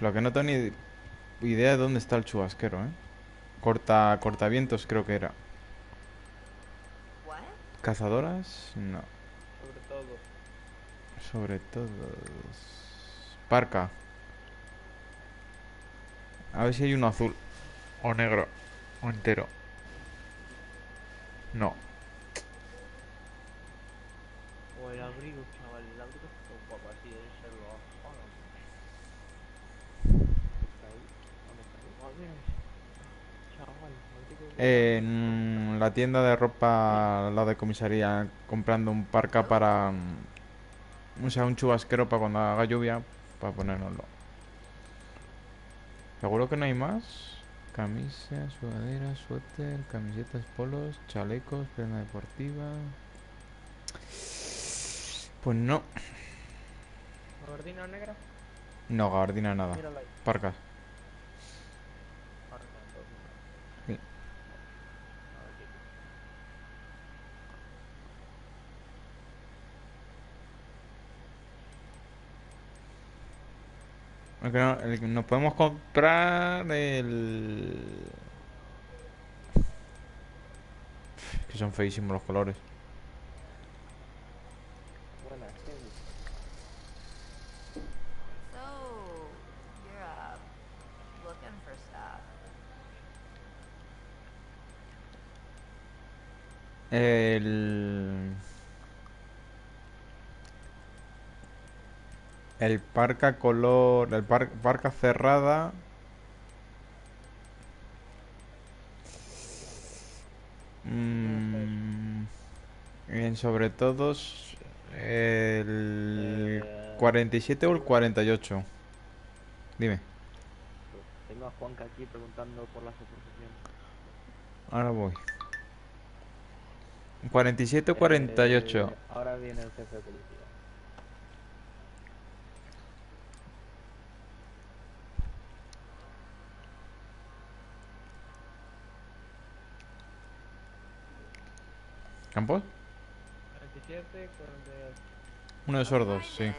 Lo que no tengo ni idea de dónde está el chubasquero, ¿eh? Corta, cortavientos creo que era. What? ¿Cazadoras? No. Sobre todo. Sobre todo... Parca. A ver si hay uno azul. O negro. O entero. No. O el abrigo, chaval. El abrigo está un poco así, debe ser lo Está ahí. ¿Dónde está ahí? A ver. Chaval, abrigo de- En la tienda de ropa lado de comisaría comprando un parca para... mm, O sea, un chubasquero para cuando haga lluvia para ponérnoslo. Seguro que no hay más. Camisas, sudaderas, suéter, camisetas, polos, chalecos, prenda deportiva. Pues no. ¿Gabardina negra? No, gabardina nada. Parcas. Marca, entonces. Sí. A ver qué- El no- el nos podemos comprar el... Que son feísimos los colores. Buena, sí. So, you're uh, looking for stuff. El... El parca color... El par- parca cerrada... Mm, bien, sobre todos... El... Eh, 47 o el 48. Dime. Tengo a Juanca aquí preguntando por las oposiciones. Ahora voy. 47 o 48. Eh, ahora viene el jefe de policía. ¿Campos? 27, 48. Uno de esos dos, sí. A ver.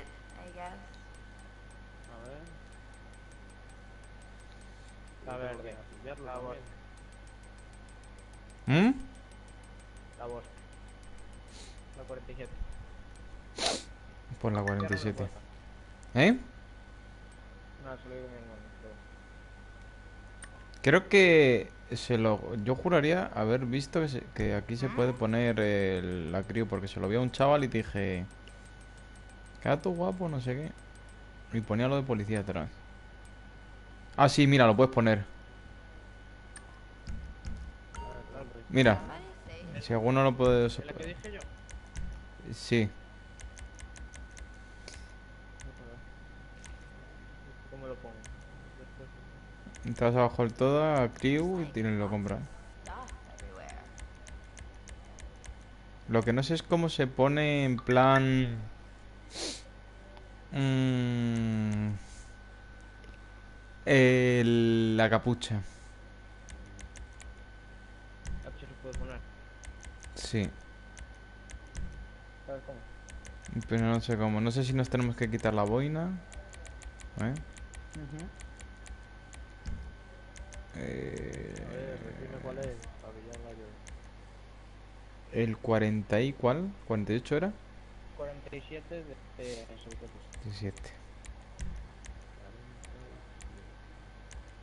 La verde. La voz. ¿Mm? La voz. La 47. Pues la Cierra la 47. puerta. ¿Eh? No, se lo digo mi Creo que se lo, yo juraría haber visto que, se- que aquí se puede poner el, la crío porque se lo vi a un chaval y dije, gato guapo, no sé qué. Y ponía lo de policía atrás. Ah, sí, mira, lo puedes poner. Mira, si alguno lo puede... ¿Es la que dije yo? Sí, ¿Cómo lo pongo? Después. Entras abajo del todo a crew y tienes lo compras. stuff everywhere. Lo que no sé es cómo se pone en plan... mm, el- la capucha. Sí se puede poner. Sí, ¿Sabes cómo? pero no sé cómo. No sé si nos tenemos que quitar la boina. ¿eh? Eh, A ver, dime cuál es. Para que ya la yo. el 40 y ¿cuál? ¿48 era? 47 de. todo. 17.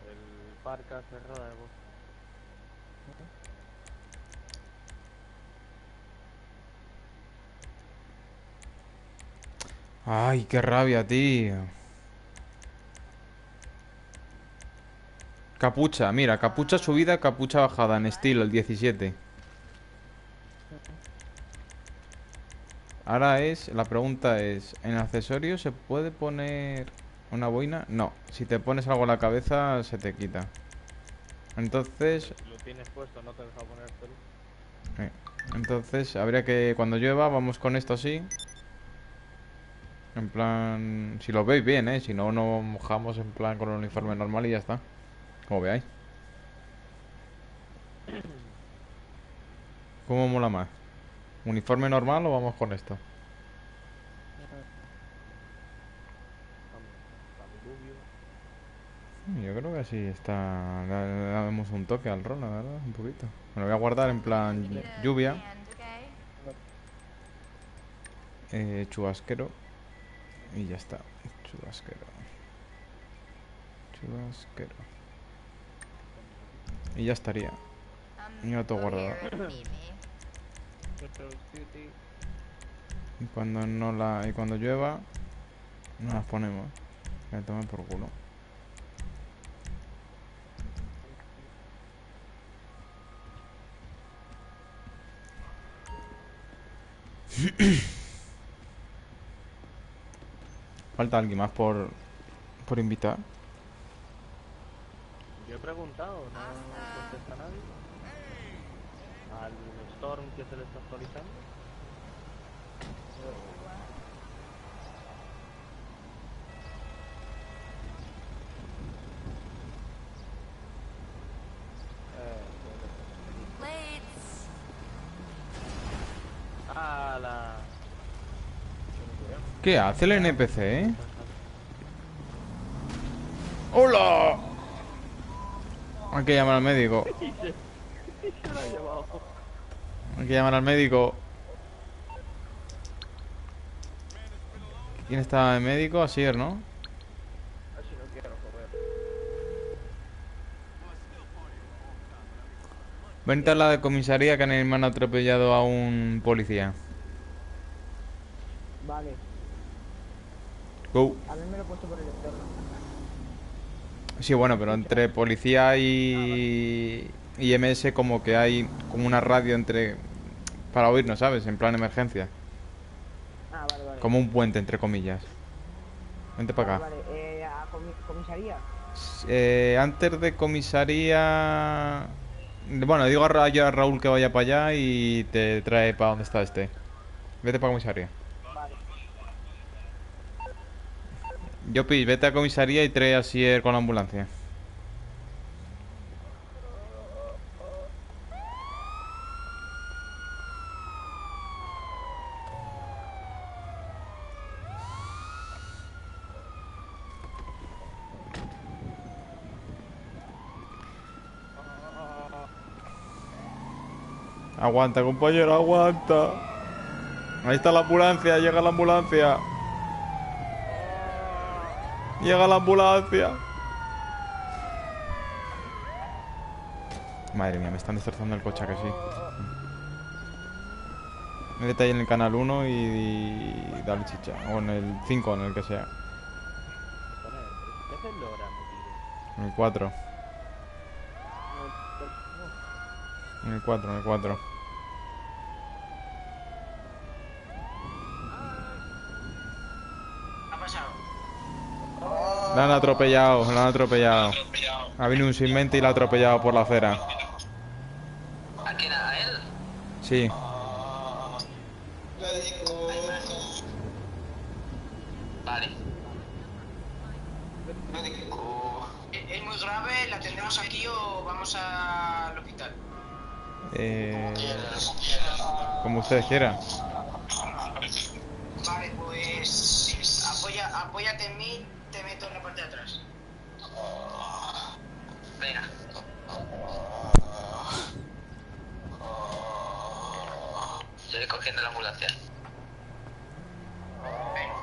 El parca cerrada de voz. Ay, qué rabia, tío. Capucha, mira, capucha subida, capucha bajada en estilo, el 17. Ahora es, la pregunta es, ¿en accesorios se puede poner una boina? No, si te pones algo en la cabeza se te quita. Entonces, Lo tienes puesto, no te deja ponértelo. eh, entonces habría que, cuando llueva, vamos con esto así. En plan, si lo veis bien, ¿eh? Si no, no mojamos en plan con el uniforme normal y ya está. Como veáis. ¿Cómo mola más? ¿Uniforme normal o vamos con esto? Yo creo que sí está. Le, damos un toque al rol, la verdad, un poquito. Me lo voy a guardar en plan lluvia, eh, chubasquero. Y ya está. Chubasquero. Chubasquero. Y ya estaría. Um, Ya todo guardado. me. Y cuando no la. Y cuando llueva, nos las ponemos. Que tomen por culo. Falta alguien más por. por invitar. Yo he preguntado, no contesta nadie. Al Storm que se le está actualizando. ¡Hala! ¿Qué hace el NPC, eh? ¡Hola! Hay que llamar al médico. Hay que llamar al médico. ¿Quién está de médico? Asier, ¿no? Vente a la comisaría que me han atropellado a un policía. Vale, Go. a mí me lo he puesto por el externo. Sí, bueno, pero entre policía y... y MS como que hay como una radio entre... para oírnos, ¿sabes? En plan emergencia. Ah, vale, vale. Como un puente, entre comillas. Vente para acá. Vale, vale. Eh, a comi- comisaría. Eh, antes de comisaría... Bueno, digo a, Ra- yo a Raúl que vaya para allá y te trae para donde está este. Vete para comisaría. Yo pis, vete a comisaría y trae así el con la ambulancia. Aguanta, compañero, aguanta. Ahí está la ambulancia, llega la ambulancia. Llega la ambulancia. Madre mía, me están destrozando el coche, ¿a que sí. Métete ahí en el canal 1 y, y dale chicha. O en el 5, en el que sea. Poner, ¿qué haces Lora, me En el 4. No, no. En el 4, en el 4. ha pasado? La han atropellado, la han atropellado. Ha venido un simente y la ha atropellado por la acera. ¿A quién? ¿A él? Sí. Vale. ¿Es es muy grave? ¿La tendremos aquí o vamos al hospital? Eh, como ustedes quieran. Vale, pues apoya, apóyate en mí, te meto en la parte de atrás. Venga. Estoy cogiendo la ambulancia. Venga.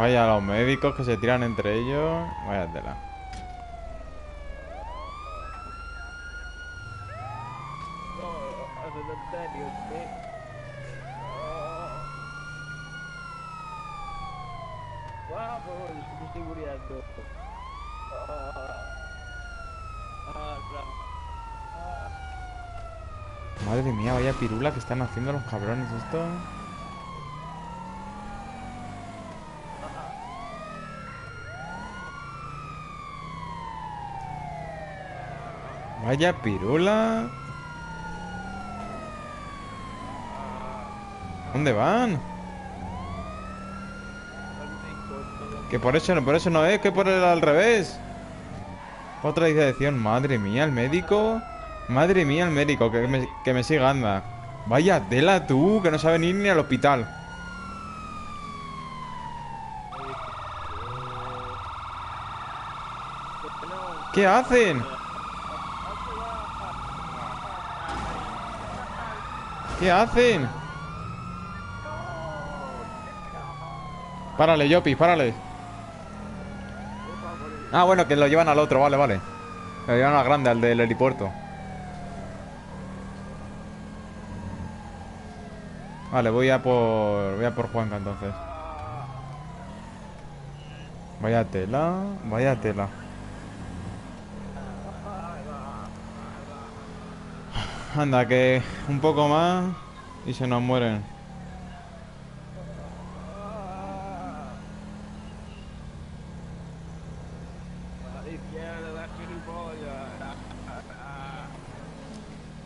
Vaya, los médicos que se tiran entre ellos. Vaya tela. Madre mía, vaya pirula que están haciendo los cabrones esto. Vaya pirula. ¿Dónde van? Que por eso, no- por eso no es, que por el al revés. Otra dirección, madre mía, el médico. Madre mía, el médico, que me, que me siga, anda. Vaya tela tú, que no sabe ir ni al hospital. ¿Qué hacen? ¿Qué hacen? Párale, Yopi, párale. Ah, bueno, que lo llevan al otro, vale, vale. Lo llevan al grande, al del helipuerto. Vale, voy a por. Voy a por Juanca entonces. Vaya tela, vaya tela. Anda, que un poco más y se nos mueren.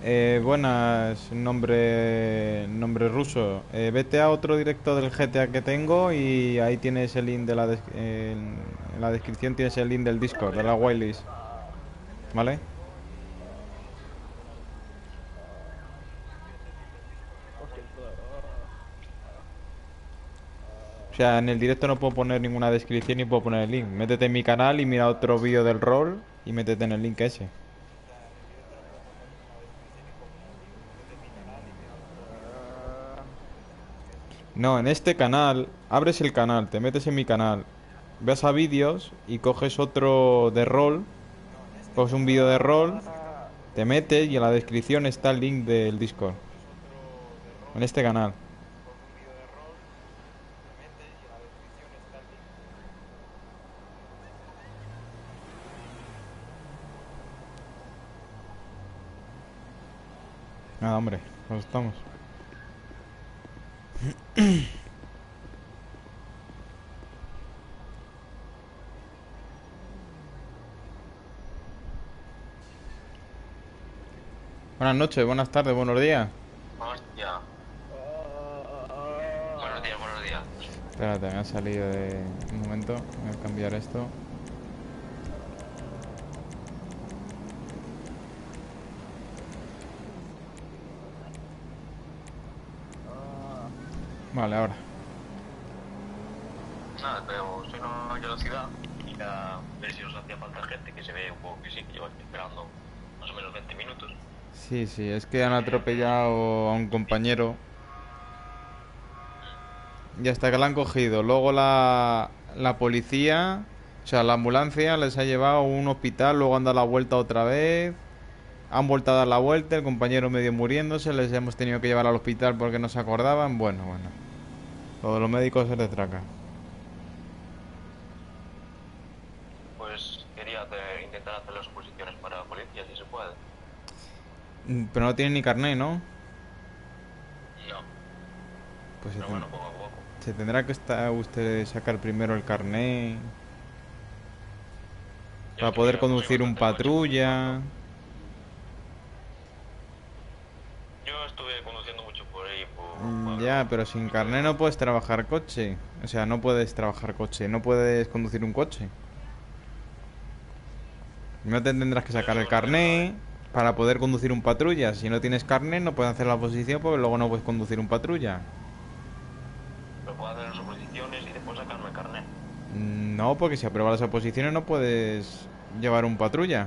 Eh, buenas, nombre nombre ruso. Eh, vete a otro directo del GTA que tengo y ahí tienes el link de la des- en, la descripción tienes el link del Discord, de la whitelist. ¿Vale? O sea, en el directo no puedo poner ninguna descripción ni puedo poner el link. Métete en mi canal y mira otro vídeo del rol y métete en el link ese. No, en este canal, abres el canal, te metes en mi canal, vas a vídeos y coges otro de rol, coges un vídeo de rol, te metes y en la descripción está el link del Discord. En este canal. Nada, hombre, pues estamos. Buenas noches, buenas tardes, buenos días. Hostia. Buenos días, buenos días. Espérate, me ha salido de... Un momento, voy a cambiar esto. Vale, ahora. Nada, pero soy una ciudad y a ver si os hacía falta gente, que se ve un poco que sí, que llevo aquí esperando más o menos 20 minutos. Sí, sí, es que han atropellado a un compañero. Y hasta que la han cogido. Luego la, la policía, o sea, la ambulancia les ha llevado a un hospital, luego han dado la vuelta otra vez. Han vuelto a dar la vuelta, el compañero medio muriéndose, les hemos tenido que llevar al hospital porque no se acordaban. Bueno, bueno. Todos los médicos se les traca. Pues quería hacer- intentar hacer las oposiciones para la policía, si se puede. Mm, Pero no tienen ni carné, ¿no? No, Pues se, pero ten- bueno, poco a poco. se tendrá que estar usted sacar primero el carné para poder conducir un patrulla estuve conduciendo mucho por ahí, por... Mm, Ya, pero sin carné no puedes trabajar coche. O sea, no puedes trabajar coche, no puedes conducir un coche. No te tendrás que sacar el carné para poder conducir un patrulla. Si no tienes carné no puedes hacer la oposición porque luego no puedes conducir un patrulla. Pero puedo hacer las oposiciones y después sacarme el carnet. Mm, No, porque si apruebas las oposiciones no puedes llevar un patrulla.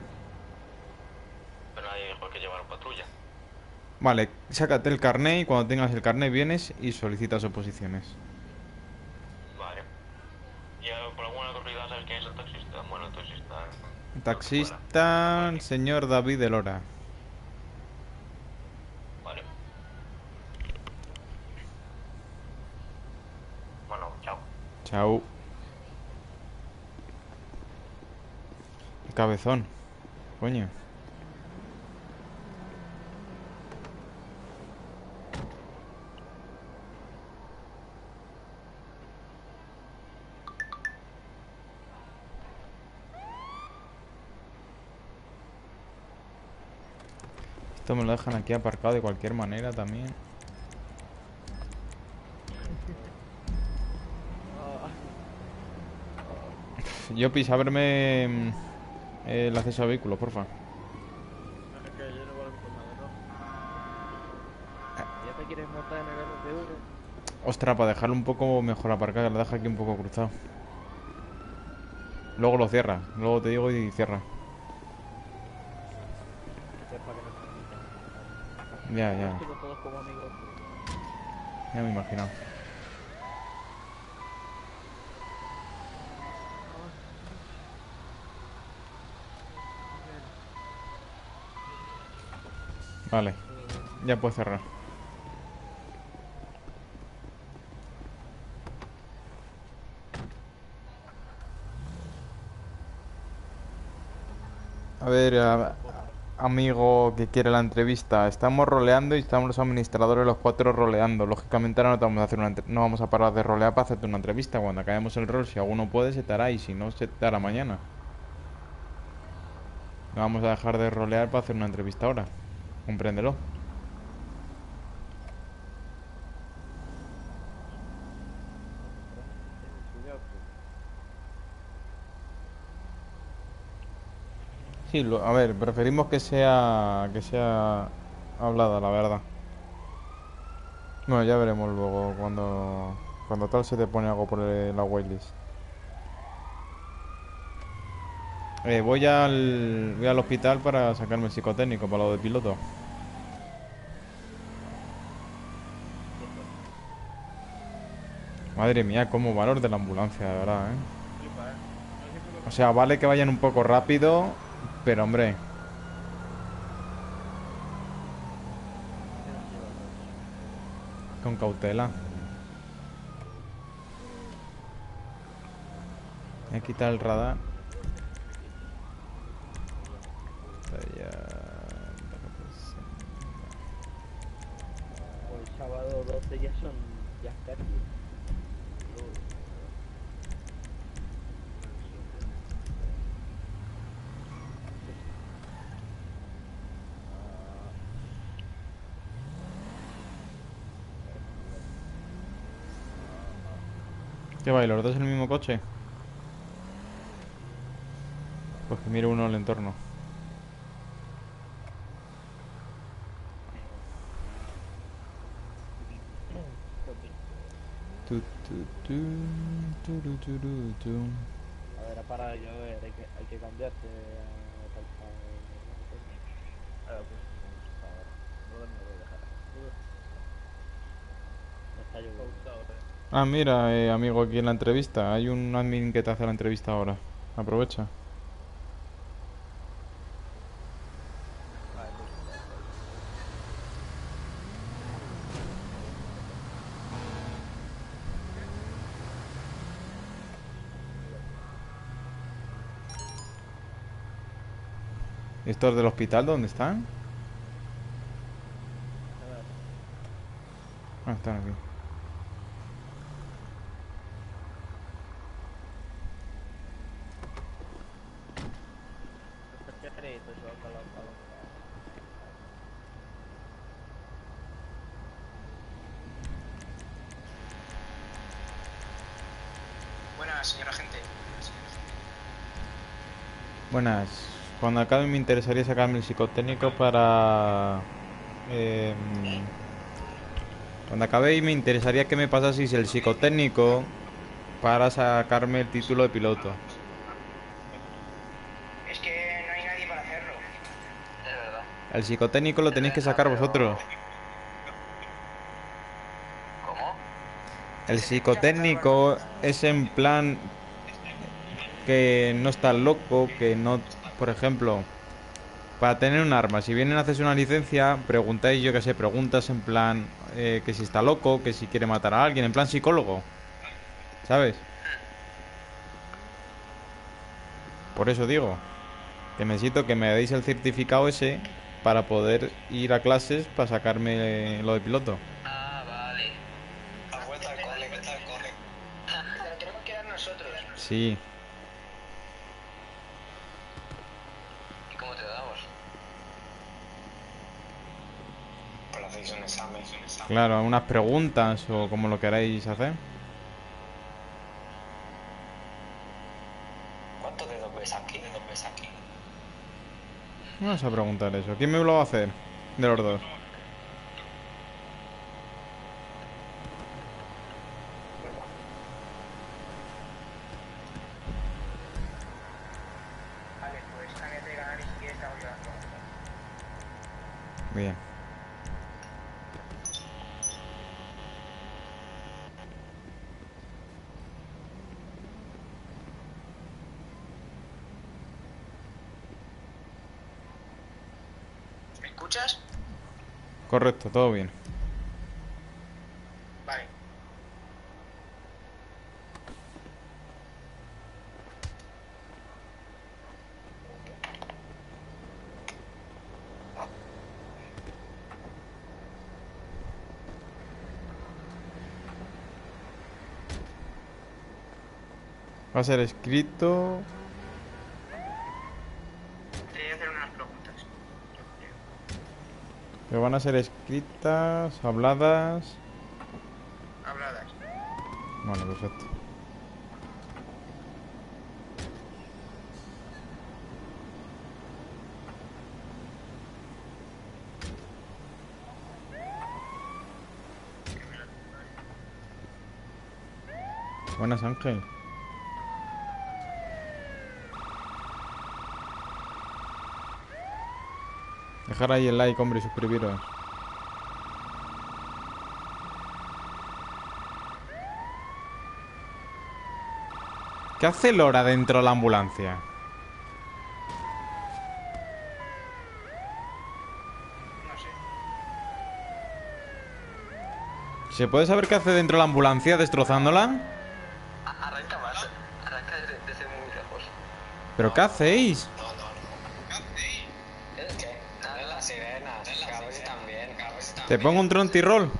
Pero nadie dijo que llevar patrulla. Vale, sácate el carné y cuando tengas el carné vienes y solicitas oposiciones. Vale. Y eh, por alguna casualidad sabes quién es el taxista. Bueno, el taxista. eh, Taxista, señor David de Lora. Vale. Bueno, chao. Chao. Cabezón. Coño. Esto me lo dejan aquí aparcado de cualquier manera también. Yo pis, ábreme mm, el acceso a vehículos, porfa. Es que yo no vuelvo con nada, ¿no? ¿Ya te quieres montar en el RTV? Ostras, para dejarlo un poco mejor aparcado, lo deja aquí un poco cruzado. Luego lo cierra, luego te digo y cierra. Es para que no se me Ya, ya, Estuvimos todos como amigos. ya me he imaginado. Vale, ya puedo cerrar. A ver, a- amigo que quiere la entrevista, estamos roleando y estamos los administradores los cuatro roleando. Lógicamente ahora no te vamos a hacer una no vamos a parar de rolear para hacerte una entrevista. Cuando acabemos el rol, si alguno puede, se te hará y si no, se te hará mañana. No vamos a dejar de rolear para hacer una entrevista ahora. Compréndelo. Sí, a ver, preferimos que sea que sea hablada, la verdad. Bueno, ya veremos luego cuando cuando tal se te pone algo por la waitlist. Eh, voy al voy al hospital para sacarme el psicotécnico para lo de piloto. Madre mía, cómo valor de la ambulancia, de verdad, ¿eh? O sea, vale que vayan un poco rápido, pero hombre. Con cautela. Voy a quitar el radar. O sábado 12 ya son. ya casi. ¿Qué va? ¿Y los dos en el mismo coche? Pues que mire uno el entorno. Tu, tu, tu, turu, turu, tu. A ver, para llover, hay que, hay que cambiarte a tal Ah, pues, no me voy a dejar. No está lloviendo. Ah, mira, eh, amigo, aquí en la entrevista. Hay un admin que te hace la entrevista ahora. Aprovecha. ¿Estos del hospital dónde están? Ah, están aquí. Perfecto, yo acá lo acabo. Buenas, señora gente. Buenas. Cuando acabe me interesaría sacarme el psicotécnico para... em, cuando acabe me interesaría que me pasaseis el psicotécnico para sacarme el título de piloto. Es que no hay nadie para hacerlo. Es verdad. El psicotécnico lo tenéis que sacar vosotros. ¿Cómo? El psicotécnico es en plan que no está loco, que no, por ejemplo, para tener un arma, si vienen a hacerse una licencia, preguntáis, yo qué sé, preguntas en plan eh, que si está loco, que si quiere matar a alguien, en plan psicólogo, ¿sabes? Por eso digo, que necesito que me deis el certificado ese para poder ir a clases para sacarme lo de piloto. Ah, vale. A vuelta al cole, vuelta al cole. Pero tenemos que dar nosotros. Sí. ¿Y cómo te damos? hacéis un examen. Un examen. Claro, unas preguntas o como lo queráis hacer. ¿Cuántos dedos ves aquí? ¿Dedos ves aquí? Vamos a preguntar eso. ¿Quién me lo va a hacer? De los dos. Vale, pues cámbiate de canal y si quieres te hago yo las preguntas. Bien. ¿Me escuchas? Correcto, todo bien. Vale. Va a ser escrito. Te voy a hacer unas preguntas. Que van a ser escritas, habladas. Habladas. Vale, perfecto. Buenas, Ángel. Dejar ahí el like, hombre, y suscribiros. ¿Qué hace Lora dentro de la ambulancia? No sé. ¿Se puede saber qué hace dentro de la ambulancia destrozándola? Arranca más, arranca desde, desde muy lejos. ¿Pero qué hacéis? No, no, no. ¿Es que? Nada, las sirenas. Cabes también. Cabes también. ¿Te pongo un trontirrol?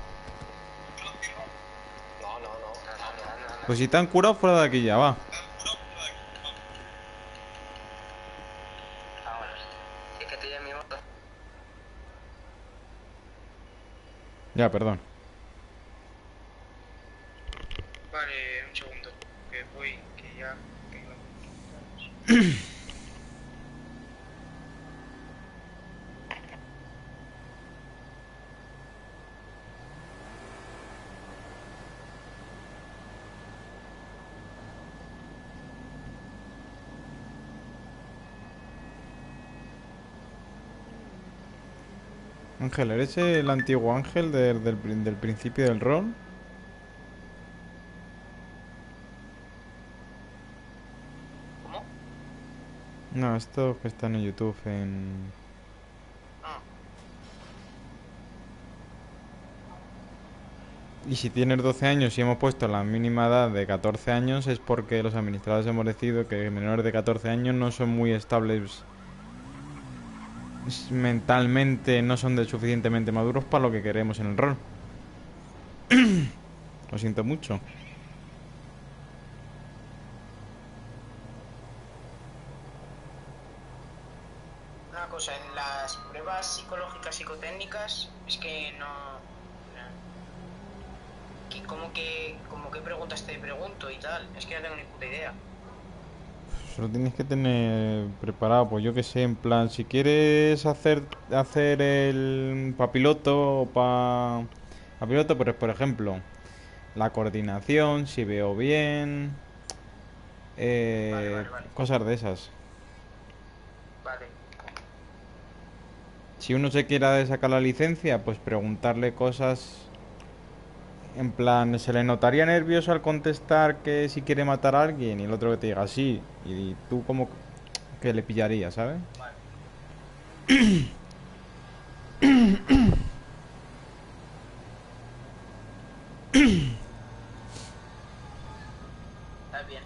No, no, no. Pues si te han curado fuera de aquí ya, va. Ya, perdón. Vale, un segundo. Que voy, que ya. Que Ángel, ¿eres el antiguo Ángel del, del del principio del rol? ¿Cómo? No, estos que están en YouTube en... Ah. Y si tienes 12 años y hemos puesto la mínima edad de 14 años es porque los administradores hemos decidido que menores de 14 años no son muy estables mentalmente, no son de suficientemente maduros para lo que queremos en el rol. Lo siento mucho. Una cosa, en las pruebas psicológicas psicotécnicas es que no... ¿Qué, cómo, que, ¿Cómo que preguntas te pregunto y tal? Es que no tengo ni puta idea. Solo tienes que tener preparado, pues yo que sé, en plan, si quieres hacer hacer el papiloto o pa papiloto, pues por ejemplo, la coordinación, si veo bien, eh, Vale, vale, vale. cosas de esas. Vale. Si uno se quiera sacar la licencia, pues preguntarle cosas en plan, ¿se le notaría nervioso al contestar que si quiere matar a alguien? Y el otro que te diga sí, y tú como que le pillaría, ¿sabes? Está bien.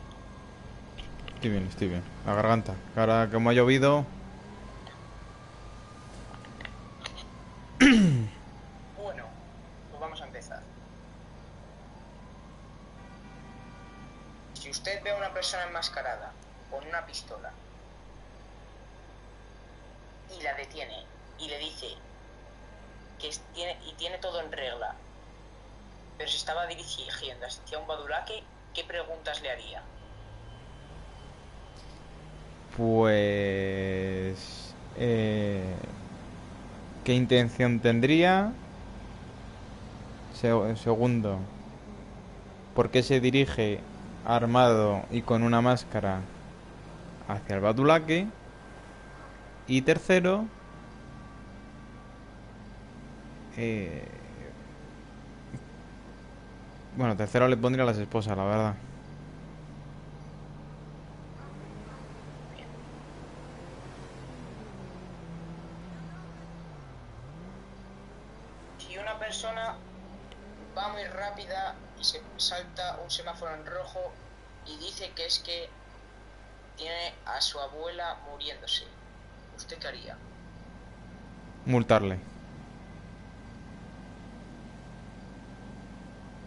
Estoy bien, estoy bien. La garganta. que Ahora como ha llovido, Bueno, pues vamos a empezar. Si usted ve a una persona enmascarada con una pistola y la detiene y le dice que tiene, y tiene todo en regla, pero se estaba dirigiendo hacia un badulaque, ¿qué preguntas le haría? Pues... eh, ¿Qué intención tendría? Se- segundo, ¿por qué se dirige armado y con una máscara hacia el Batulaque? Y tercero, eh, bueno, tercero le pondría a las esposas, la verdad. Si una persona va muy rápida y se salta un semáforo en rojo y dice que es que tiene a su abuela muriéndose, ¿usted qué haría? Multarle.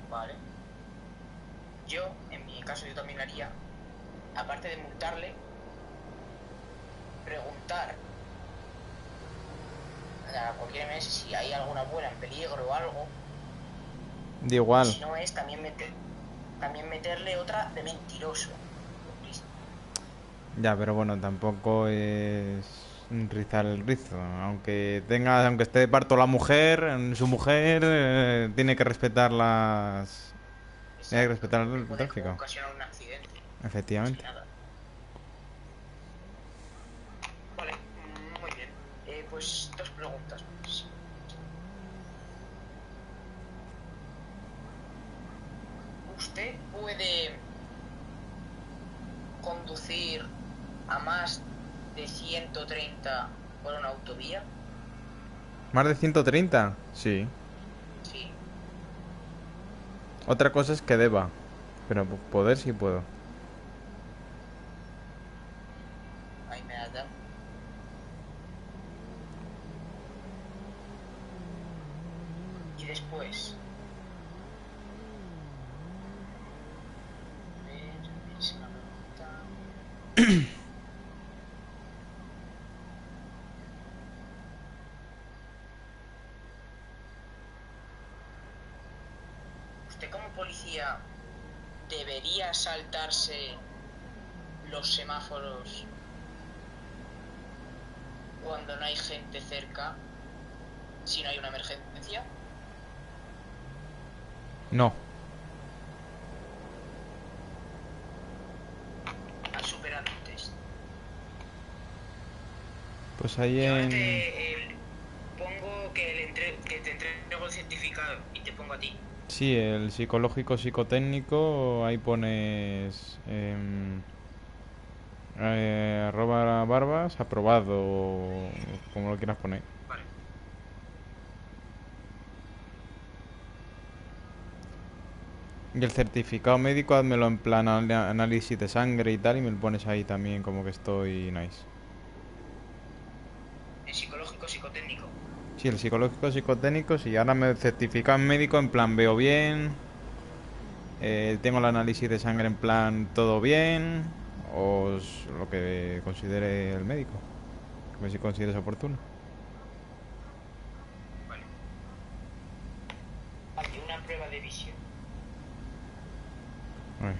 Vale. Yo, en mi caso, yo también haría, aparte de multarle, preguntar a cualquier mes si hay alguna abuela en peligro o algo. Da igual. Si no es, también, meter, también meterle otra de mentiroso. Ya, pero bueno, tampoco es rizar el rizo. Aunque tenga, aunque esté de parto la mujer, su mujer eh, tiene que respetar las. Tiene que respetar el tráfico. Efectivamente. Nada. Vale, mm, muy bien. Eh, pues dos preguntas más. ¿Usted puede conducir a más de 130 por una autovía? ¿Más de 130? Sí. Sí. Otra cosa es que deba. Pero po- poder sí puedo. Ahí me has dado. Y después. A ver, es una pregunta. ¿Usted como policía debería saltarse los semáforos cuando no hay gente cerca si no hay una emergencia? No. Al superar el test. Pues ahí en. te eh, pongo que, le entre- que te entrego el certificado y te pongo a ti. Sí, el psicológico psicotécnico, ahí pones em, eh, arroba barbas, aprobado, o como lo quieras poner. Vale. Y el certificado médico, házmelo en plan análisis de sangre y tal, y me lo pones ahí también como que estoy nice. El psicológico psicotécnico. Sí, el psicológico psicotécnico, sí, ahora me certificado médico en plan veo bien, eh, tengo el análisis de sangre en plan todo bien, o lo que considere el médico, a ver si consideres oportuno. Vale. Una prueba de visión. A ver.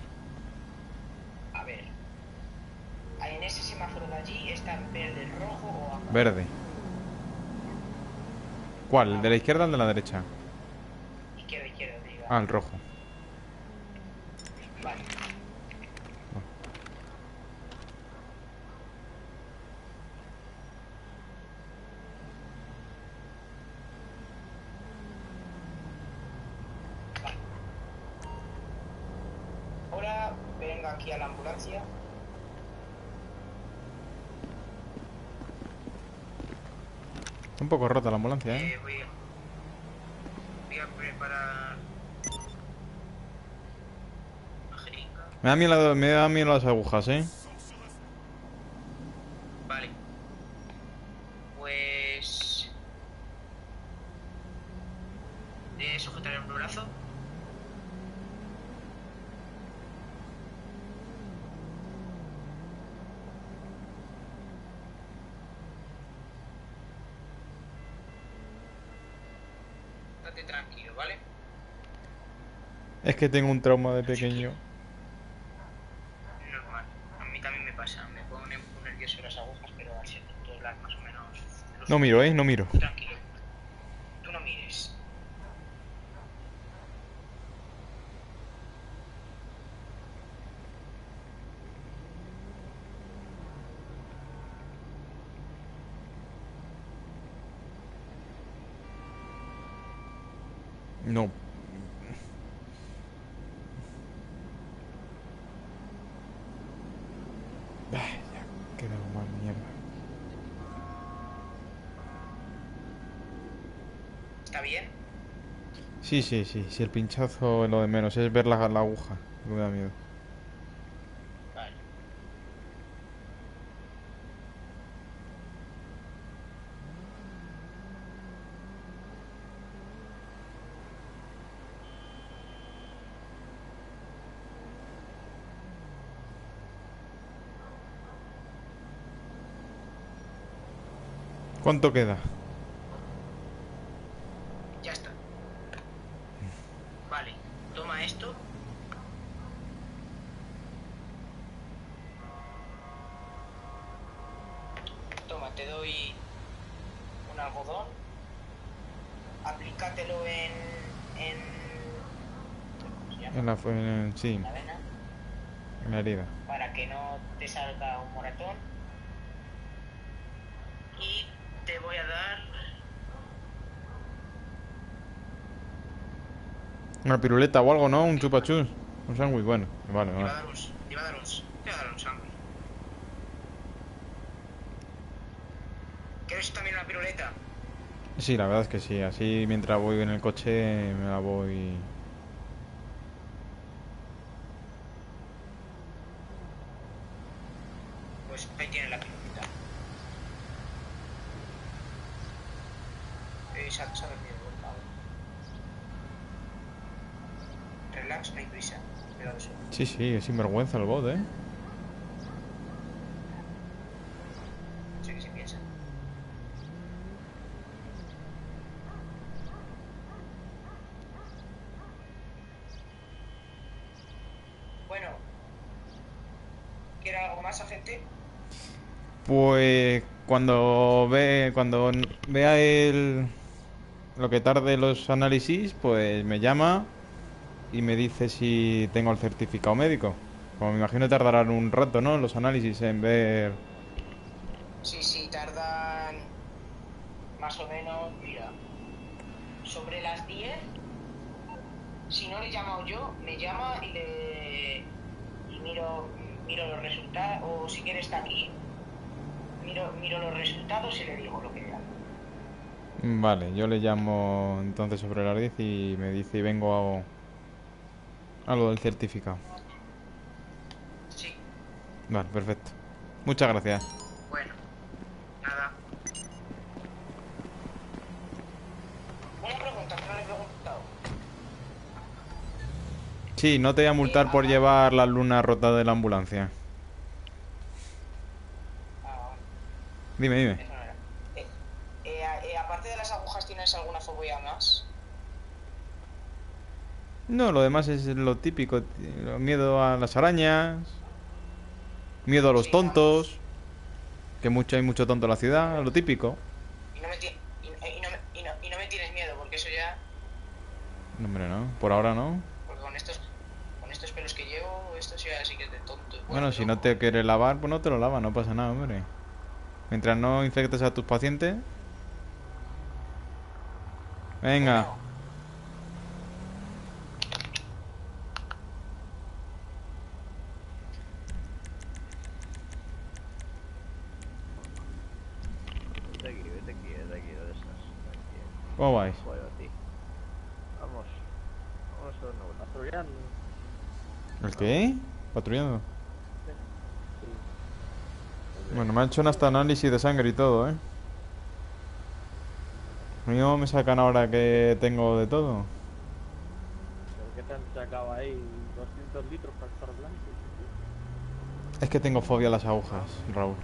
A ver. En ese semáforo de allí está verde, rojo o amarillo. Verde. ¿Cuál? ¿El de la izquierda o el de la derecha? Izquierda, izquierda, diga. Ah, el rojo. Vale. Vale. Ahora venga aquí a la ambulancia. Está un poco rota la ambulancia, ¿eh? Eh, voy, a, voy a preparar jeringa. Me da miedo, me da miedo las agujas, ¿eh? Vale. Pues. ¿De sujetar el brazo? estate tranquilo, ¿vale? Es que tengo un trauma de pequeño. Normal. A mí también me pasa. Me ponen nervioso las agujas, pero al ser controlar más o menos... No miro, ¿eh? No miro. Tranquilo. Tú no mires. No. Ay, ya queda mal mierda. ¿Está bien? Sí, sí, sí. Si el pinchazo es lo de menos, es ver la, la aguja. Me da miedo. ¿Cuánto queda? Ya está. Vale, toma esto. Toma, te doy un algodón. Aplícatelo en. en. ¿Cómo se llama? En la, en- sí, la vena. la herida. para que no te salga un moratón. Y te voy a dar Una piruleta o algo, ¿no? Un chupachus. Un sándwich, bueno. Vale, Te a vale. dar un, te iba a dar un, te iba a dar un sándwich. ¿Quieres también una piruleta? Sí, la verdad es que sí. Así mientras voy en el coche me la voy... Pues ahí tienes la piruleta. Eh, se ha, se ha dormido, por favor. Relax, no hay prisa. Cuidado solo. Sí, sí, es sinvergüenza el bot, ¿eh? Sé que se piensa. Bueno. ¿Quiere algo más, agente? Pues cuando ve cuando vea el lo que tarde los análisis, pues me llama y me dice si tengo el certificado médico. Como me imagino tardarán un rato, ¿no? Los análisis en ver. Sí, sí, tardan más o menos, mira, sobre las 10. Si no le he llamado yo, me llama y le y miro, miro los resultados, o si quiere está aquí, miro, miro los resultados y le digo lo que vea. Vale, yo le llamo entonces sobre las 10 y me dice y vengo a, a lo del certificado. Sí, Vale, perfecto. Muchas gracias. bueno, nada. Una pregunta que no le he preguntado. Sí, no te voy a multar por llevar la luna rota de la ambulancia. Ah. Dime, dime. Eso no era. Eh, eh, a- eh, aparte de las agujas, ¿tienes alguna fobia más? No, lo demás es lo típico. Miedo a las arañas. Miedo a los Sí, tontos. Que mucho hay mucho tonto en la ciudad, lo típico. Y no me, y, no y no, y no me tienes miedo, porque eso ya... No, hombre, no. Por ahora no. Porque con estos, con estos pelos que llevo, esto ya sí que es de tonto. Bueno, si no te quieres lavar, pues no te lo lavas, no pasa nada, hombre. Mientras no infectes a tus pacientes. Venga aquí, vete aquí, vete aquí, ¿dónde estás? Aquí. ¿Cómo vais? Voy a ti. Vamos. Vamos a una. Patrullando. ¿El qué? ¿Patrullando? Sí. Bueno, me han hecho un hasta análisis de sangre y todo, ¿eh? Mío me sacan ahora que tengo de todo. ¿Por qué te han sacado ahí 200 litros para estar blanco? Es que tengo fobia a las agujas, Raúl.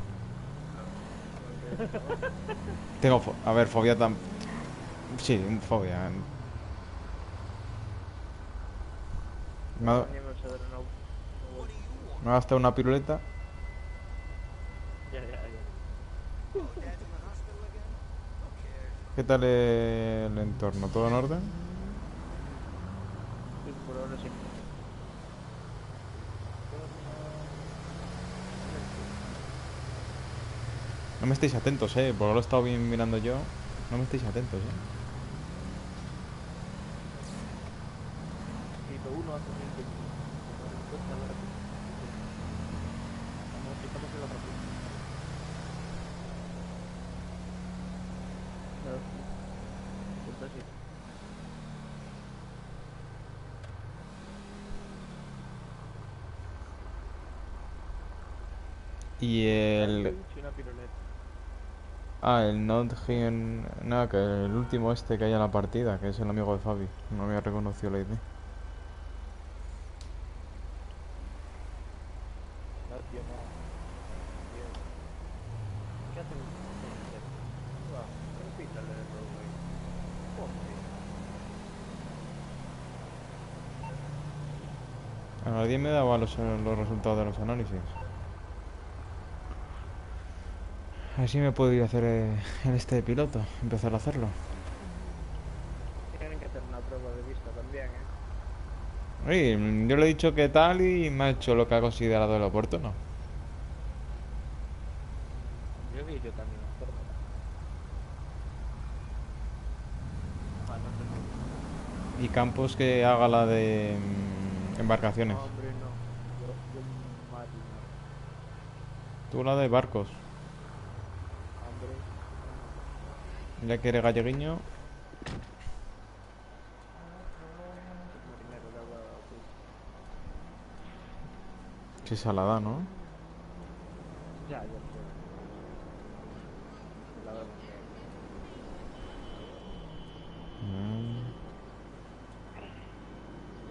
Tengo fo- A ver, fobia tan... Sí, un fobia. Me ha, me ha gastado una piruleta. ¿Qué tal el entorno? ¿Todo en orden? Sí, por ahora sí. No me estéis atentos, eh. Por ahora he estado bien mirando yo. No me estéis atentos, eh. Y el... Ah, el Not. Nada, que el último este que hay en la partida, que es el amigo de Fabi. No había reconocido la ID. No, tío, no. Tío. ¿Qué hacen? Va, repítale de nuevo, güey. Joder. A nadie me los, resultados de los análisis. Así me puedo ir a hacer eh, el este piloto, empezar a hacerlo. Tienen que hacer una prueba de vista también, ¿eh? Oye, yo le he dicho que tal y me ha hecho lo que ha considerado el oportuno. Yo vi yo también hacerlo. Y Campos que haga la de mm, embarcaciones. No, hombre, no. Yo, yo marino. Tú la de barcos. Ya que eres galleguiño. Sí, salada, ¿no? Ya, ya sé. La verdad que... Mm.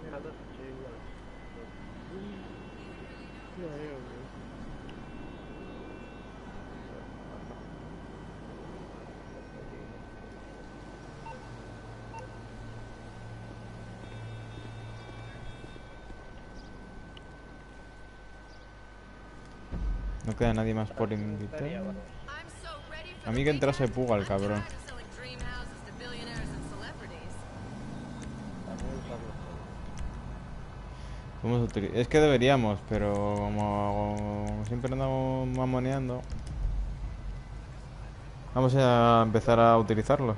Mira, dos sí, igual. Ya, ya, ya. No queda nadie más por invitar. A mí que entrase Puga el cabrón. Es que deberíamos, pero como siempre andamos mamoneando. Vamos a empezar a utilizarlos.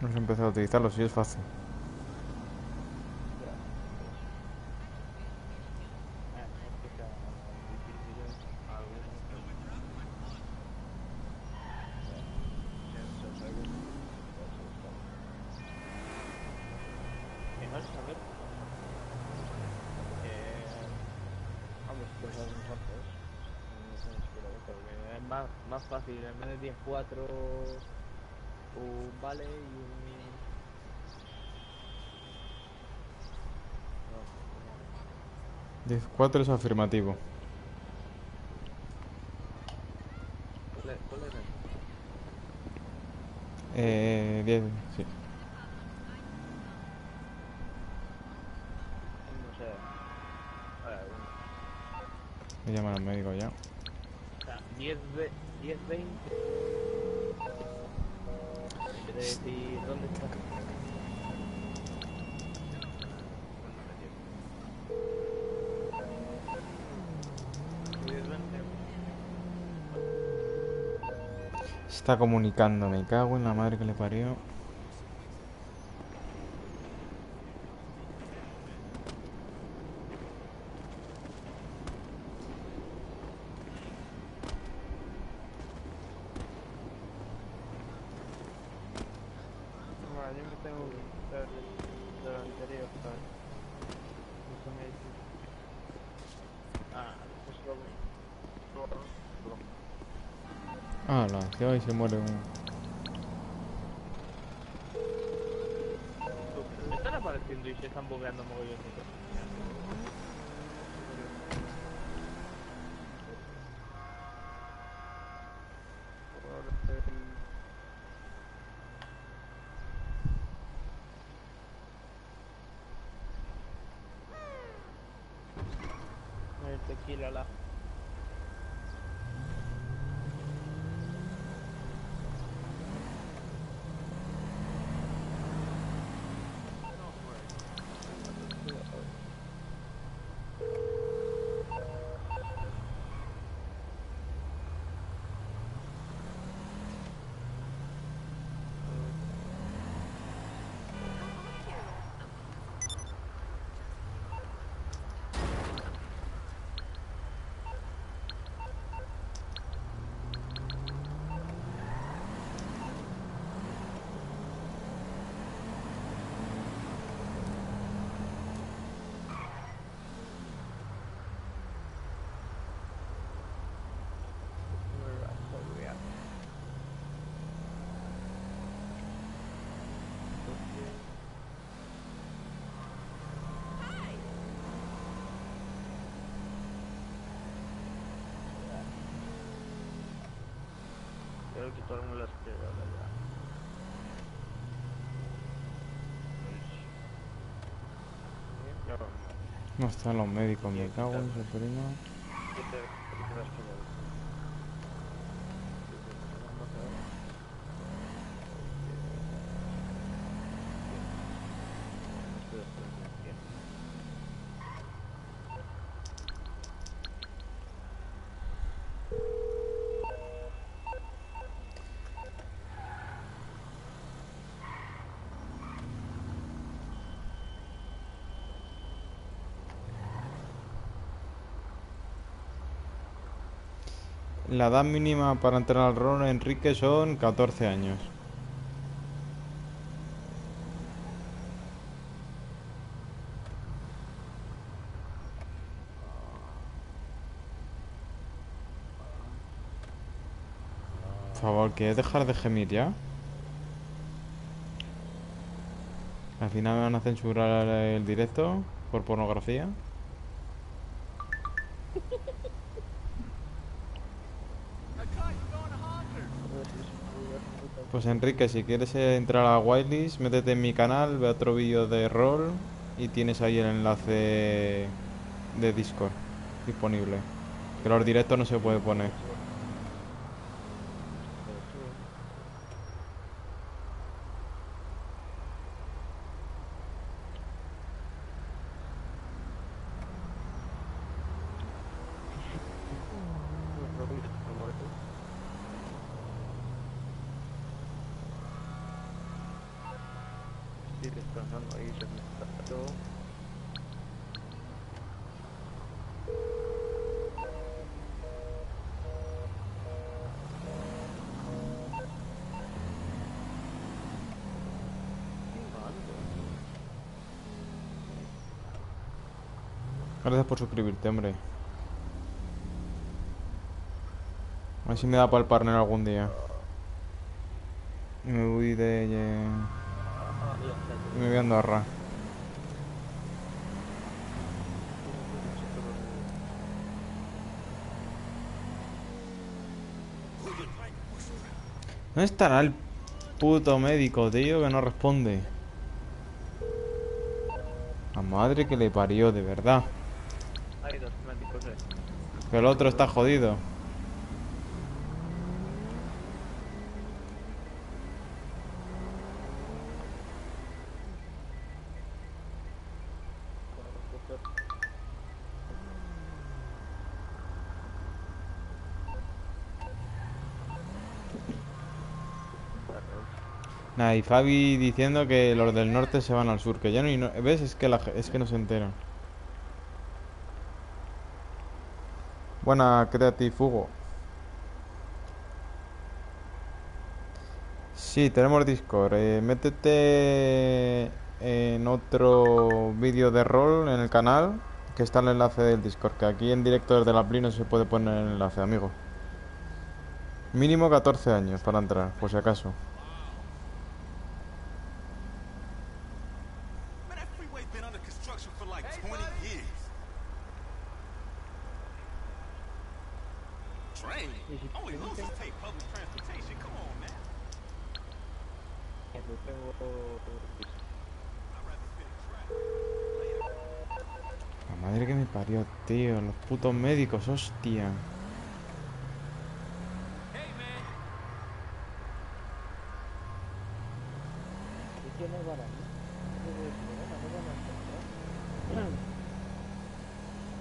Vamos a empezar a utilizarlos y es fácil. Ya. Eh, es que sea difíciles algunos. Ya, cientos algunos. Eso está. Y no es saber. Eh, vamos, cosas importantes. No sé, pero porque es más, más 10, 4 un vale y un. No, 10, 4 es afirmativo. ¿Cuál es- cuál era? Eh, 10, sí. No sé. A ver, uno. Voy a llamar al médico ya. O sea, 10, ve- 10, 20. En vez de decir, ¿dónde está? Diez, veinte. Se está comunicando, me cago en la madre que le parió. Vale, yo me tengo que quitar de lo anterior, ¿sabes? Eso me dice. Ah, pues lo lo- lo- Ah, la, que hoy se muere un... ¿Me están apareciendo y se están bugueando mogollón de cosas? Por el- Alquílala. El mundo las ya vamos. No están los médicos, me cago en su prima. ¿Qué te- qué te vas a quedar? Vamos a ver. Estoy bastante bien. La edad mínima para entrar al rol, Enrique, son 14 años. Por favor, ¿quieres dejar de gemir ya? Al final me van a censurar el directo por pornografía. Pues Enrique, si quieres entrar a Wildlist, métete en mi canal, ve otro vídeo de rol y tienes ahí el enlace de Discord disponible. Que los directos no se puede poner. Sí, descansando ahí, se me está todo. Por suscribirte, hombre. A ver si me da para el partner algún día. Y me voy de... me voy a Andorra. ¿Dónde estará el puto médico, tío, que no responde? La madre que le parió, de verdad. Hay dos médicos, eh. Que el otro está jodido. Nah, y Fabi diciendo que los del norte se van al sur, que ya no, y no- ¿Ves? Es que, la, es que no se enteran. Buena Creative. Sí, tenemos Discord. Eh, métete en otro vídeo de rol en el canal, que está el enlace del Discord, que aquí en directo desde la Play se puede poner el enlace, amigo. Mínimo 14 años para entrar, por si acaso. Man, that freeway's been under construction for like 20 years. Train? Only losers take public transportation. Come on, man. Yo tengo... I'd rather fit a track. La Madre que me parió, tío. Los putos médicos, hostia. Hey, man. ¿Y quién es Barán? No sé si me van a- me van a encontrar.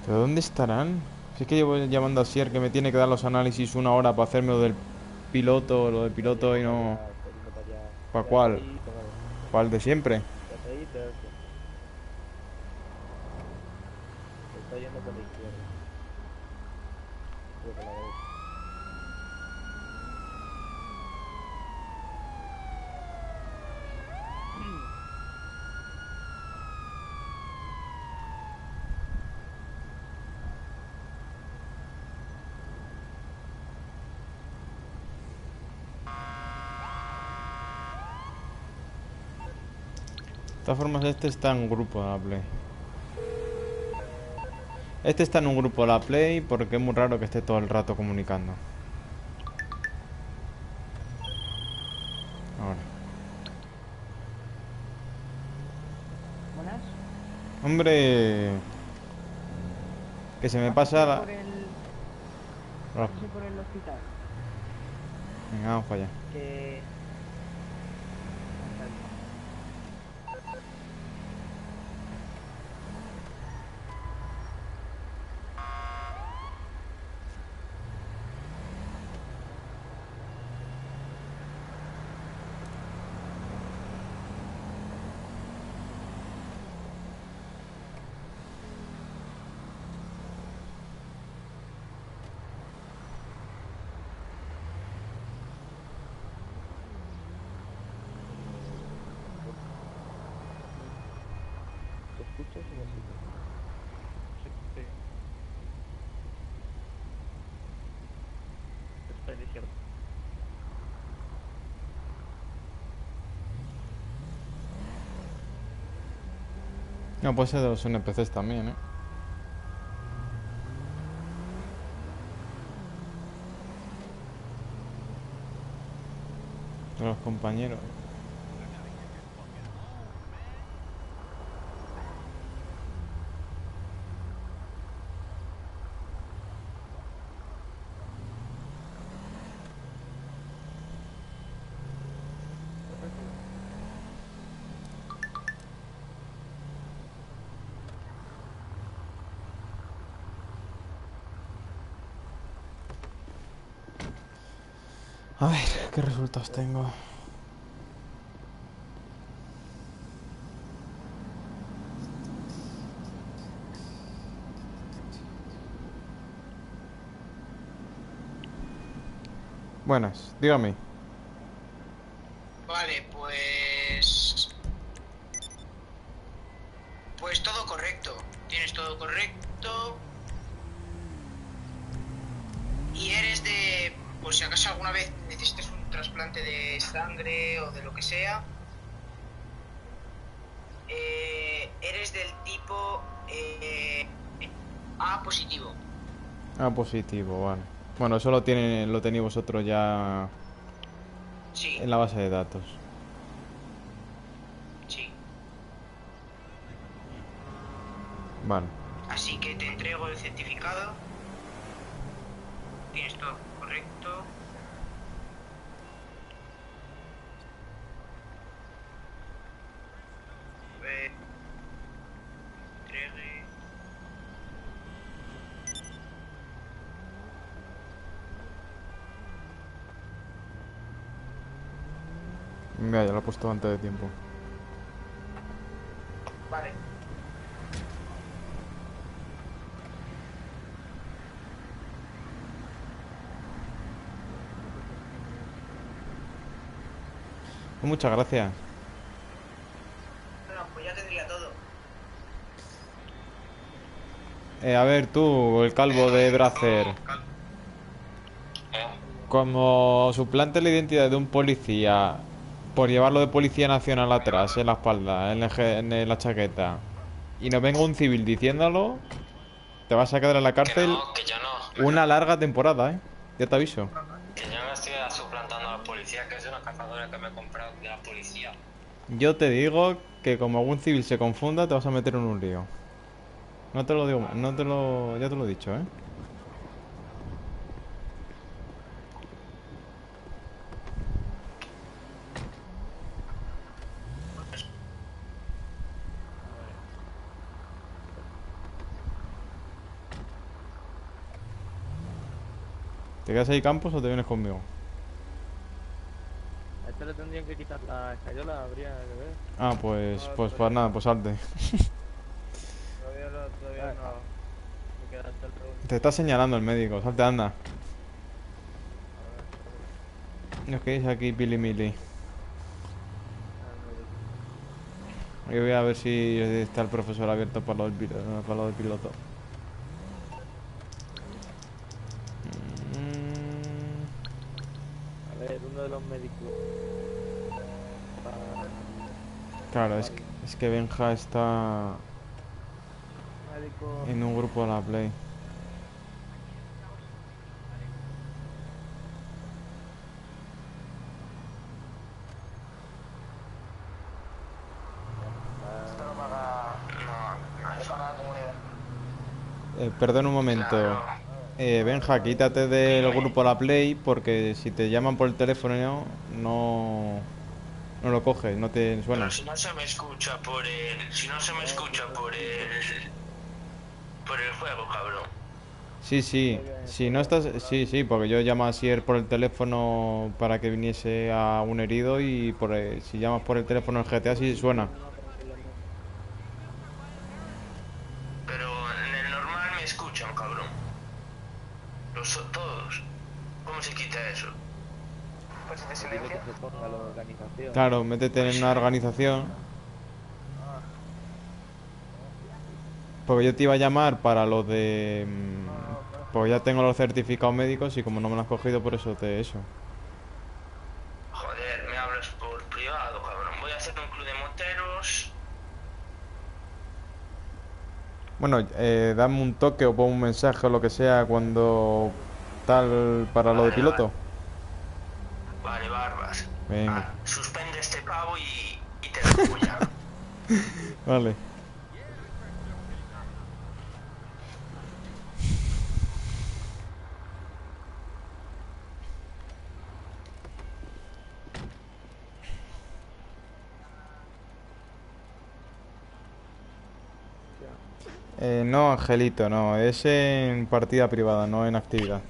¿Pero dónde estarán? Si es que llevo llamando a Sier que me tiene que dar los análisis una hora para hacerme lo del piloto, lo del piloto y no... Para allá. ¿Pa' Ya cuál? ¿Cuál de siempre? Está yendo por la izquierda. Creo que. De todas formas, este está en grupo de. Este está en un grupo de la Play porque es muy raro que esté todo el rato comunicando. Ahora. Buenas. Hombre... Que se me pasa la... Por el, Ah, por el hospital. Venga, vamos para allá. Que... ¿Se escucha o se me escucha? Sí, sí. Está en izquierda. No, puede ser de los NPCs también, ¿eh? De los compañeros. A ver, ¿qué resultados tengo? Buenas, dígame. Ah, positivo, vale. Bueno, eso lo, tiene, lo tenéis vosotros ya Sí, en la base de datos. sí. Vale. Así que te entrego el certificado. Tienes todo correcto. Eh, entregue. Antes de tiempo. Vale. Pues muchas gracias. Bueno, pues ya tendría todo. Eh, a ver, tú, el calvo de Bracer. ¿Eh? Como suplante la identidad de un policía por llevarlo de Policía Nacional atrás, en la espalda, en, el je- en la chaqueta, y nos venga un civil diciéndolo, te vas a quedar en la Que cárcel no, que yo no. una larga temporada, ¿eh? Ya te aviso. Que yo no estoy suplantando a la policía, que es una cazadora que me he comprado de la policía. Yo te digo que como algún civil se confunda, te vas a meter en un lío. No te lo digo, no te lo... Ya te lo he dicho, ¿eh? Quedas ahí campos o te vienes conmigo? A este le tendrían que quitar la escayola, habría que ver. Ah, pues, pues, pues nada, pues salte. Todavía no, todavía no. Me hasta el. Te está señalando el médico, salte, anda. No os quedéis aquí, pili mili. Yo voy a ver si está el profesor abierto para lo del, pilo- para lo del Claro, es que, es que Benja está en un grupo de la Play. Eh, perdón un momento. Eh, Benja, quítate del grupo La Play porque si te llaman por el teléfono no, no lo coges, no te suena. Pero si no se me escucha por el. Si no se me escucha por el. Por el juego, cabrón. Sí, sí, si no estás, sí, sí, porque yo llamo a Sier por el teléfono para que viniese a un herido y por el- si llamas por el teléfono en GTA sí suena. Pero en el normal me escuchan, cabrón. Los, todos. ¿Cómo se quita eso? Pues de Dile silencio. que se ponga la organización. Claro, métete en una organización. Porque yo te iba a llamar para lo de... Pues ya tengo los certificados médicos y como no me lo has cogido por eso te eso. Joder, me hablas por privado, cabrón. Voy a hacer un club de moteros. Bueno, eh, dame un toque o pon un mensaje o lo que sea cuando tal para lo de piloto. Vale, barbas. Venga, Ah, suspende este pavo y, y te dejo ya. vale. Eh, no, Angelito, no. Es en partida privada, no en actividad.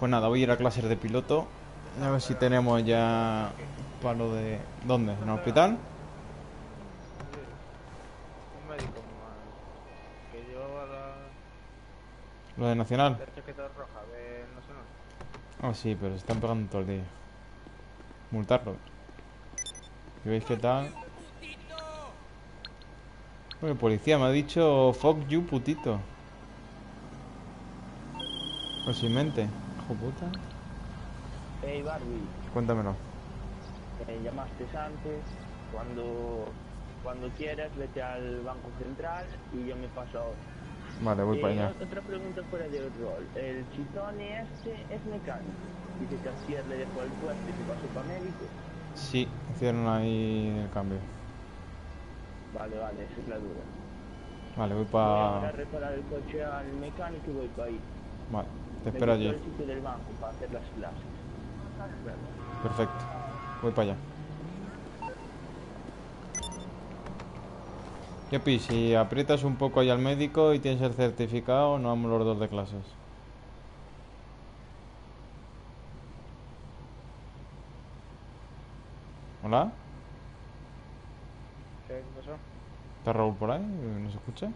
Pues nada, voy a ir a clases de piloto. A ver si tenemos ya para lo de... ¿Dónde? ¿En el hospital? Un médico. Que llevaba la, ¿Lo de Nacional? la chaqueta roja de no sé no. Ah, sí, pero se están pegando todo el día. Multarlo. ¿Y veis qué tal? Oye, policía, me ha dicho fuck you, putito. Pues sin mente. Hijo puta. Hey Barbie, Cuéntamelo. me llamaste antes. Cuando, cuando quieras, vete al Banco Central y yo me paso ahora. Vale, voy Eh, para allá. Otra pregunta fuera del rol. El chitone este es mecánico. Dice que a Sier le dejó el puesto y se pasó para médico. Sí, hicieron ahí el cambio. Vale, vale, esa es la duda. Vale, voy Voy a para... reparar el coche al mecánico y voy para ahí. Vale, te espero allí. Perfecto. Voy para allá. Yopi, si aprietas un poco ahí al médico y tienes el certificado, no vamos los dos de clases. ¿Hola? ¿Qué pasó? ¿Está Raúl por ahí? ¿No se escucha?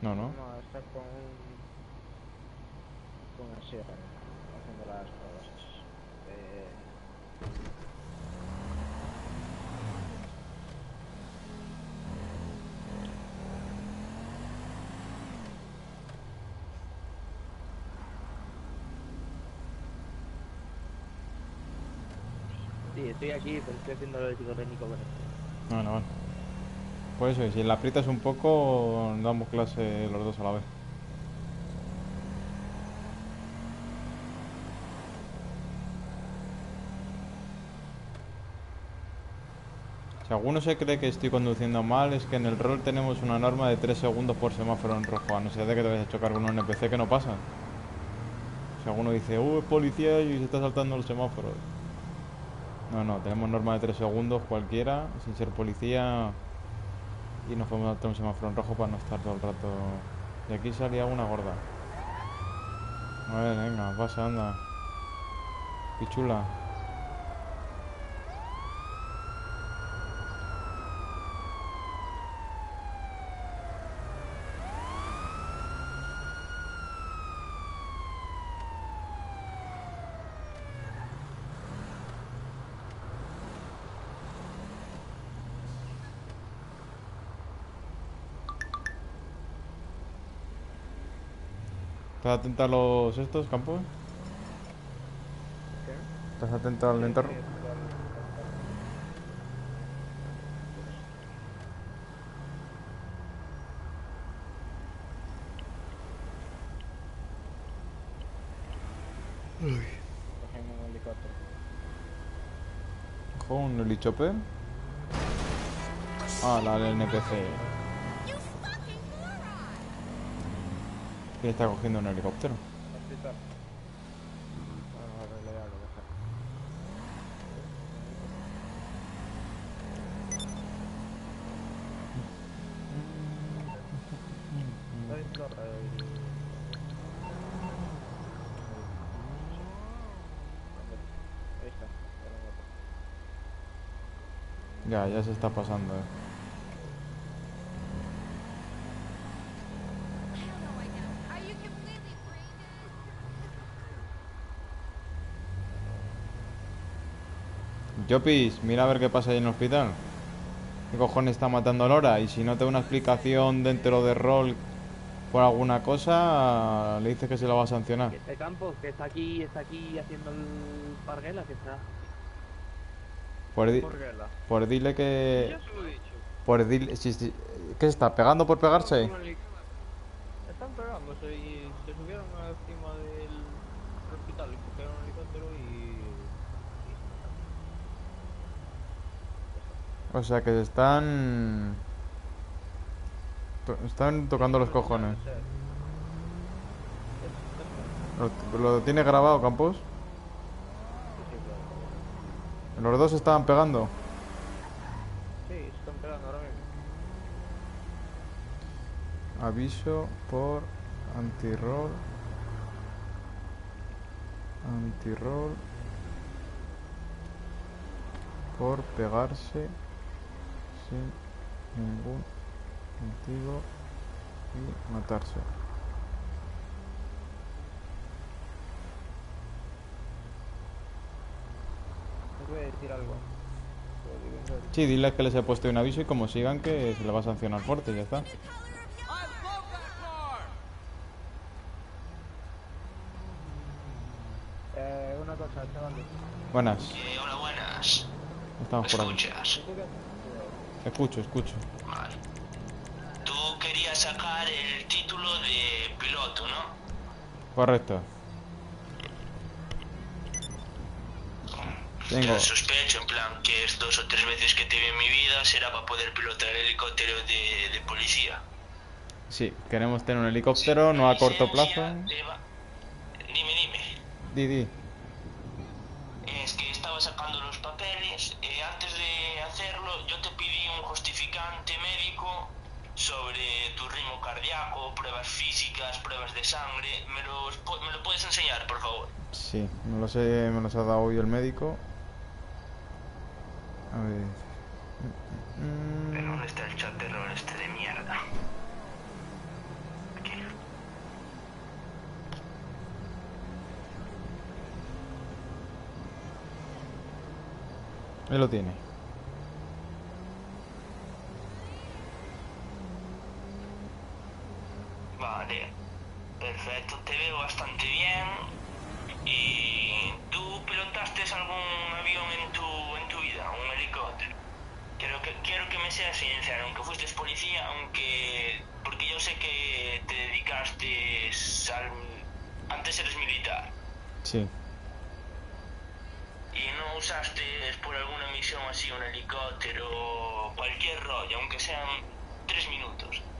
No, no. No, está con un con el cierre, haciendo las cosas. Eh... Sí, estoy aquí, pero estoy haciendo lo de psicotécnico con esto. Bueno, bueno. Pues eso, y si la aprietas un poco, damos clase los dos a la vez. Si alguno se cree que estoy conduciendo mal, es que en el rol tenemos una norma de 3 segundos por semáforo en rojo, a no ser de que te vayas a chocar con un NPC que no pasa. Si alguno dice, uh, es policía y se está saltando los semáforos. No, no, tenemos norma de 3 segundos cualquiera, sin ser policía. Y nos podemos saltar un semáforo en rojo para no estar todo el rato. Y aquí salía una gorda. A ver, venga, pasa, anda. Pichula. ¿Estás atento a los estos campos? ¿Qué? ¿Estás atento al entorno? Cogemos un helicóptero. Un helichopper. Ah, la del NPC. ¿Quién está cogiendo un helicóptero? Hospital. Vamos a arreglar algo, dejar. ¿Está visto el- Ahí está, ya lo noto. Ya, ya se está pasando. eh. Jopis, mira a ver qué pasa ahí en el hospital. ¿Qué cojones está matando a Lora? Y si no te da una explicación dentro de rol por alguna cosa, le dices que se lo va a sancionar. Este campo, que está aquí, está aquí haciendo el parguela, que está. Pues, di- ¿Por la? pues dile que... Pues dile... si- si- ¿Qué se está? ¿Pegando por pegarse? Están pegándose y se subieron encima del hospital y cogieron un helicóptero y... O sea que se están... to- Están tocando los cojones. ¿Lo, lo tiene grabado, Campos? Los dos se estaban pegando. Sí, se están pegando ahora mismo. Aviso por anti-roll. Anti-roll. Por pegarse sin ningún motivo y matarse. Les voy a decir algo. Sí, dile que les he puesto un aviso y como sigan que se le va a sancionar fuerte, ya está. Eh, una cosa, chavales. Buenas, Eh, hola, buenas. estamos por aquí. ¿Escuchas? Escucho, escucho. Vale. Tú querías sacar el título de piloto, ¿no? Correcto. Tengo. Te sospecho, en plan, que es dos o tres veces que te vi en mi vida será para poder pilotar el helicóptero de, de policía. Sí, queremos tener un helicóptero, no a corto plazo. Dime, dime. Didi. Es que estaba sacando los papeles. eh, antes de hacerlo, yo te pedí un justificante médico sobre tu ritmo cardíaco, pruebas físicas, pruebas de sangre. ¿Me, los ¿Me lo puedes enseñar, por favor? Sí, me los, he, me los ha dado hoy el médico. A ver. Pero ¿dónde está el chat de rol este de mierda? Aquí. Él lo tiene. Vale, perfecto, te veo bastante bien. ¿Y tú pilotaste algún avión en tu, en tu vida, un helicóptero? Quiero que, quiero que me seas sincero, aunque fuiste policía, aunque... Porque yo sé que te dedicaste al... Antes eres militar. Sí. ¿Y no usaste por alguna misión así un helicóptero, cualquier rollo, aunque sean tres minutos?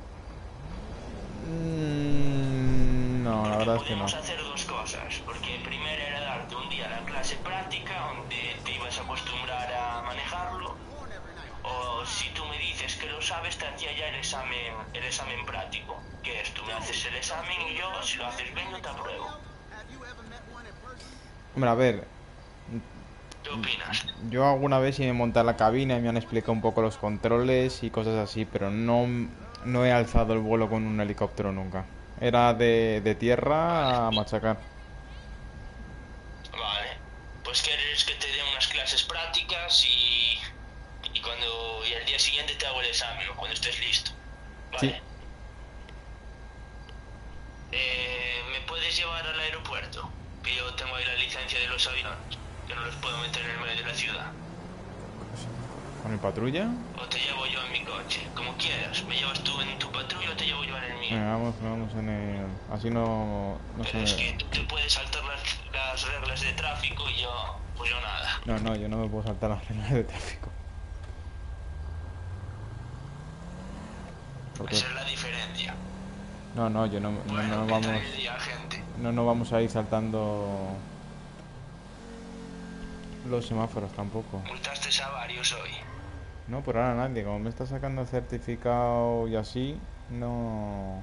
Mm, no, la verdad es que no. Hacer dos cosas, porque primero era darte un día la clase práctica donde te ibas a acostumbrar a manejarlo, o si tú me dices que lo sabes, te hacía ya el examen, el examen práctico, que es tú me haces el examen y yo, si lo haces bien, yo te apruebo. Hombre, a ver, ¿Qué opinas? yo alguna vez sí me monté a la cabina y me han explicado un poco los controles y cosas así, pero no, no he alzado el vuelo con un helicóptero nunca. Era de, de tierra a machacar. Vale, pues quieres que te dé unas clases prácticas y, y cuando y al día siguiente te hago el examen, o cuando estés listo. Vale. Sí. Eh, ¿Me puedes llevar al aeropuerto? Que yo tengo ahí la licencia de los aviones, que no los puedo meter en el medio de la ciudad. ¿Con el patrulla? O te llevo yo en mi coche, como quieras. ¿Me llevas tú en tu patrulla o te llevo yo en el mío? Venga, vamos, vamos en el... Así no... No Pero es que tú te puedes saltar las, las reglas de tráfico y yo, pues yo nada. No, no, yo no me puedo saltar las reglas de tráfico. Porque... Esa es la diferencia. No, no, yo no, no, Bueno, no ¿qué vamos... día, gente? No nos vamos a ir saltando... Los semáforos tampoco. Multaste a varios hoy. No, por ahora nadie. Como me está sacando certificado y así, no...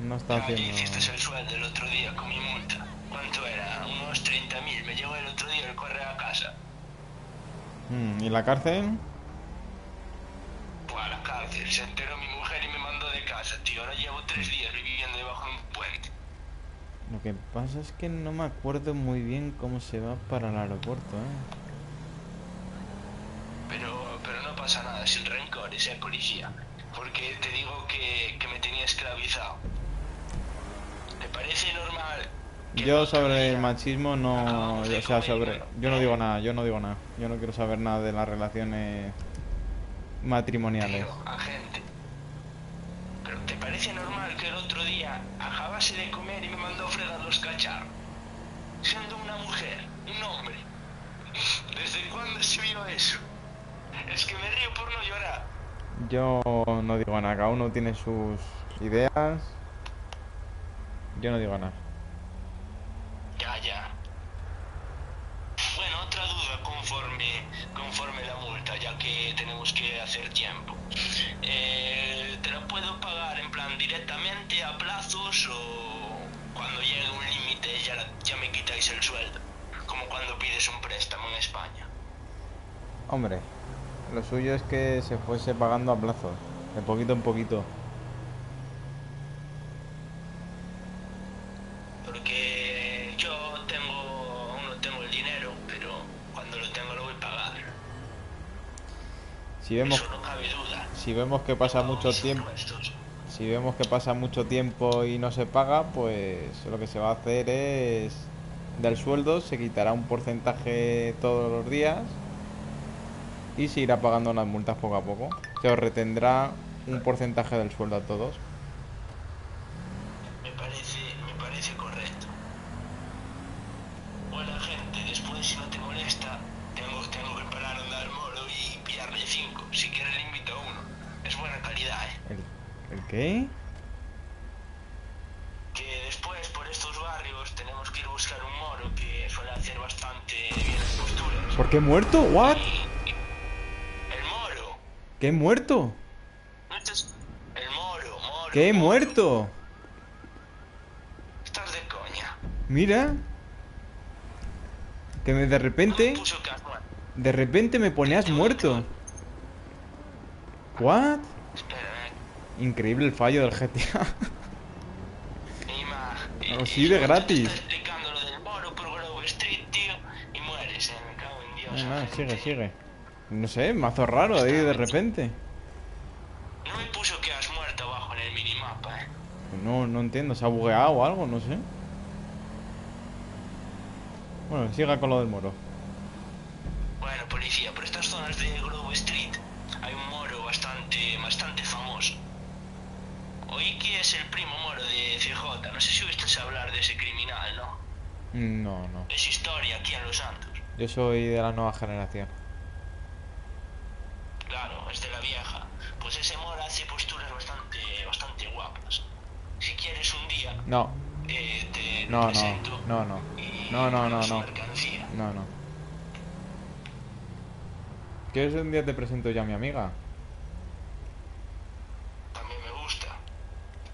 No está ya haciendo... hiciste el sueldo el otro día con mi multa. ¿Cuánto era? Unos 30.000. Me llegó el otro día el correo a casa. Mm, ¿Y la cárcel? Pues a la cárcel. Se enteró mi mujer y me mandó de casa, tío. Ahora llevo tres días viviendo debajo de un puente. Lo que pasa es que no me acuerdo muy bien cómo se va para el aeropuerto, ¿eh? Pero, pero no pasa nada, sin rencores, eh, policía. Porque te digo que, que me tenía esclavizado. ¿Te parece normal? Yo sobre el machismo no... O sea, sobre... Yo no digo nada, yo no digo nada. Yo no quiero saber nada de las relaciones matrimoniales. Tío, agente. Pero ¿te parece normal que el otro día acabase de comer y me mandó a fregar los cacharros? Siendo una mujer, un hombre. ¿Desde cuándo se vio eso? Es que me río por no llorar. Yo no digo nada, cada uno tiene sus ideas. Yo no digo nada. Ya, ya. Bueno, otra duda conforme, conforme la multa, ya que tenemos que hacer tiempo. Eh, ¿Te la puedo pagar en plan directamente a plazos o cuando llegue un límite ya, ya me quitáis el sueldo? Como cuando pides un préstamo en España. Hombre, lo suyo es que se fuese pagando a plazos, de poquito en poquito. Porque yo tengo, aún no tengo el dinero, pero cuando lo tengo lo voy a pagar. Si vemos, Eso no cabe duda. si vemos que pasa mucho tiempo, si vemos que pasa mucho tiempo y no se paga, pues lo que se va a hacer es del sueldo se quitará un porcentaje todos los días y se irá pagando las multas poco a poco. Se os retendrá un porcentaje del sueldo a todos. Me parece, me parece correcto. Bueno, gente, después si no te molesta, tengo, tengo que parar a andar moro y pillarle cinco. Si quieres le invito a uno. Es buena calidad, ¿eh? ¿El, el qué? Que después por estos barrios tenemos que ir a buscar un moro que suele hacer bastante bien las posturas. ¿Por qué muerto? ¿What? Y-. ¿Qué he muerto? ¿No estás- El moro, moro. ¿Qué muerto? Estás de coña. Mira. Que me de repente... De repente me ponías muerto. ¿What? Eh. Increíble el fallo del GTA. Así y de gratis. agente. sigue, sigue. No sé, mazo raro ahí de repente. No me puso que has muerto abajo en el minimapa, eh. No, no entiendo, se ha bugueado o algo, no sé. Bueno, siga con lo del moro. Bueno, policía, por estas zonas de Grove Street hay un moro bastante, bastante famoso. Oí que es el primo moro de CJ. No sé si oíste hablar de ese criminal, ¿no? No, no. Es historia aquí en Los Santos. Yo soy de la nueva generación. Claro, es de la vieja. Pues ese moro hace posturas bastante, bastante guapas. Si quieres un día, No, eh, te no, no, presento. no, no. y No, no, no, no. mercancía. No, no. ¿Quieres un día te presento yo a mi amiga? También me gusta.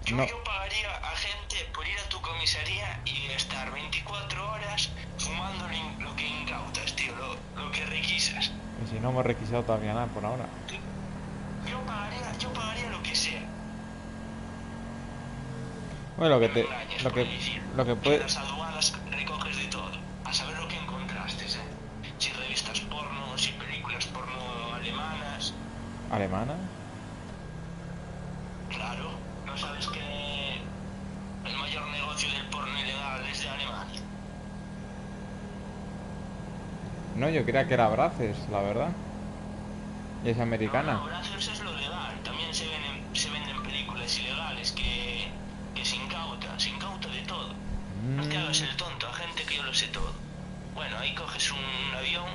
Yo, No. yo pagaría a gente por ir a tu comisaría y estar 24 horas fumando lo que incautas, tío, lo, lo que requisas. Y si no hemos requisado todavía nada por ahora. Yo pagaría, yo pagaría lo que sea. Bueno, lo que te... Lo que, lo que puede... las aduanas recoges de todo. A saber lo que encontraste, ¿eh? Si revistas porno, si películas porno alemanas. ¿Alemana? Claro, ¿no sabes que el mayor negocio del porno ilegal es de Alemania? No, yo creía que era Braces, la verdad. Y es americana. No, no, es lo legal. También se venden, se venden películas ilegales que, que se incauta, se incauta de todo. No te hagas el tonto, a gente que yo lo sé todo. Bueno, ahí coges un avión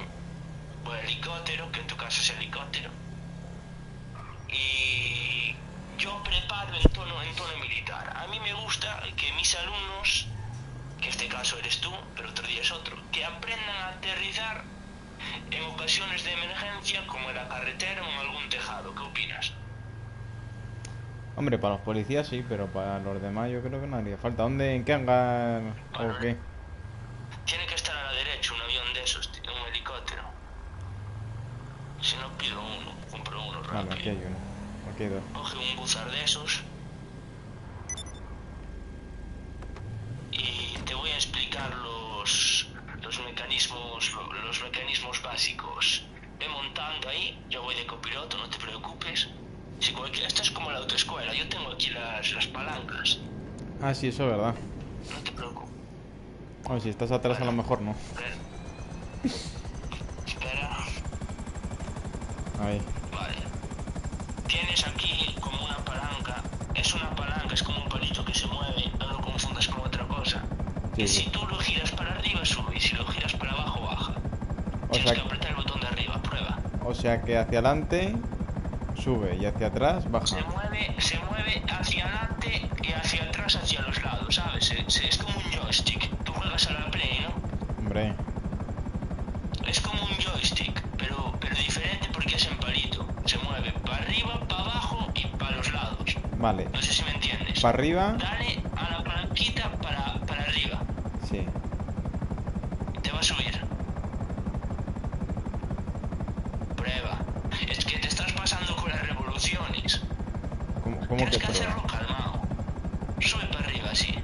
o helicóptero, que en tu caso es helicóptero. Y yo preparo en tono, en tono militar. A mí me gusta que mis alumnos, que este caso eres tú, pero otro día es otro, que aprendan a aterrizar en ocasiones de emergencia como en la carretera o en algún tejado. ¿Qué opinas? Hombre, para los policías sí, pero para los demás yo creo que no haría falta. ¿Dónde? ¿En qué hangar? ¿O qué? Tiene que estar a la derecha un avión de esos, un helicóptero. Si no pido uno, compro uno Vale, rápido. aquí hay uno. Aquí hay dos. Coge un buzar de esos. Y te voy a explicar los, los mecanismos los mecanismos básicos. Ve montando ahí, yo voy de copiloto, no te preocupes. Si cualquiera, esto es como la autoescuela, yo tengo aquí las, las palancas, Ah, sí, eso es verdad. no te preocupes. O si estás atrás a lo mejor no. Espera. Espera. Ahí. Vale. Tienes aquí como una palanca. Es una palanca, es como un palito que se mueve. No lo confundas con otra cosa. Si tú lo giras para arriba, sube. Y si lo giras para abajo, baja. O Tienes sea, que apretar el botón de arriba. Prueba. o sea que hacia adelante sube y hacia atrás baja. Se mueve, se mueve hacia adelante y hacia atrás, hacia los lados, ¿sabes? Se- se- es como un joystick. Tú juegas a la Play, ¿no? Hombre, Es como un joystick, pero, pero diferente porque es en palito. Se mueve para arriba, para abajo y para los lados. vale. No sé si me entiendes. Para arriba, Dale a la palanquita para, para arriba. sí. Te va a subir. Prueba. Es que te estás pasando con las revoluciones. ¿Cómo, cómo Tienes que hacerlo calmado. Sube para arriba, sí.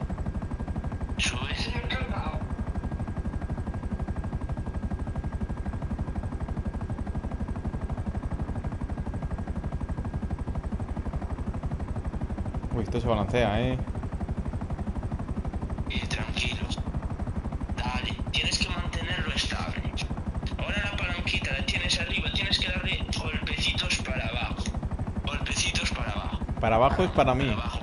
Sube. Uy, esto se balancea, ¿eh? Y tranquilo. Dale, tienes que mantenerlo estable. Ahora la palanquita la tienes arriba, tienes que darle golpecitos para abajo. Golpecitos para abajo. Para abajo es para mí.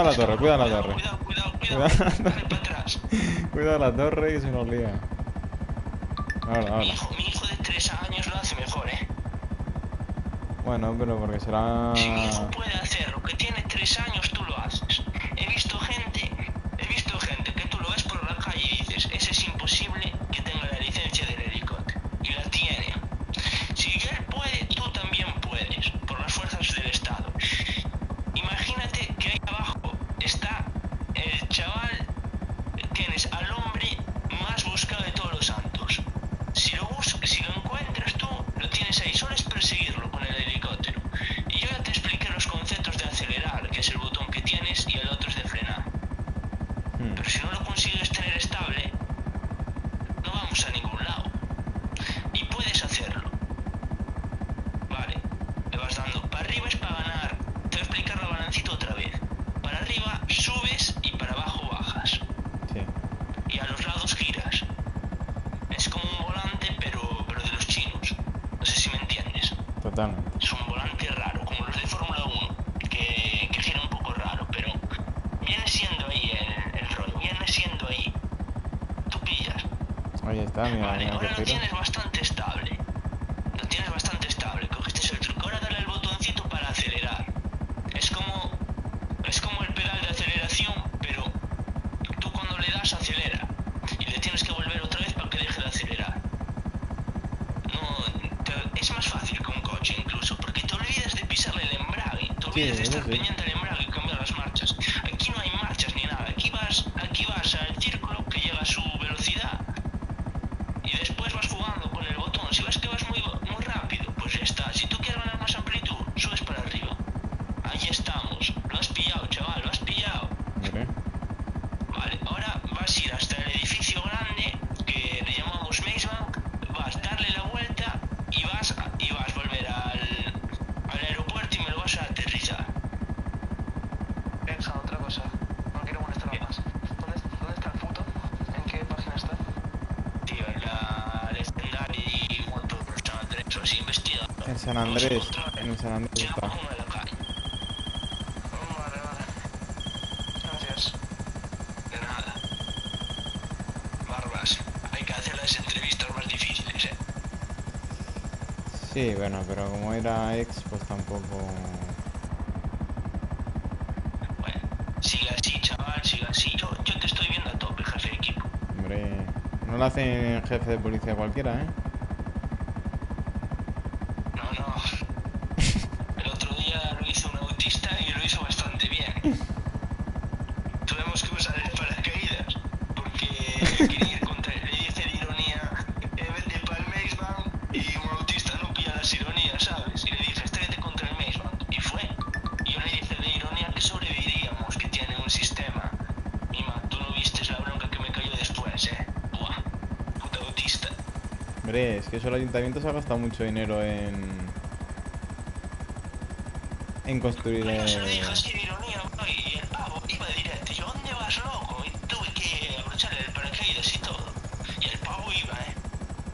Cuidado la torre, cuidado la torre. Cuidado, cuidado, cuidado. Cuidado la torre y se nos lía. Ahora, ahora. Mi hijo, de 3 años lo hace mejor, eh. Bueno, pero porque será. Mi hijo era ex, pues tampoco... Bueno, sigue así, chaval, sigue así. Yo, yo te estoy viendo a tope, jefe de equipo. Hombre, no lo hacen jefe de policía cualquiera, ¿eh? Hombre, es que eso el ayuntamiento se ha gastado mucho dinero en... En construir... Pero yo se lo así de ironía, ¿no? y el pavo iba directo. Este, yo, ¿dónde vas, loco? Y tuve que abrochar el paracaídas y todo. Y el pavo iba, ¿eh?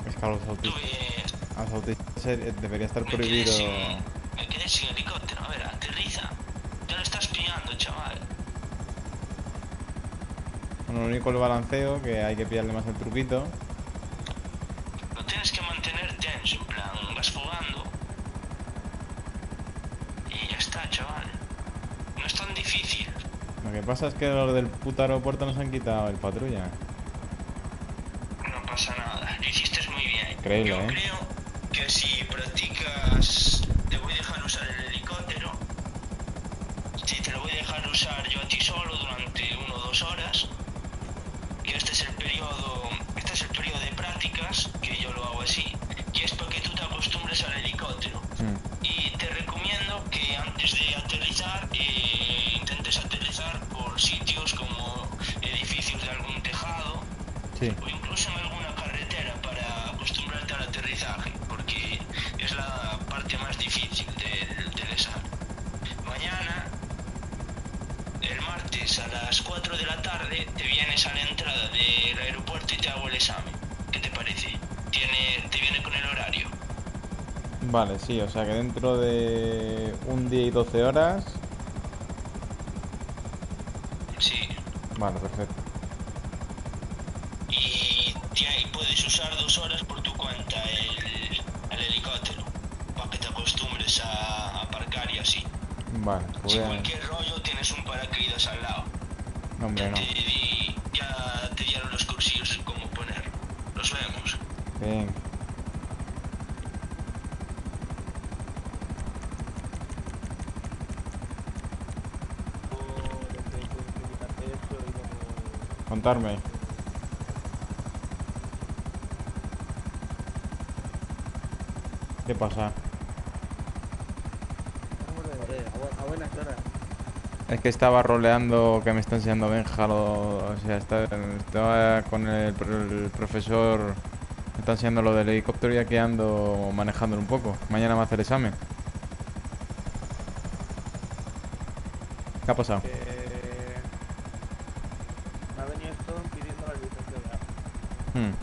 Es que a los autistas... Tuve... A los autistas debería estar me prohibido... Quedé sin... Me quedé sin helicóptero. A ver, aterriza. Ya lo estás pillando, chaval. Bueno, lo único el balanceo, que hay que pillarle más el truquito. pasa es que los del puto aeropuerto nos han quitado el patrulla. No pasa nada, lo hiciste muy bien. Increíble, ¿eh? Creo sí, o sea que dentro de un día y 12 horas. Sí. Vale, perfecto. Y, puedes usar dos horas por tu cuenta el, el helicóptero. Para que te acostumbres a aparcar y así. Vale, pues Si cualquier rollo tienes un paracaídas al lado. Hombre, no. Te di- ya te dieron los cursillos en cómo poner. Nos vemos. Bien. ¿Qué pasa? Es que estaba roleando que me está enseñando Benja, lo- o sea, está- estaba con el, pro- el profesor, me está enseñando lo del helicóptero y aquí ando manejándolo un poco. Mañana me hace el examen. ¿Qué ha pasado? Me ha venido esto pidiendo la licencia de arma. Hmm,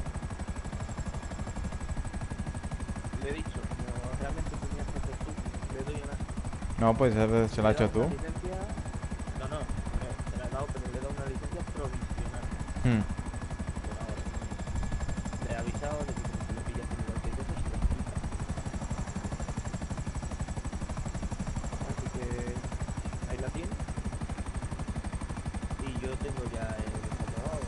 Le he dicho, como realmente tenías que hacer tú, le doy una... No, pues se le he hecho tú. una licencia... No, no, me, me la he dado, pero le he dado una licencia provisional. Hmm, por ahora. Le he avisado de que como se le pillas en cualquier cosa, se lo quita. Así que ahí la tiene. Y yo tengo ya el comprobado.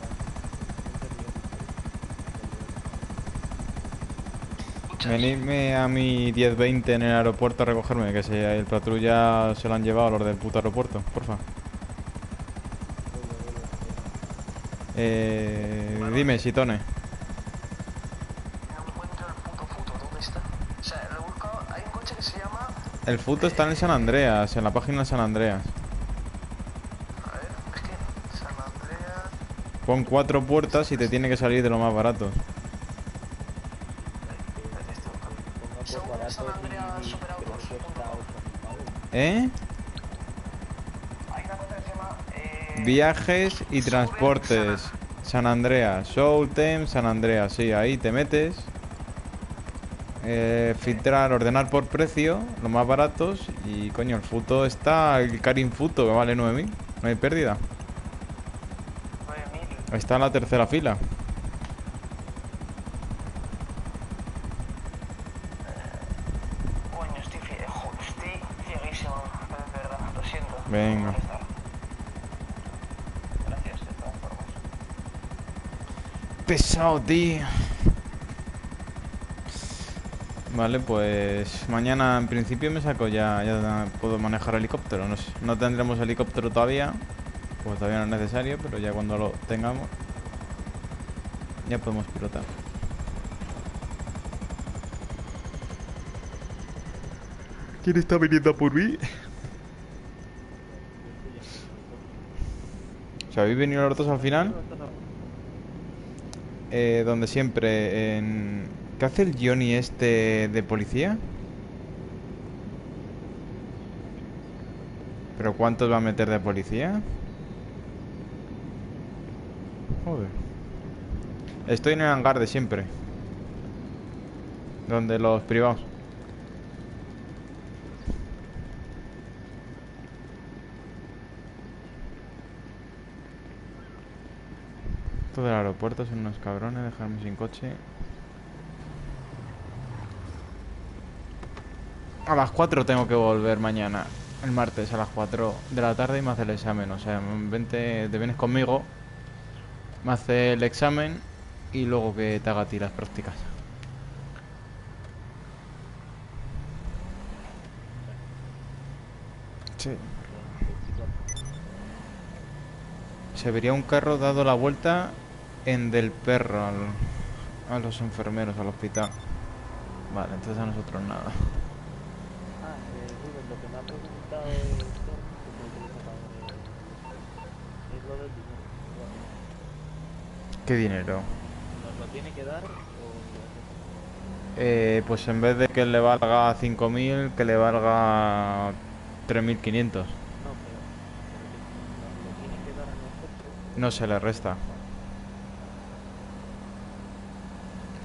Venidme a mi 1020 en el aeropuerto a recogerme, que se, el patrulla se lo han llevado los del puto aeropuerto, porfa. Eh, dime, Sitone. El puto futo, ¿dónde está? O sea, lo he buscado, hay un coche que se llama... El futo está en el San Andreas, en la página de San Andreas. A ver, es que... San Andreas... Pon cuatro puertas y te tiene que salir de lo más barato. Según el San Andreas Superautos. ¿Eh? Eh, Viajes y transportes. San Andreas. Showtime San Andreas. Sí, ahí te metes. Eh, filtrar, ordenar por precio, los más baratos. Y coño, el futo está. El Karin Futo que vale 9000. No hay pérdida. Está en la tercera fila. Coño, estoy, cie- jo, estoy cieguísimo, de verdad, lo siento. Venga. Gracias, de todas formas. Pesado, tío. Vale, pues mañana en principio me saco ya, ya puedo manejar helicóptero. No, no tendremos helicóptero todavía, pues todavía no es necesario, pero ya cuando lo tengamos ya podemos pilotar. ¿Quién está viniendo por mí? ¿Se habéis venido los dos al final? Eh, donde siempre. ¿Qué hace el Johnny este de policía? ¿Pero cuántos va a meter de policía? Joder. Estoy en el hangar de siempre. Donde los privados. Esto del aeropuerto son unos cabrones, dejarme sin coche. A las 4 tengo que volver mañana, el martes a las 4 de la tarde y me hace el examen. O sea, vente, te vienes conmigo, me hace el examen y luego que te haga a ti las prácticas. Se vería un carro dado la vuelta en del perro al- a los enfermeros, al hospital. Vale, entonces a nosotros nada. Ah, eh, Rubén, lo que me ha preguntado de- es lo del dinero. ¿Qué dinero? ¿Nos lo tiene que dar o...? Eh, pues en vez de que le valga 5.000, que le valga 3.500. No, pero, pero que nos lo tiene que dar a nosotros No se le resta.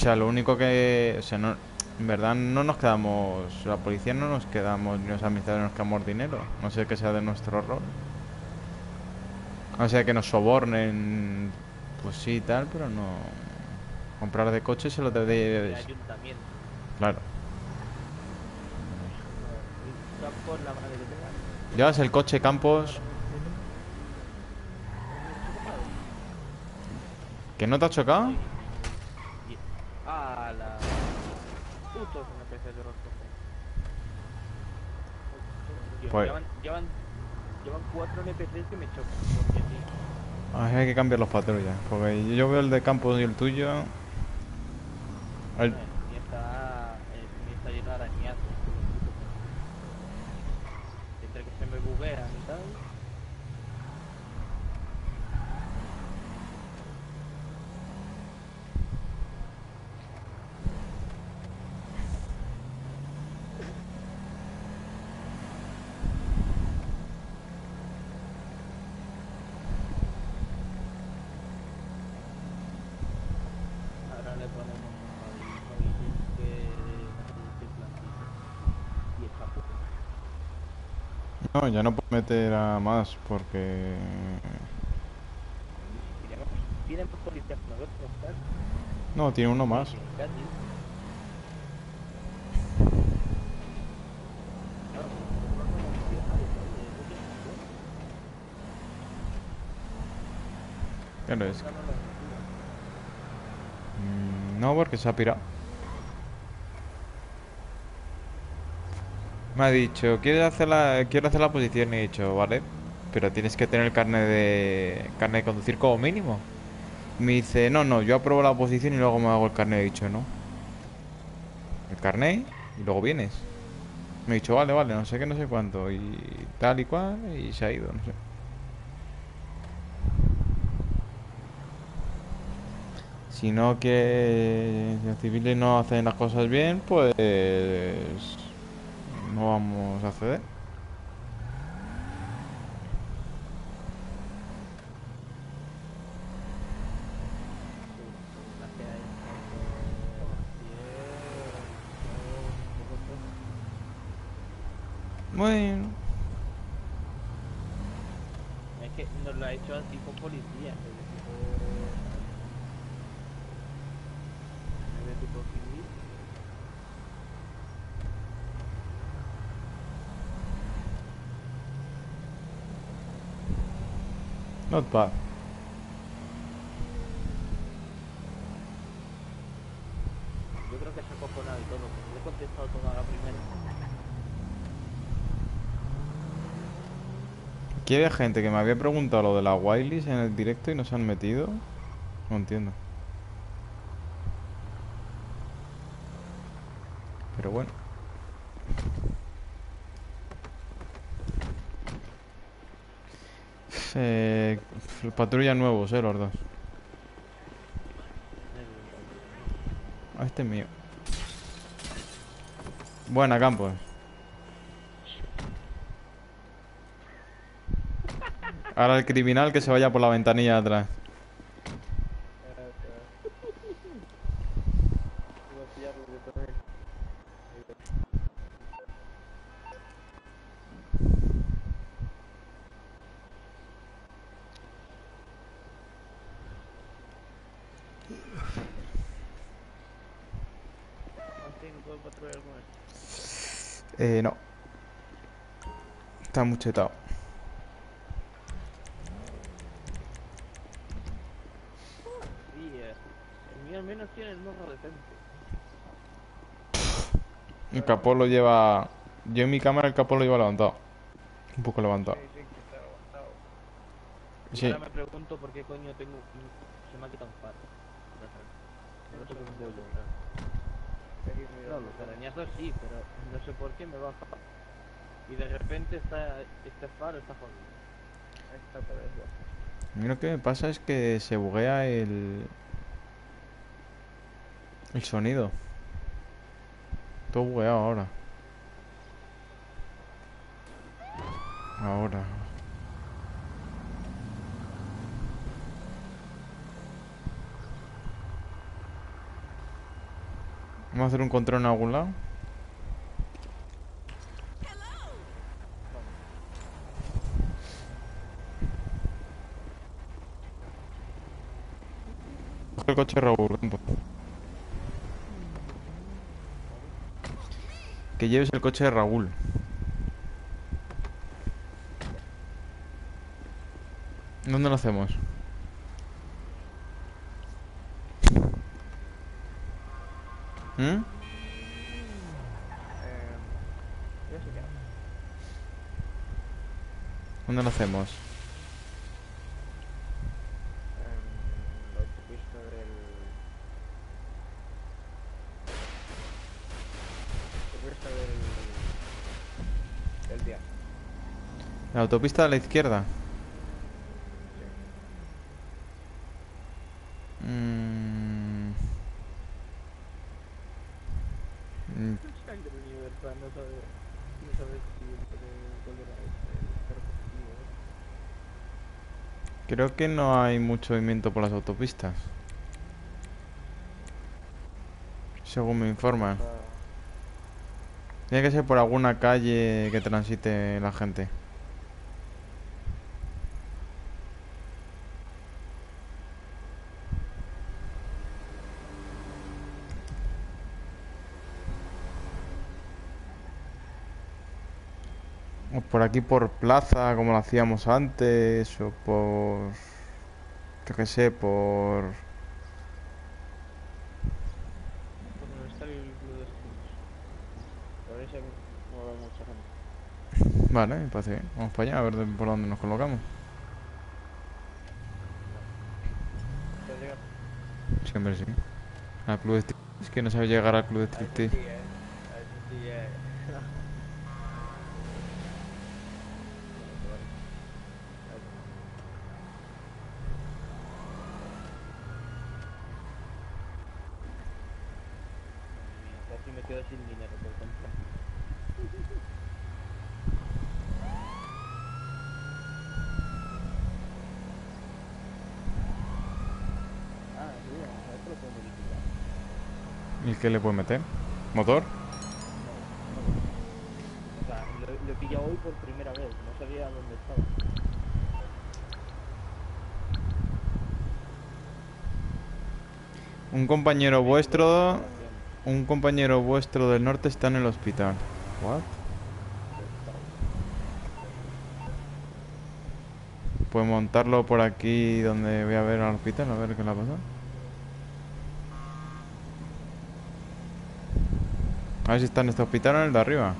O sea, lo único que... O sea, no, en verdad no nos quedamos... La policía no nos quedamos, ni los administradores nos quedamos dinero. No sé qué sea de nuestro rol. O sea, que nos sobornen... Pues sí y tal, pero no... Comprar de coche se lo El debe... ayuntamiento. Claro. Que. Llevas el coche Campos... ¿Que no te ha chocado? Ah, la... Putos NPCs de los cojones. Tío, Pues- Llevan, llevan, llevan cuatro NPCs que me chocan. Porque sí. Ay, hay que cambiar los patrullas. Porque yo veo el de Campos y el tuyo... El- Y está, eh, está lleno de arañazos. Entre que se me buguean y tal. Ahora le ponemos al Moisés que necesite plantilla. Y está poco. No, ya no puedo meter a más porque... No, tiene uno más. Nosotros no es... Mm, No, porque se ha pirado. Me ha dicho, ¿quieres hacer la, quiero hacer la posición? Y he dicho, vale, pero tienes que tener carne de carne de conducir como mínimo. Me dice, no, no, yo apruebo la posición y luego me hago el carnet. He dicho, no. El carnet y luego vienes. Me ha dicho, vale, vale, no sé qué, no sé cuánto. Y tal y cual, y se ha ido, no sé. Si no que los civiles no hacen las cosas bien, pues no vamos a ceder. La que hay en cuanto a cien, un poco todo. Bueno, Es que nos lo ha hecho así con policía, tipo civil. Not bad. Yo creo que se ha cojonado y todo, porque le he contestado todo a la primera. Aquí había gente que me había preguntado lo de la Wileys en el directo y no se han metido. No entiendo. Pero bueno. Eh, patrulla nuevos, eh, los dos. Ah, este es mío. Buena, Campos. Ahora el criminal que se vaya por la ventanilla de atrás. Voy a pillarlo yo también. Martín, ¿puedo patrullar con esto? Eh, no. Está muy chetado. Sí, eh, el mío al menos tiene el morro decente. El capó lo lleva... Yo en mi cámara el capó lo lleva levantado. Un poco levantado. Sí, sí, que está aguantado. Y Sí. ahora me pregunto por qué coño tengo se me ha quitado un par. No sé por qué mirando. los arañazos sí, pero no sé por qué me va a fallar. Y de repente está, este faro está jodido. Ahí está por A mí lo que me pasa es que se buguea el... El sonido. Todo bugueado ahora. Ahora. Vamos a hacer un control en algún lado. El coche de Raúl. Que lleves el coche de Raúl. ¿Dónde lo hacemos? ¿Mm? ¿Dónde lo hacemos? en la autopista del... Autopista del... del día. ¿La autopista de la izquierda? Mm. Creo que no hay mucho movimiento por las autopistas. Según me informan. Tiene que ser por alguna calle que transite la gente. O por aquí por plaza, como lo hacíamos antes, o por... Yo qué sé, por... Vale, me parece bien. Vamos para allá a ver por dónde nos colocamos. ¿Puedes llegar? Sí. Al club de striptease. Es que no sabe llegar al club de striptease. Sí, eh. A eso sí, eh. Vale, vale. Ahí. Madre mía, casi me quedo sin dinero por comprar. Ah, sí, vamos a ver, lo puedo modificar. ¿Y qué le puede meter? ¿Motor? O sea, lo, lo he pillado hoy por primera vez, no sabía dónde estaba. Un compañero vuestro... Un compañero vuestro del norte está en el hospital. ¿What? Pues montarlo por aquí donde voy a ver al hospital, a ver qué le ha pasado. A ver si está en este hospital o en el de arriba.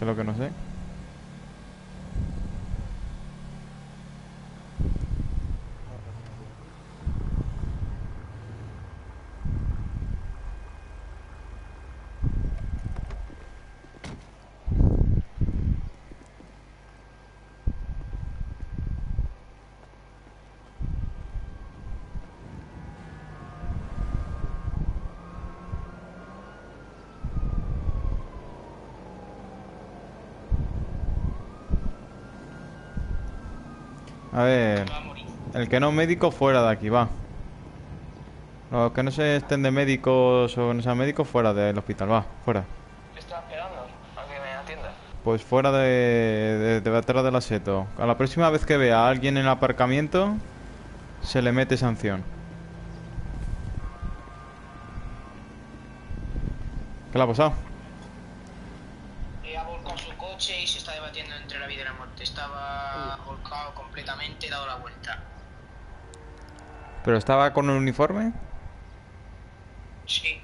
Es lo que no sé. A ver, Va a morir. El que no médico fuera de aquí, va. Los que no se estén de médicos o no sean médicos fuera del hospital, va, fuera. ¿Qué estás esperando? A que me atiendas. Pues fuera de, de, de detrás del aseto. A la próxima vez que vea a alguien en el aparcamiento, se le mete sanción. ¿Qué le ha pasado? Ha volcado su coche y se está debatiendo entre la vida y la muerte. Estaba volcado completamente, dado la vuelta. ¿Pero estaba con el uniforme? Sí,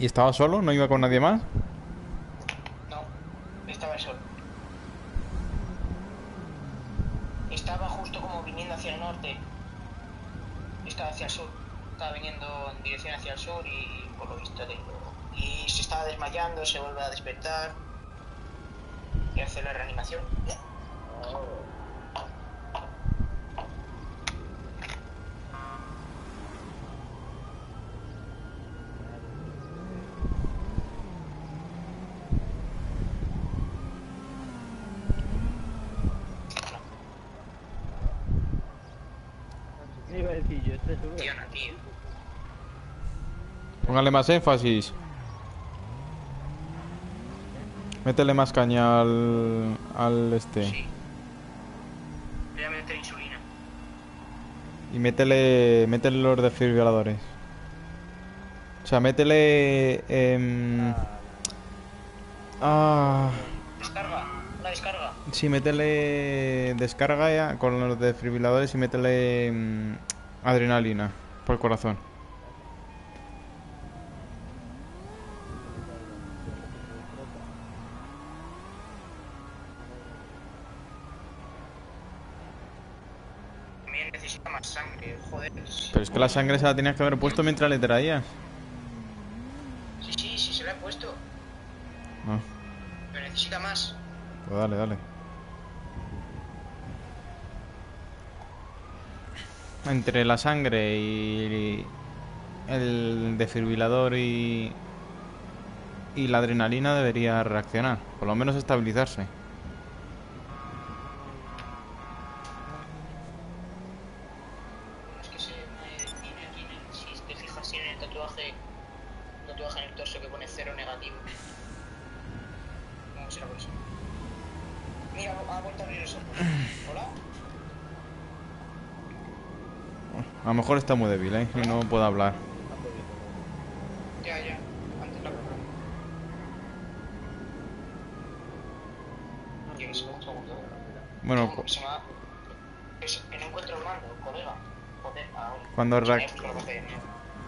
¿Y estaba solo? ¿No iba con nadie más? no, estaba solo. Estaba justo como viniendo hacia el norte. Estaba hacia el sur. Estaba viniendo en dirección hacia el sur y por lo visto le... Y se estaba desmayando, se vuelve a despertar. Y hace la reanimación. Sí, yo estoy seguro. Funciona, tío. Más énfasis. Métele más caña al, al este. Sí. Voy a meter insulina. Y métele, métele los desfibriladores. O sea, métele... em, ah, Descarga, una descarga. sí, métele descarga ya con los desfibriladores y métele em, adrenalina por el corazón. También necesita más sangre, joder. Pero es que la sangre se la tenías que haber puesto mientras le traías. Sí, sí, sí se la he puesto. No, Pero necesita más. pues dale, dale. Entre la sangre y el desfibrilador y, y la adrenalina debería reaccionar, por lo menos estabilizarse. Es que se me tiene aquí en el, si te fijas en el tatuaje, un tatuaje en el torso que pone cero negativo. ¿Cómo será por eso? Mira, ha vuelto a abrir los ojos. Hola. A lo mejor está muy débil, ¿eh? Y no puede hablar. Ya, ya. Antes la. Bueno, cu- Se me ha... Es que no encuentro el mando, colega. Joder, ahora. Cuando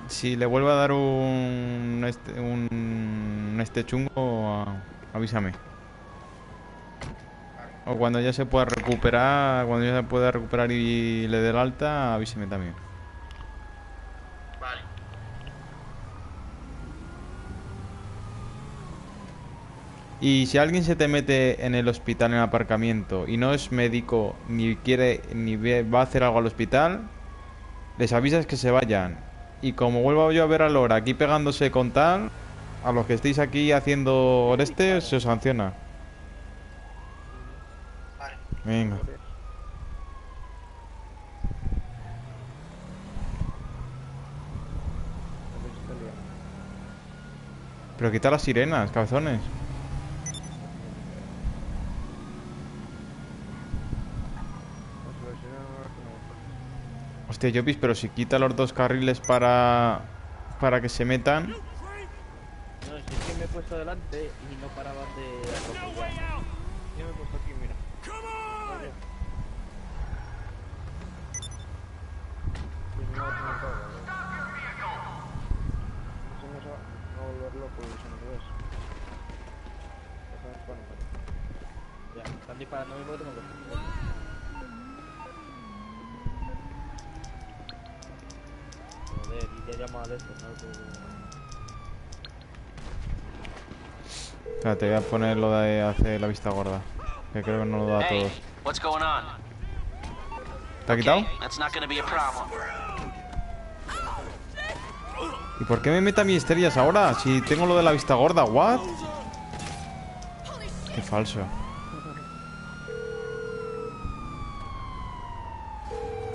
si le vuelve a dar un este, un este chungo, avísame. O cuando ya se pueda recuperar, cuando ya se pueda recuperar y le dé el alta, avíseme también. Vale. Y si alguien se te mete en el hospital en el aparcamiento y no es médico ni quiere ni va a hacer algo al hospital, les avisas que se vayan. Y como vuelva yo a ver a Lora aquí pegándose con tal, a los que estéis aquí haciendo este se os sanciona. Venga. Pero quita las sirenas, cabezones. Hostia, Jopis, pero si quita los dos carriles para para que se metan. No, si es que me he puesto delante y no paraban de. Yo me he puesto aquí, mira. Vale. Pues no, no acabo, ¿no? Eso no se va a volver loco y eso no ves. Déjame disparar, vale. Ya, están disparando porque tengo que... Joder, y ya llamo al esto, ¿no? Espérate, voy a poner lo de hacer la vista gorda. Que creo que no lo da a todos. what's going on? ¿Te ha quitado? That's not gonna be a problem. ¿Y por qué me mete a mí estrellas ahora? Si tengo lo de la vista gorda, ¿what? Qué falso.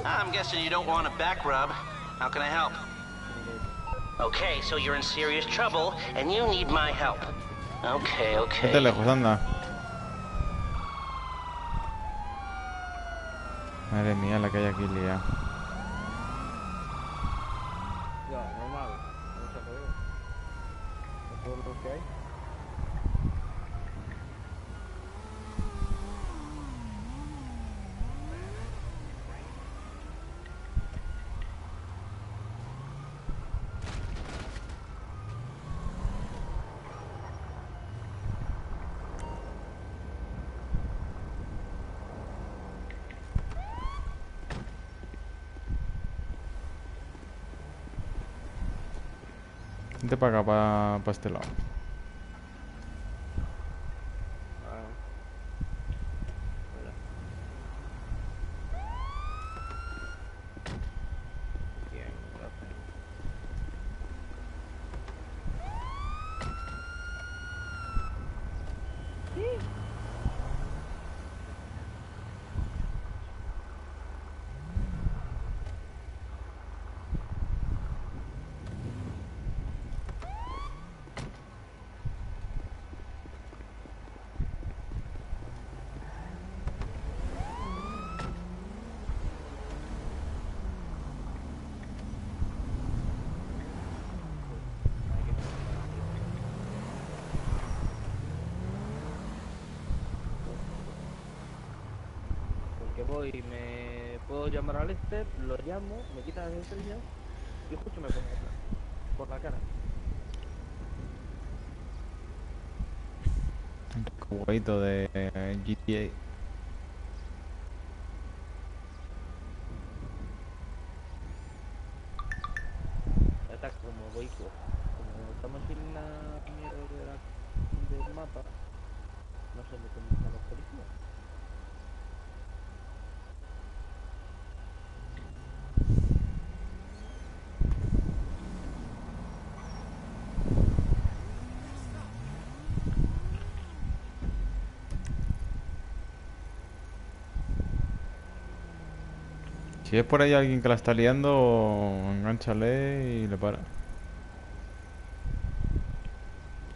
I'm guessing you don't want a back rub. How can I help? Okay, so you're in serious trouble and you need my help. Okay, okay. Vete lejos, anda. Madre mía, la que hay aquí liada. Para acá, para este lado. Ah. Hola. Bien, gracias. voy, me puedo llamar al este, lo llamo, me quita las estrellas y justo me pongo. Por la cara. Jueguito de GTA. Está como vehículo. Como estamos en la mierda de la- del mapa, no sé de dónde están los policías. Si es por ahí alguien que la está liando, enganchale y le para.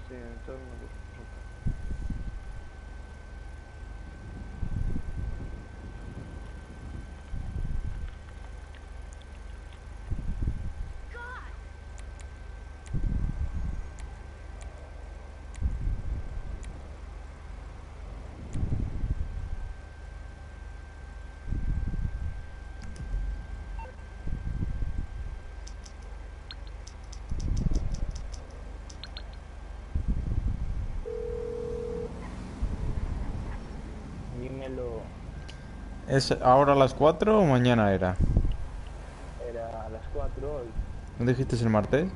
Sí, en todo el mundo. ¿Es ahora a las 4 o mañana era? era a las 4 hoy. ¿No dijiste el martes?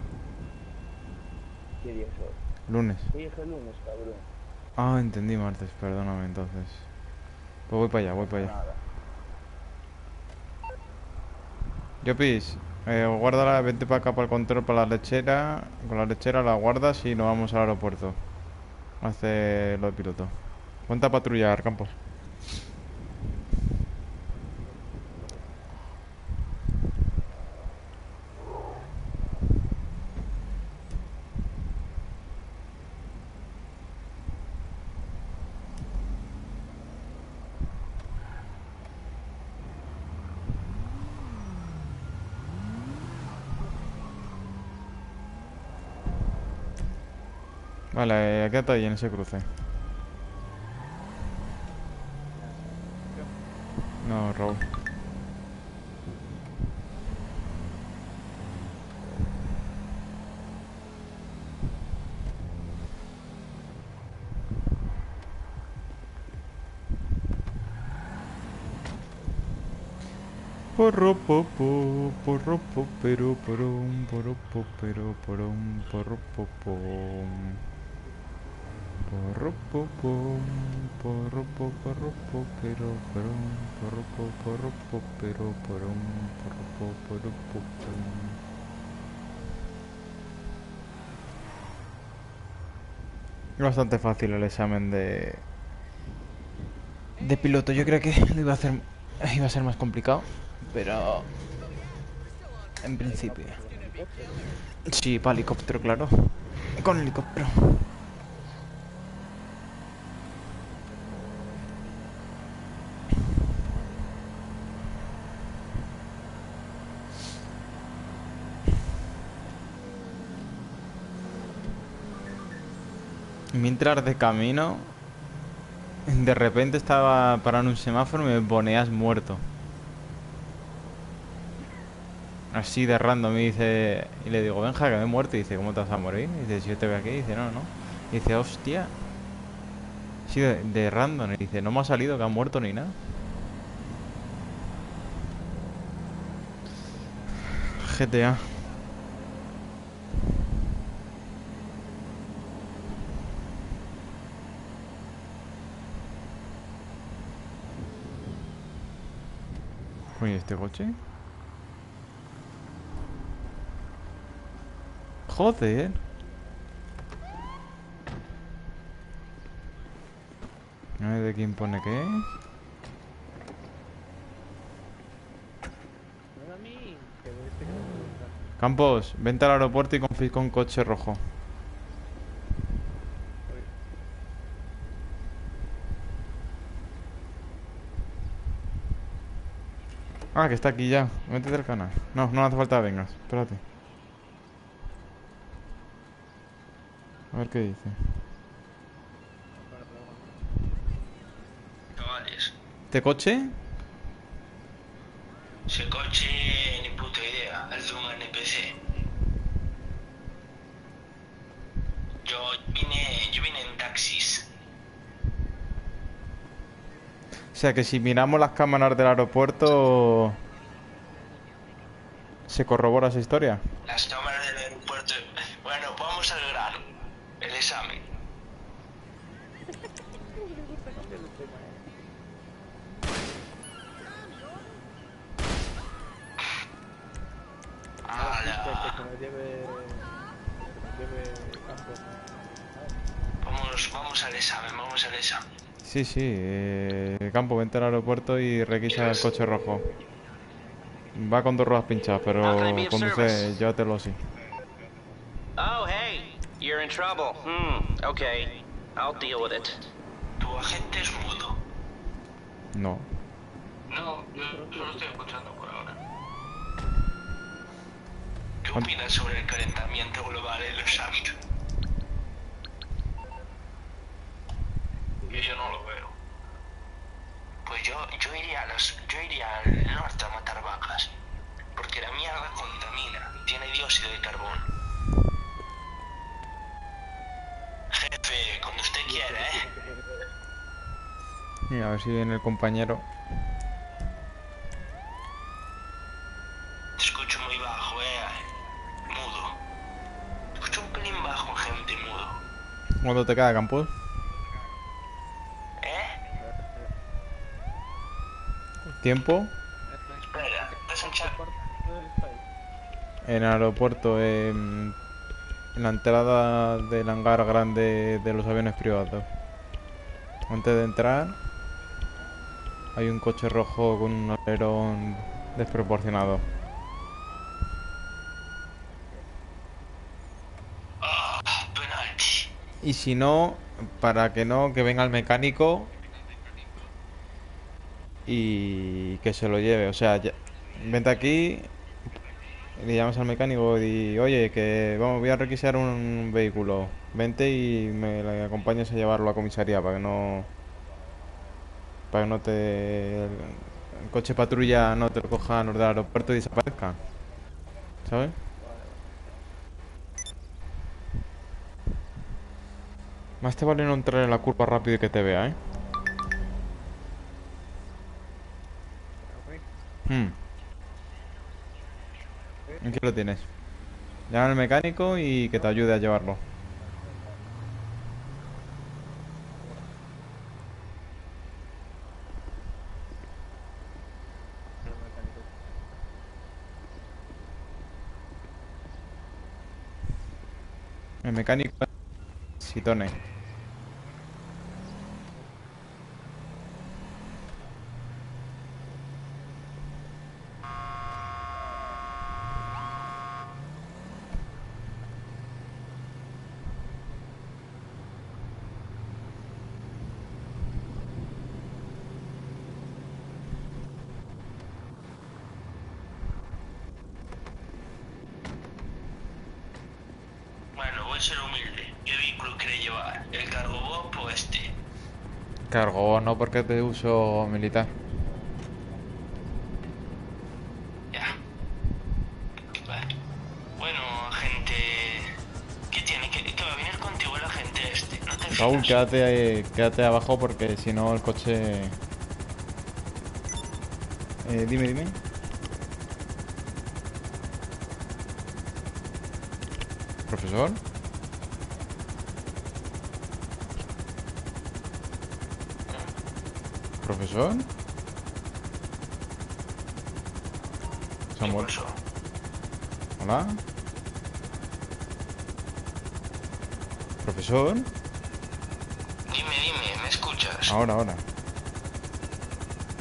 ¿Qué día es hoy? Lunes. Hoy es el lunes, cabrón. Ah, entendí martes, perdóname entonces. Pues voy para allá, voy para allá. Nada. Yopis, eh, guárdala, vente para acá para el control, para la lechera. Con la lechera la guardas y nos vamos al aeropuerto. Hace lo de piloto. Cuenta patrullar, Campos. Quédate ahí en ese cruce. No, Raúl. Porro popo, porro popero, porom, porro popero, porom, porro popom. Porro popom, porro po, porro popero, porom, porro po, porro popero, porom, porro po, porro popom. Es bastante fácil el examen de de piloto. Yo creo que lo iba a hacer iba a ser más complicado, pero en principio. Sí, para helicóptero, claro. Con helicóptero. De camino, de repente estaba parando un semáforo y me ponías muerto. Así de random, y dice, y le digo, Benja, que me he muerto. Y dice, ¿cómo te vas a morir? Y dice, si yo te veo aquí. Y dice, no, no. Y dice, hostia. Sí, de, de random. Y dice, no me ha salido que ha muerto ni nada. GTA. Oye, este coche. Joder. A ver de quién pone qué. Campos, vente al aeropuerto y confisca un coche rojo. Ah, que está aquí ya. Métete al canal. No, no hace falta vengas. Espérate. A ver qué dice. Chavales, ¿Este coche? Ese coche, ni puta idea, es de un NPC. Yo vine, yo vine en taxis. O sea que si miramos las cámaras del aeropuerto... ¿Se corrobora esa historia? Las cámaras del aeropuerto. Bueno, vamos al grano. El examen. ¡Hala! Que me lleve... Que me lleve campo. Vamos, vamos al examen, vamos al examen. Sí, sí. Eh, Campo, vente al aeropuerto y requisa el coche rojo. Va con dos ruedas pinchadas, pero conduce, llévatelo así. Oh, hey, you're in trouble. Hmm, okay. I'll deal with it. Tu agente es mudo. No. No, yo, yo lo estoy escuchando por ahora. ¿Qué opinas sobre el calentamiento global en los? Que yo no lo veo. Pues yo, yo iría a los, yo iría al norte a matar vacas. Porque la mierda contamina, tiene dióxido de carbón. Jefe, cuando usted quiera, ¿eh? Y a ver si viene el compañero. Te escucho muy bajo, eh. Mudo. Te escucho un pelín bajo, gente mudo. ¿Cuánto te queda, Campos? ¿Eh? ¿Tiempo? Espera. En el aeropuerto, em, en la entrada del hangar grande de los aviones privados. Antes de entrar, hay un coche rojo con un alerón desproporcionado. Ah. Y si no, para que no, que venga el mecánico y que se lo lleve. O sea, ya- vente aquí, le llamas al mecánico y oye, que vamos, voy a requisar un vehículo. Vente y me acompañes a llevarlo a comisaría para que no. Para que no te. El coche patrulla no te lo cojan del aeropuerto y desaparezca. ¿Sabes? Más te vale no entrar en la curva rápido y que te vea, ¿eh? Hmm. Aquí lo tienes. Llama al mecánico y que te ayude a llevarlo. El mecánico Sitone. Bueno, voy a ser humilde. ¿Qué vehículo quiere llevar? ¿El cargo Bob o este? Cargo, no porque es de uso militar. Ya. Vale. Bueno, agente... ¿Qué tiene? ¿Qué, qué va a venir contigo el agente este? No te Raúl, fijas. quédate, eh, quédate abajo porque si no el coche... Eh, dime, dime. ¿Profesor? Se ¿Qué muerto. pasó? Hola. ¿Profesor? Dime, dime, ¿me escuchas? Ahora, ahora.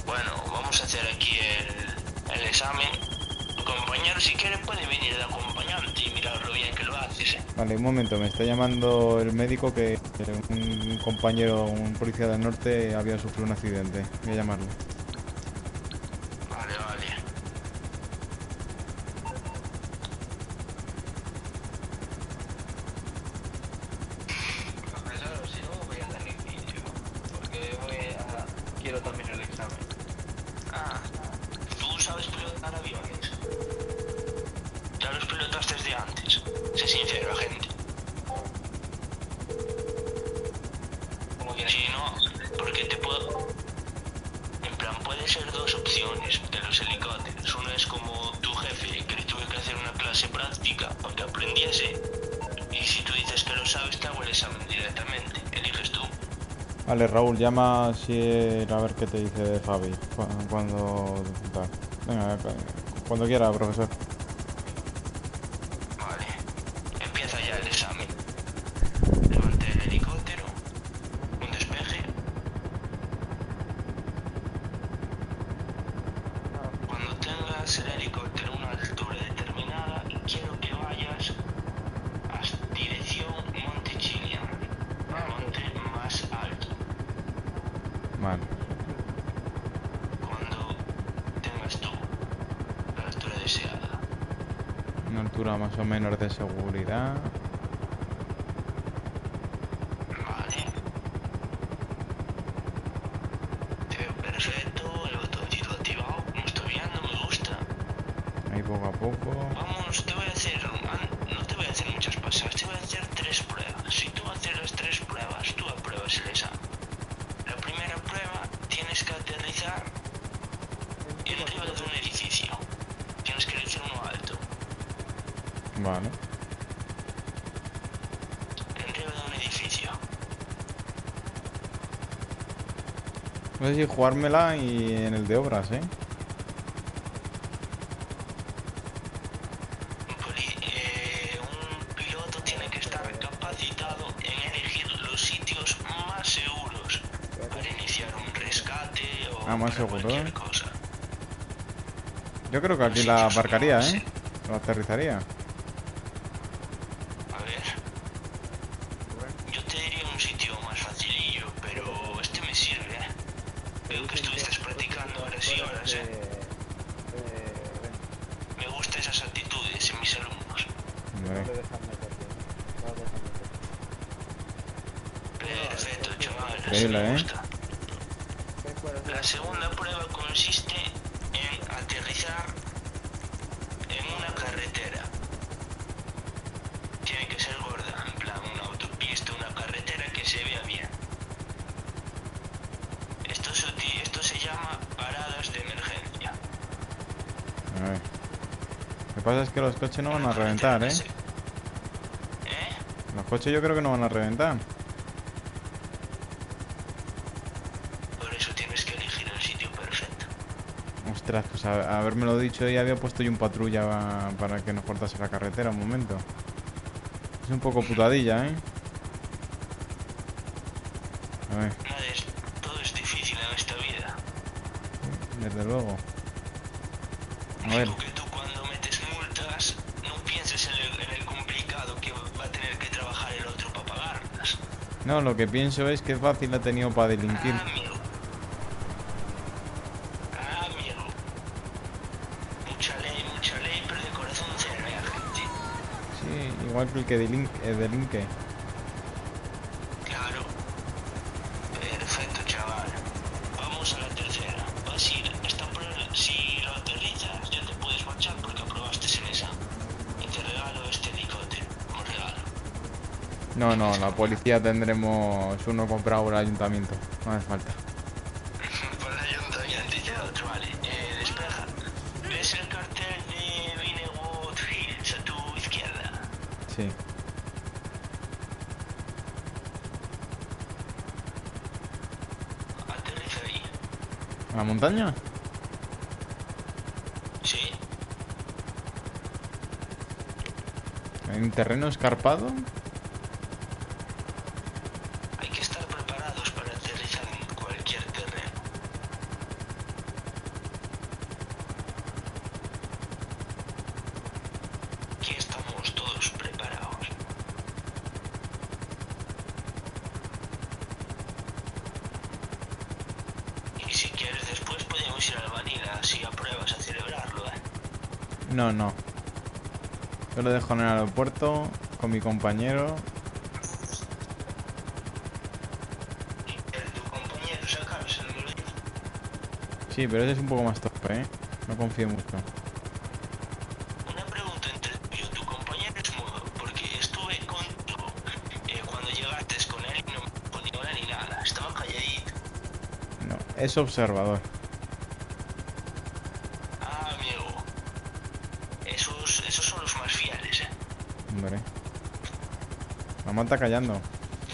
Bueno, vamos a hacer aquí el, el examen. Tu compañero, si quiere, puede venir de Vale, un momento, me está llamando el médico que un compañero, un policía del norte había sufrido un accidente. Voy a llamarlo. Raúl, llama a Sier a ver qué te dice Fabi. cu- Cuando. Venga, cu- cuando quiera, profesor. Sé si jugármela y en el de obras, ¿eh? Un poli- un piloto tiene que estar capacitado en elegir los sitios más seguros para iniciar un rescate o Ah, más seguro, cualquier cosa. Yo creo que aquí la aparcaría, ¿eh? Lo aterrizaría. Perfecto, chaval. Increíble, ¿eh? gusta. La segunda prueba consiste en aterrizar en una carretera. Tiene que ser gorda, en plan una autopista, una carretera que se vea bien. Esto se, esto se llama paradas de emergencia. A ver. Lo que pasa es que los coches no van a reventar, ¿eh? Los coches yo creo que no van a reventar. Pues a, habérmelo dicho y había puesto yo un patrulla pa- para que nos cortase la carretera un momento. Es un poco putadilla, ¿eh? A ver, todo es difícil en esta vida. desde luego. A ver, Que tú cuando metes multas no pienses en el, en el complicado que va a tener que trabajar el otro para pagarlas. no, lo que pienso es que fácil ha tenido para delinquir. Amigo. Que el que delin- eh, delinque. Claro. Perfecto, chaval. Vamos a la tercera. Vas a ir esta prueba. Si lo aterrizas, ya te puedes marchar porque aprobaste en esa. Y te regalo este helicóptero. Un regalo. No, no, la policía tendremos uno comprado por el ayuntamiento. No hace falta. Montaña? Sí. ¿En terreno escarpado? dejo en el aeropuerto con mi compañero. Sí, pero ese es un poco más tope, ¿eh? No confío mucho. Una pregunta entre tú yo. Tu compañero es mudo, porque estuve contigo eh, cuando llegaste con él y no me ni nada. Estaba calladito. No, es observador. Está callando.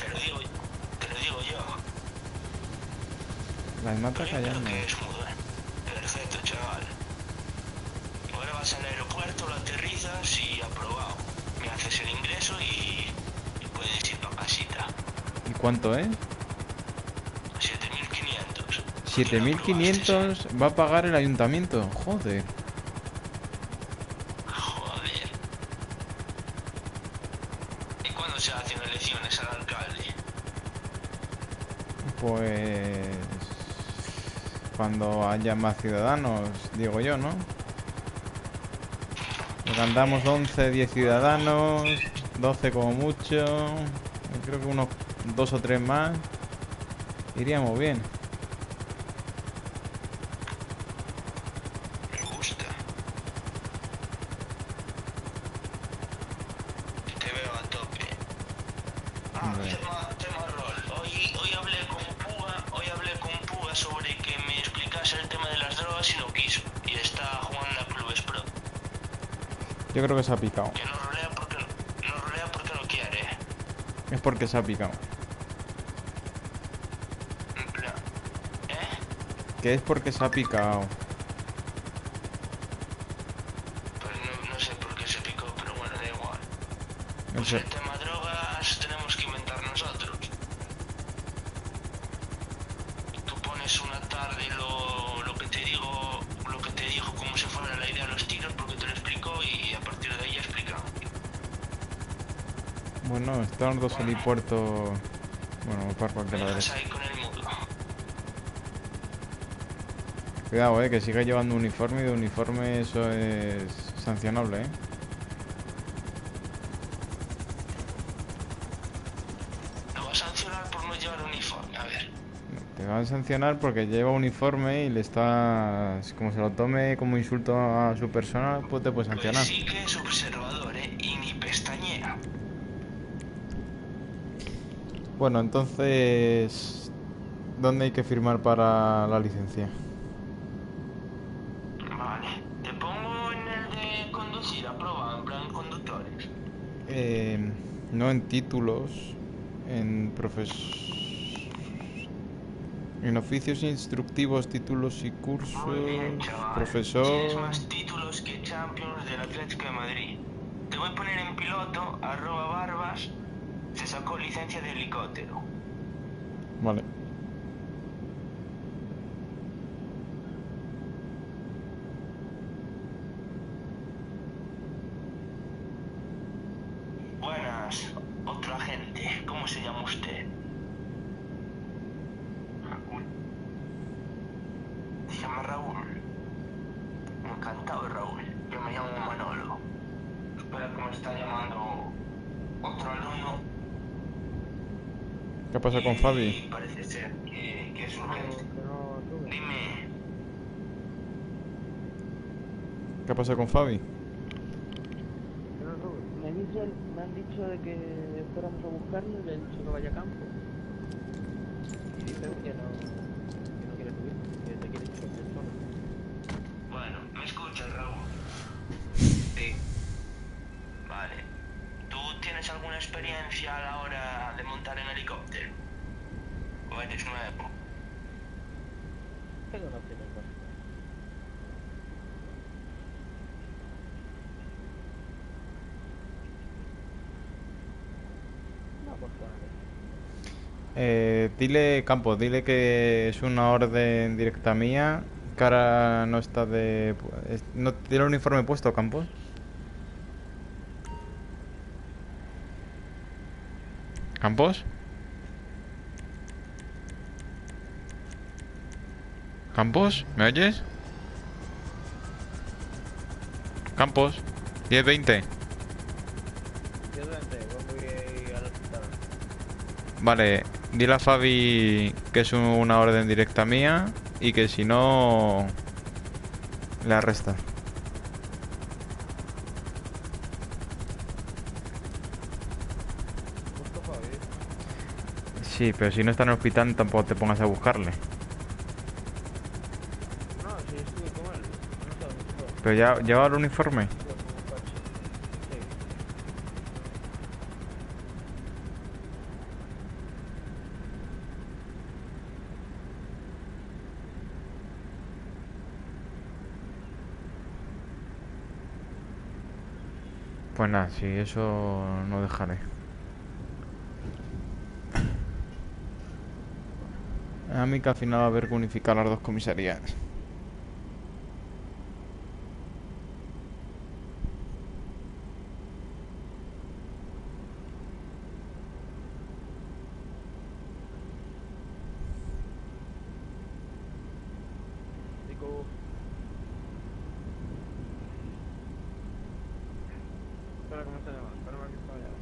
Te lo digo, te lo digo yo. La mamá está Pero callando. que es eh. Perfecto, chaval. Ahora vas al aeropuerto, lo aterrizas y aprobado. Me haces el ingreso y, y puedes ir para casita. ¿Y cuánto es? 7500. 7500 va a pagar el ayuntamiento. Joder. Cuando haya más ciudadanos, digo yo, ¿no? Porque andamos 11, 10 ciudadanos, 12 como mucho. Creo que unos dos o tres más. Iríamos bien. Se ha picado. Que no rolea porque no, no rolea porque no quiere. Es porque se ha picado. ¿eh? Que es porque se ha picado. Pues no, no sé por qué se picó, pero bueno, da igual. No sé. Los dos helipuertos. Bueno, ahí con el mudo. Cuidado, eh, que siga llevando uniforme y de uniforme eso es sancionable, eh. Lo va a sancionar por no llevar uniforme. A ver. Te van a sancionar porque lleva uniforme y le está... Como se lo tome como insulto a su persona, pues te puede sancionar. Pues sí que es observador, ¿eh? Y ni pestañea. Bueno, entonces... ¿Dónde hay que firmar para la licencia? Vale. Te pongo en el de conducir a prueba, en plan conductores. Eh, no en títulos, en profes... En oficios instructivos, títulos y cursos, Muy bien, chaval. profesor... Tienes más títulos que Champions del Atlético de Madrid. Te voy a poner en piloto, arroba barbas, se sacó licencia de helicóptero. Vale. Buenas, otro agente. ¿Cómo se llama usted? Raúl. Se llama Raúl. Encantado, Raúl. Yo me llamo Manolo. Espera que me está llamando otro alumno. ¿Qué pasa con Fabi? Parece ser que, que es urgente. Dime, ¿Qué pasa con Fabi? Me, me han dicho de que fuéramos a buscarlo y le he dicho que vaya a campo. Y dice que no, que no quiere subir, que te quiere ir solo. bueno, ¿me escuchas, Raúl? Sí. Vale. ¿Tú tienes alguna experiencia a la hora de montar en helicóptero? ¿O eres nuevo? Tengo nociones básicas. No, pues vale. Eh, dile, Campos, dile que es una orden directa mía. Ahora no está de... es- ¿No tiene el uniforme puesto, Campos? ¿Campos? ¿Campos? ¿Me oyes? Campos 10-20 Yo durante, voy a ir al hospital. Vale, dile a Fabi que es una orden directa mía y que si no le arresta. Sí, pero si no está en el hospital tampoco te pongas a buscarle. Pero lleva el uniforme. Pues nada, sí, eso no dejaré. A mí que al final va a haber que unificar las dos comisarías. Digo, espera que me está llamando, espera que está llamando.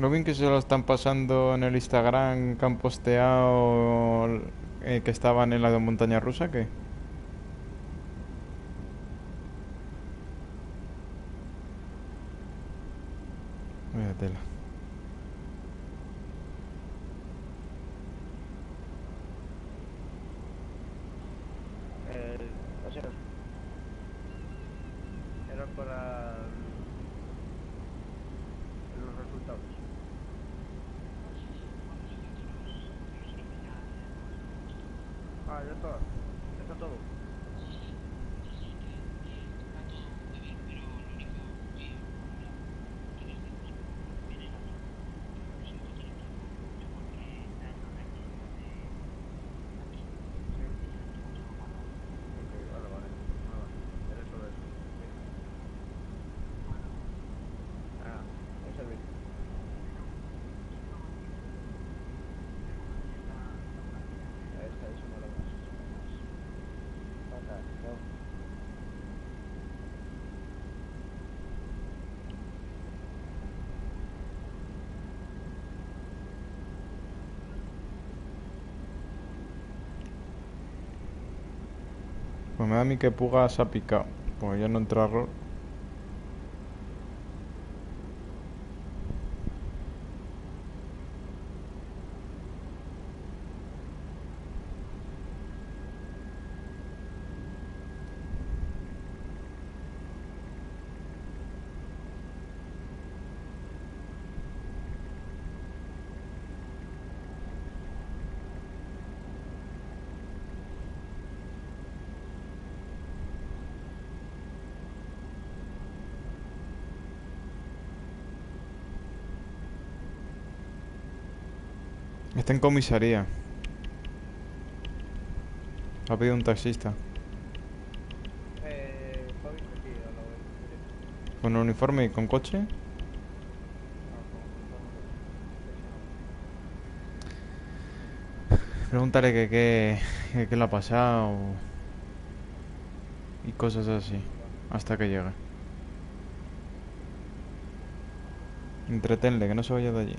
Lo bien que se lo están pasando en el Instagram que han posteado eh, que estaban en la montaña rusa, ¿qué? Vaya tela. Eh, o sea, era para los resultados. Ah, ya está. Ya está todo. Ok, vale, vale. Nada, era solo eso. Ah, es servicio. Esta es una de las Pata, chao. Pues me da a mí que Puga se ha picado. Pues ya no entra a rol. Está en comisaría. Ha pedido un taxista. Eh. ¿Con uniforme y con coche? Pregúntale que qué que qué le ha pasado y cosas así hasta que llegue. Entretenle, que no se vaya de allí.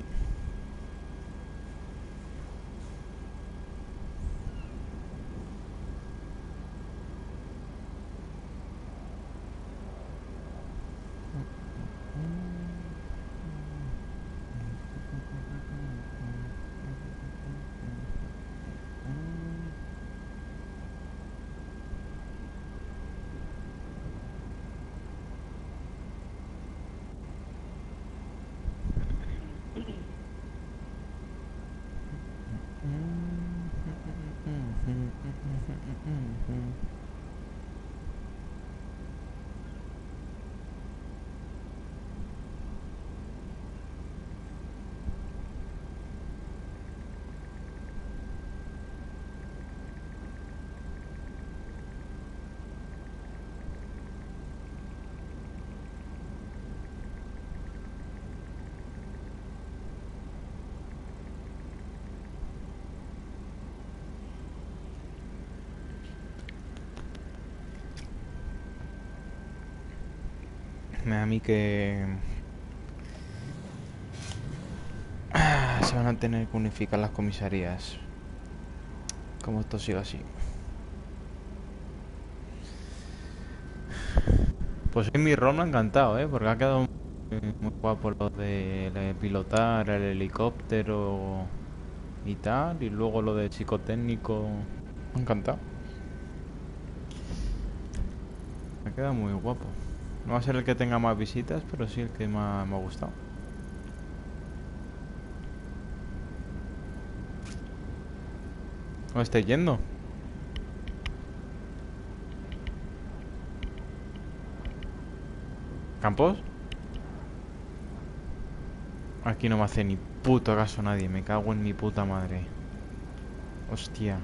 A mí que... Ah, Se van a tener que unificar las comisarías. Como esto siga así. Pues en mi rol me ha encantado, ¿eh? Porque ha quedado muy, guapo lo de, lo de pilotar el helicóptero y tal. Y luego lo de psicotécnico. Me ha encantado. Me queda muy guapo. No va a ser el que tenga más visitas, pero sí el que más me ha gustado. ¿Dónde estáis yendo? ¿Campos? Aquí no me hace ni puto caso nadie. Me cago en mi puta madre. Hostia.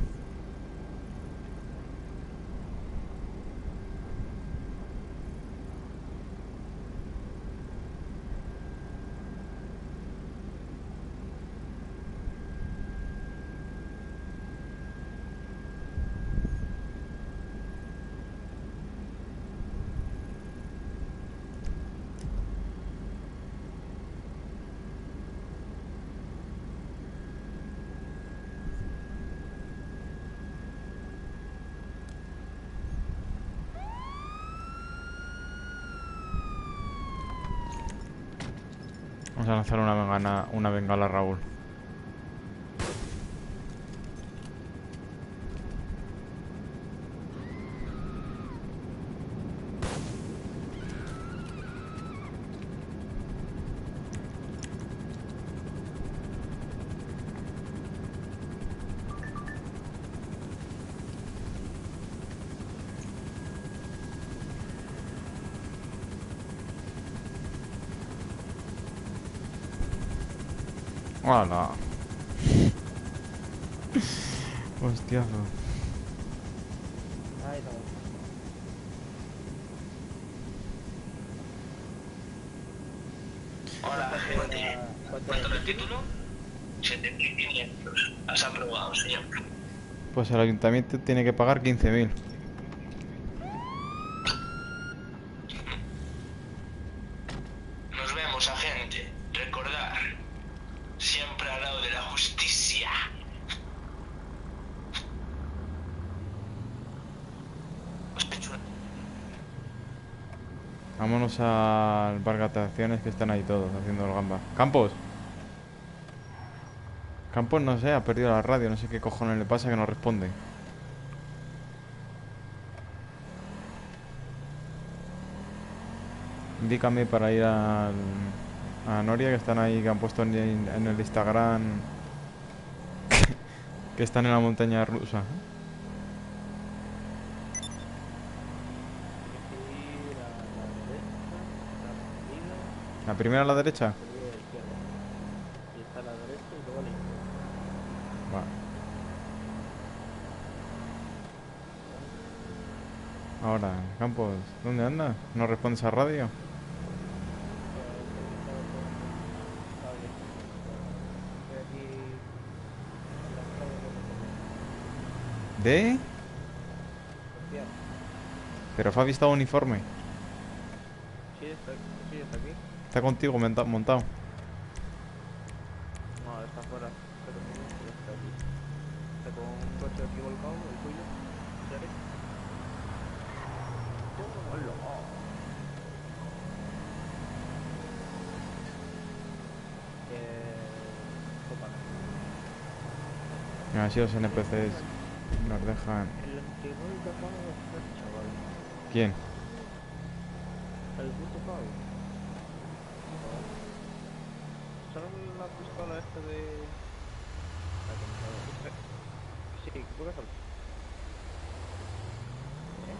Vamos a lanzar una bengala, Raúl. ¡Hala! Hostiazo. Hola, gente. ¿Cuánto ¿Cuánto es el título? 7.500. Has aprobado, señor. Pues el ayuntamiento tiene que pagar 15.000. Nos vemos, agente. Recordar. Siempre al lado de la justicia. Os he hecho una- Vámonos al que están ahí todos haciendo el gamba. ¡Campos! Campos no sé, ha perdido la radio, no sé qué cojones le pasa que no responde. Indícame para ir al, a Noria que están ahí, que han puesto en el Instagram que están en la montaña rusa. Tienes que ir a la derecha, a la salida, ¿La primera a la derecha? salida a la izquierda. Y está a la derecha y luego a la. Va. Ahora, Campos, ¿dónde andas? ¿No respondes a radio? ¿De? Pero Fabi está uniforme. ¿sí está, sí está aquí? Está contigo monta- montado. No, está fuera. Pero no, sí está aquí. Está con un coche aquí volcado, el. Eh... Así los NPCs nos dejan. El de Pablo está chaval. ¿Quién? El puto Pablo. ¿Sabes la pistola esta de... La Sí, el- ¿Eh?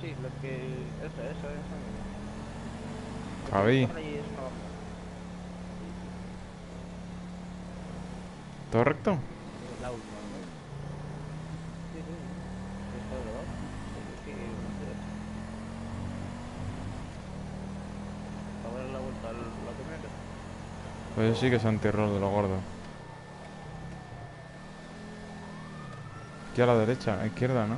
Sí, la que... Esa, esa, esa. Javi. ¿Todo recto? La última, ¿no? Sí, sí. Está grabado. Sí, sí, no sé. A ver la vuelta al- la primera. Pues sí que es antirrol de lo gordo. Aquí a la derecha, a la izquierda, ¿no?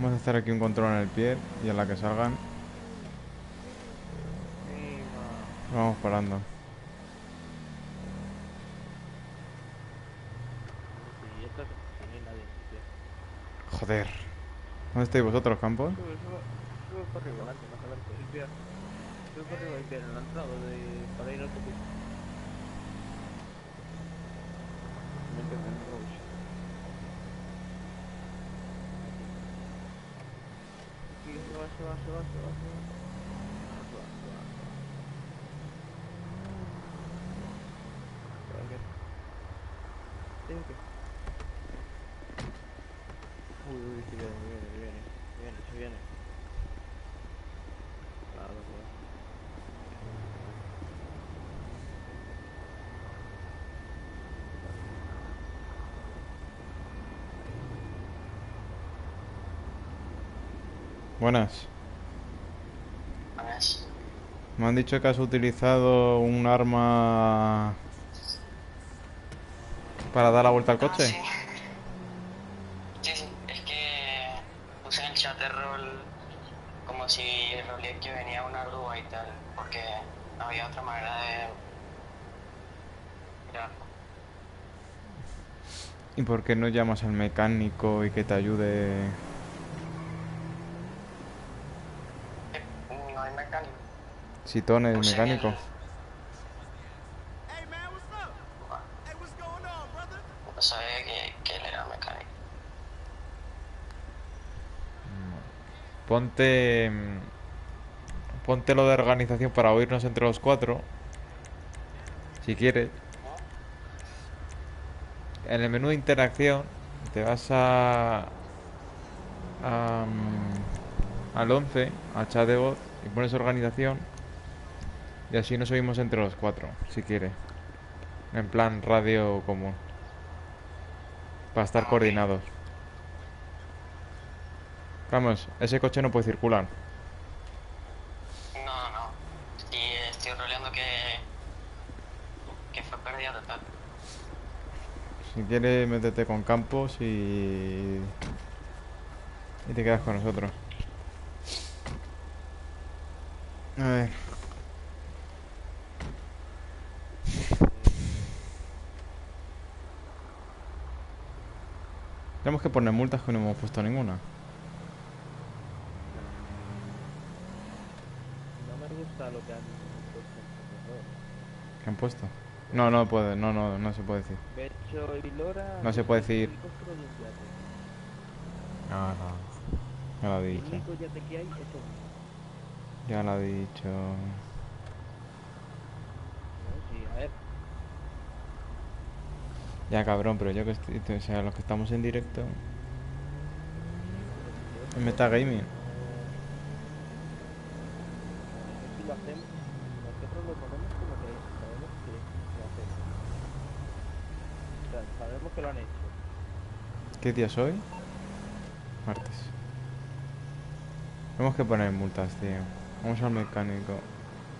Vamos a hacer aquí un control en el pie y a la que salgan vamos parando. Sí, esto es sin ir nadie ni siquiera. Joder. ¿Dónde estáis vosotros, Campos? Sube, sube, sube por arriba, adelante, más adelante. Limpiar. Sube por en la entrada para ir al. Se va, se va. Se va, ¿qué? ¿Sí, qué? Uy, uy, se viene, se viene, se viene, se viene, se viene. Claro, claro. Buenas. Buenas. Me han dicho que has utilizado un arma para dar la vuelta al coche. Sí. Sí, sí, es que puse en el chat de rol como si roleé que venía una grúa y tal, porque no había otra manera de mirarlo. ¿Y por qué no llamas al mecánico y que te ayude? No hay mecánico. Si Tone es Puse en mecánico. el- Hey man, what's up? Hey, what's going on, brother? No sabía que, que él era mecánico. Ponte. Ponte lo de organización para oírnos entre los cuatro. Si quieres. En el menú de interacción te vas a. a, al 11, al chat de voz, y pones organización. Y así nos oímos entre los cuatro, si quieres. En plan radio común. Para estar coordinados. Vamos, ese coche no puede circular. No, no, no. Y estoy roleando que. que fue pérdida total. Si quieres, métete con Campos y. y te quedas con nosotros. A ver. Tenemos que poner multas que no hemos puesto ninguna. No me gusta lo que han puesto. ¿Qué han puesto? No, no puede, no, no, no se puede decir. No se puede decir. un yate. No, no. Ya lo he dicho. Ya lo he dicho. ¿no? Sí, a ver. Ya cabrón, pero yo que estoy, o sea, los que estamos en directo. En Metagaming. Sabemos que. ¿Qué día es hoy? Martes. Tenemos que poner multas, tío. Vamos al mecánico.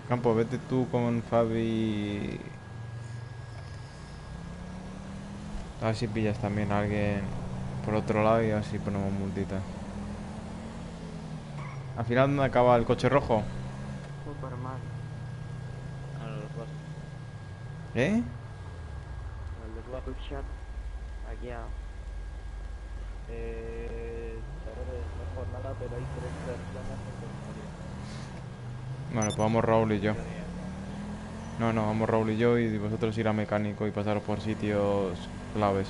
Campo, vete tú con Fabi. A ver si pillas también a alguien por otro lado y así ponemos multita. Al final, ¿dónde acaba el coche rojo? Super mal. A los dos. ¿Eh? Chat. Aquí a. Eh, no es por nada, pero hay tres personas en. Bueno, pues vamos Raúl y yo. No, no, vamos Raúl y yo y vosotros ir a mecánico y pasaros por sitios claves.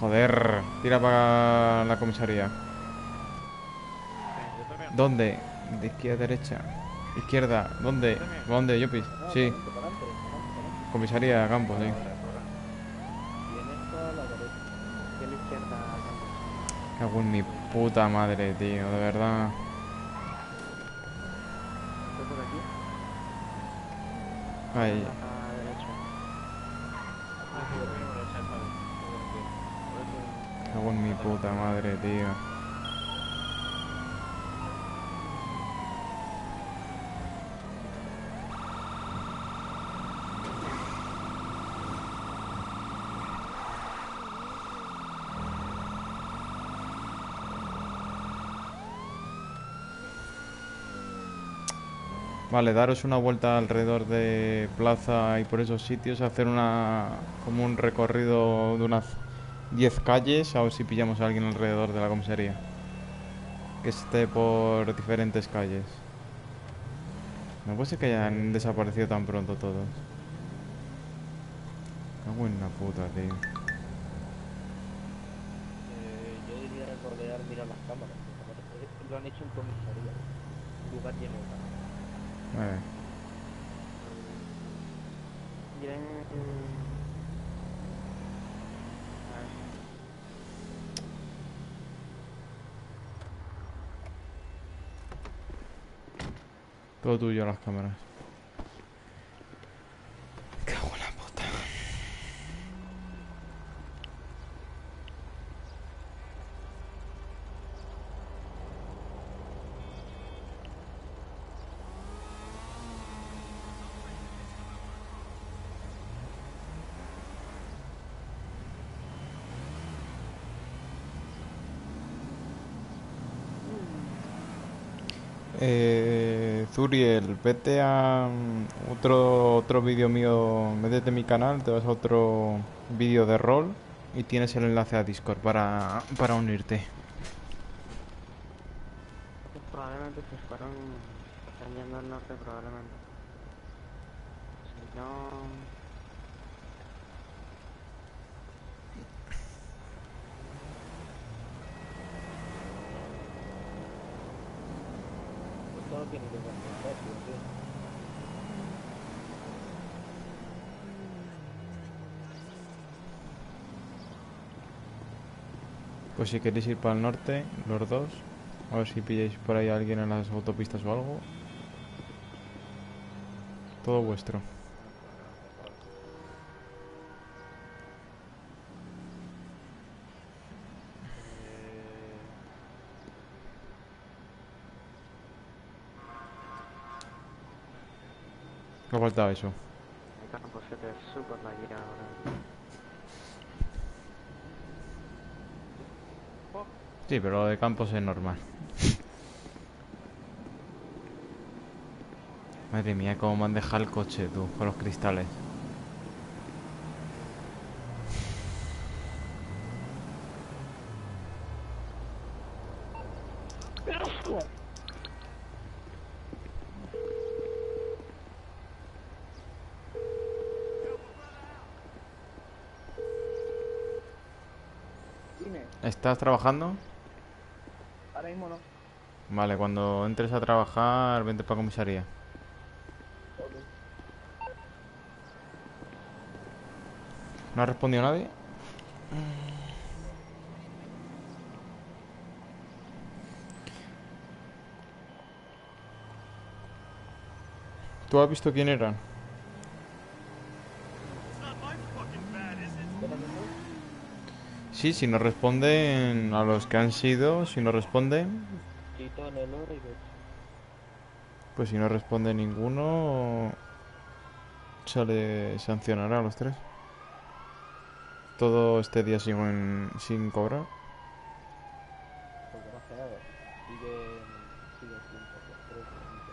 Joder, tira para la comisaría. ¿Dónde? De izquierda a derecha. Izquierda, ¿dónde? ¿Dónde, Yopis? Sí, comisaría, campo, sí. Campos. Cago en mi puta madre, tío, de verdad. ¿Estoy por aquí? Ay, A la derecha. cago en mi puta madre, tío. Vale, daros una vuelta alrededor de plaza y por esos sitios, hacer una como un recorrido de unas 10 calles, a ver si pillamos a alguien alrededor de la comisaría. Que esté por diferentes calles. No puede ser que hayan desaparecido tan pronto todos. Cago en la puta, tío. Eh, yo diría rodear, mirar las cámaras. Lo han hecho en comisaría. Lugar lleno de. Todo tuyo las cámaras. Cago en la puta. Zuriel, vete a mm, otro, otro vídeo mío, métete en mi canal, te vas a otro vídeo de rol y tienes el enlace a Discord para, para unirte. Probablemente se fueron. Yendo al norte, probablemente. Si no. Pues todo tiene que ver con eso, sí. Pues si queréis ir para el norte, los dos, a ver si pilláis por ahí a alguien en las autopistas o algo. Todo vuestro. Me faltaba eso. El campo 7 es súper la guía ahora. Sí, pero lo de campos es normal. Madre mía, cómo me han dejado el coche, tú, con los cristales. ¿Estás trabajando? Ahora mismo no. Vale, cuando entres a trabajar, vente para comisaría. ¿No ha respondido nadie? ¿Tú has visto quién eran? Sí, si no responden a los que han sido, si no responden, pues si no responde ninguno, se le sancionará a los tres. Todo este día sin, sin cobrar. Porque más que nada, sigue, sigue el tiempo, los tres, realmente.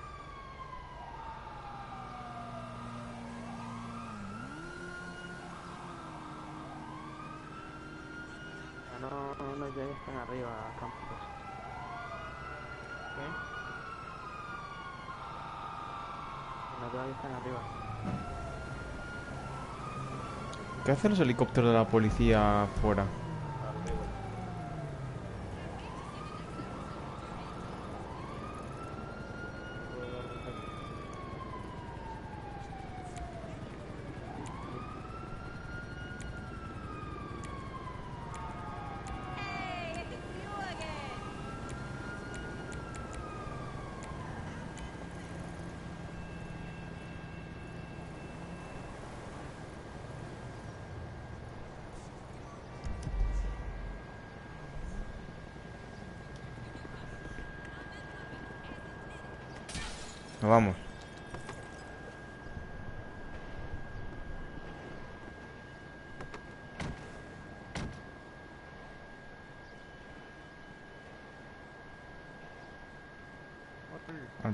Ya no, no ya están arriba, campos. ¿Qué? No todavía están arriba. ¿Qué hacen los helicópteros de la policía afuera?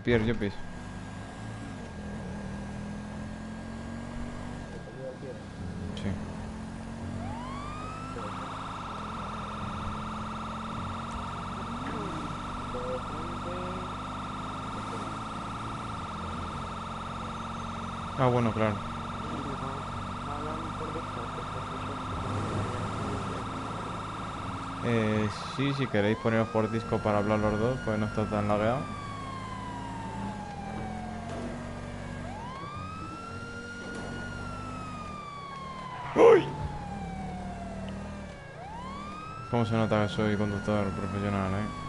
Pierre Llopis. Sí. Ah, bueno, claro. Eh, sí, si queréis poneros por disco para hablar los dos, pues no está tan lagueado. ¿Cómo se nota que soy conductor profesional, eh?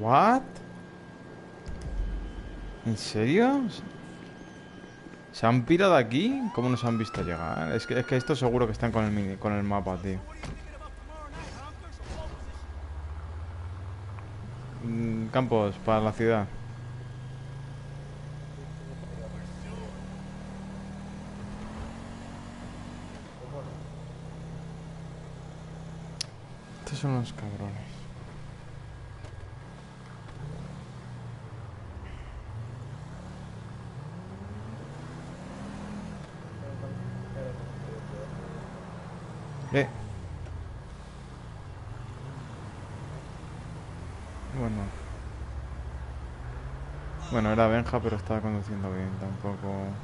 ¿What? ¿En serio? ¿Se han pirado aquí? ¿Cómo nos han visto llegar? Es que, es que esto seguro que están con el, mini- con el mapa, tío. Mm, Campos, para la ciudad. Estos son los cabrones. Eh. Bueno. Bueno, era Benja, pero estaba conduciendo bien, tampoco...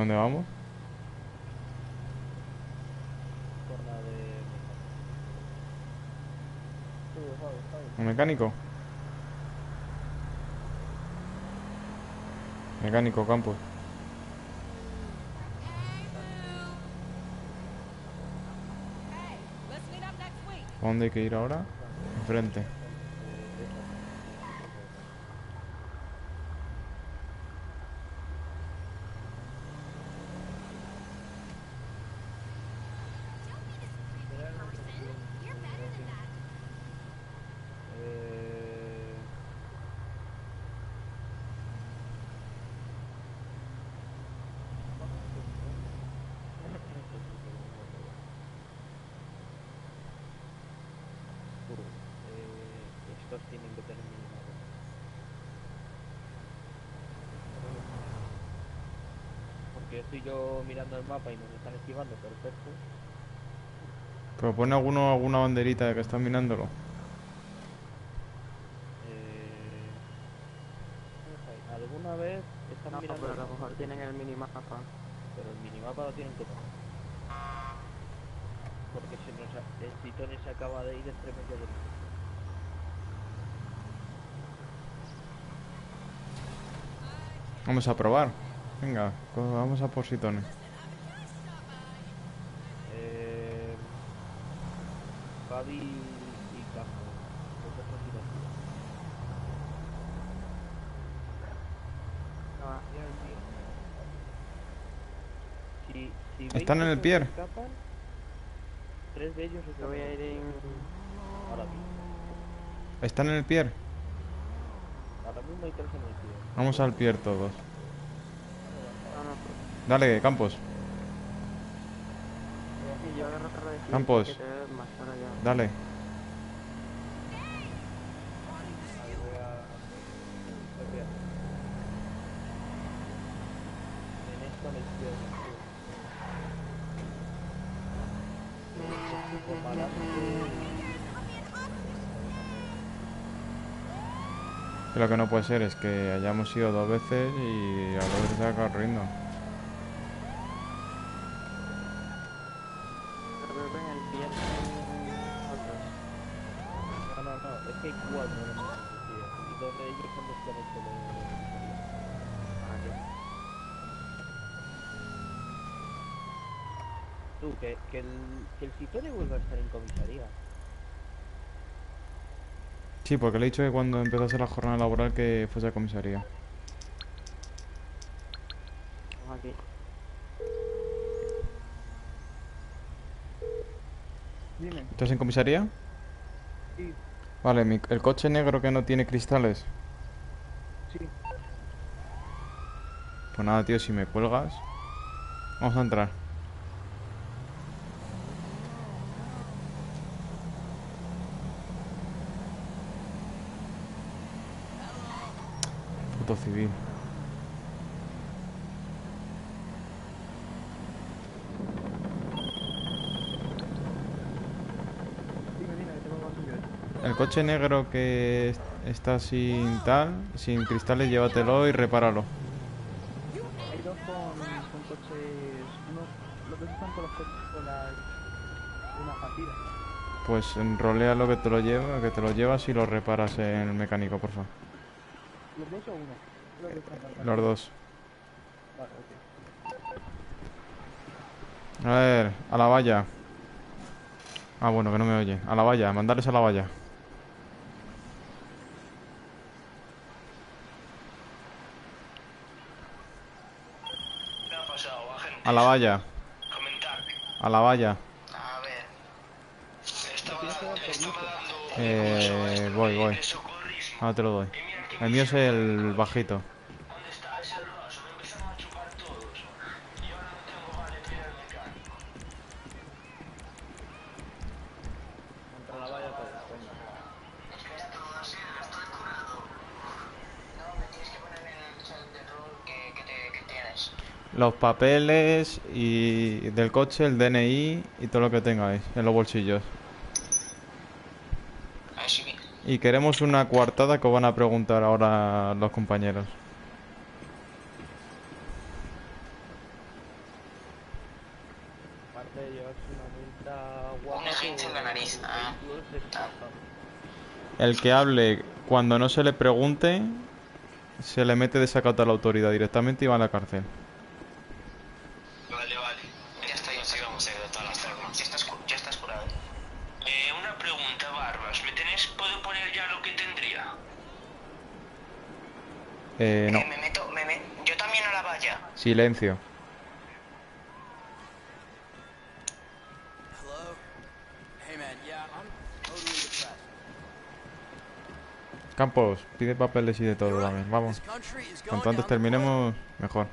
¿A dónde vamos? Por la de... ¿Un mecánico? Mecánico, week. ¿A dónde hay que ir ahora? Enfrente. Eh... Eh, estos tienen que tener minimado. Mirando el mapa y nos están esquivando, perfecto. Pero pone alguno alguna banderita de que están mirándolo. Eh, ¿Alguna vez están No, mirando pero a el lo mapa? mejor tienen el minimapa. Pero el minimapa lo tienen que poner. Porque se nos ha- el Titone se acaba de ir entre medio del... Vamos a probar. Venga, vamos a por sitones. Eh, Fabi y Campo. Iros. Si Si, ¿Están en el pier? escapan, tres de ellos voy a ir en... ahora mismo. ¿Están en el pier? Ahora mismo hay tres en el pier. Vamos al pier todos. Dale, Campos. Campos. Dale. Lo que no puede ser es que hayamos ido dos veces y a dos veces se ha acabado riendo. Pero creo que en el pie hay otros. No, no, no, es que hay cuatro en el pier. Y dos de ellos son los que han hecho lo de... Tú, que, que el, que el Citore vuelva a estar en comisaría. Sí, porque le he dicho que cuando empezase la jornada laboral que fuese a comisaría. Vamos aquí. Dime. ¿Estás en comisaría? Sí. Vale, mi- el coche negro que no tiene cristales. Sí. Pues nada, tío, si me cuelgas. Vamos a entrar. Puto civil. El coche negro que es- está sin tal, sin cristales, llévatelo y repáralo. Hay dos con, con coches. Los dos están con los coches con las. Una partida. Pues enrolea lo que te lo lleva, que te lo llevas y lo reparas en el mecánico, por favor. ¿Los dos o uno? Los dos. Vale, ok. A ver, a la valla. Ah, bueno, que no me oye. A la valla, mandarles a la valla. A la valla, a la valla. A ver. Le estaba dando, le estaba dando Eh, voy, voy. Ahora te lo doy. El mío es el bajito. Los papeles y del coche, el DNI y todo lo que tengáis en los bolsillos. Y queremos una coartada que os van a preguntar ahora los compañeros. Aparte de llevarse una multa guapa. Un esguince en la nariz, ah. El que hable cuando no se le pregunte, se le mete desacato a la autoridad directamente y va a la cárcel. Eh, no. Eh, me meto, me me- Yo también a la valla. Silencio. Campos, pide papeles y de todo también. Vamos. Cuanto antes terminemos, mejor.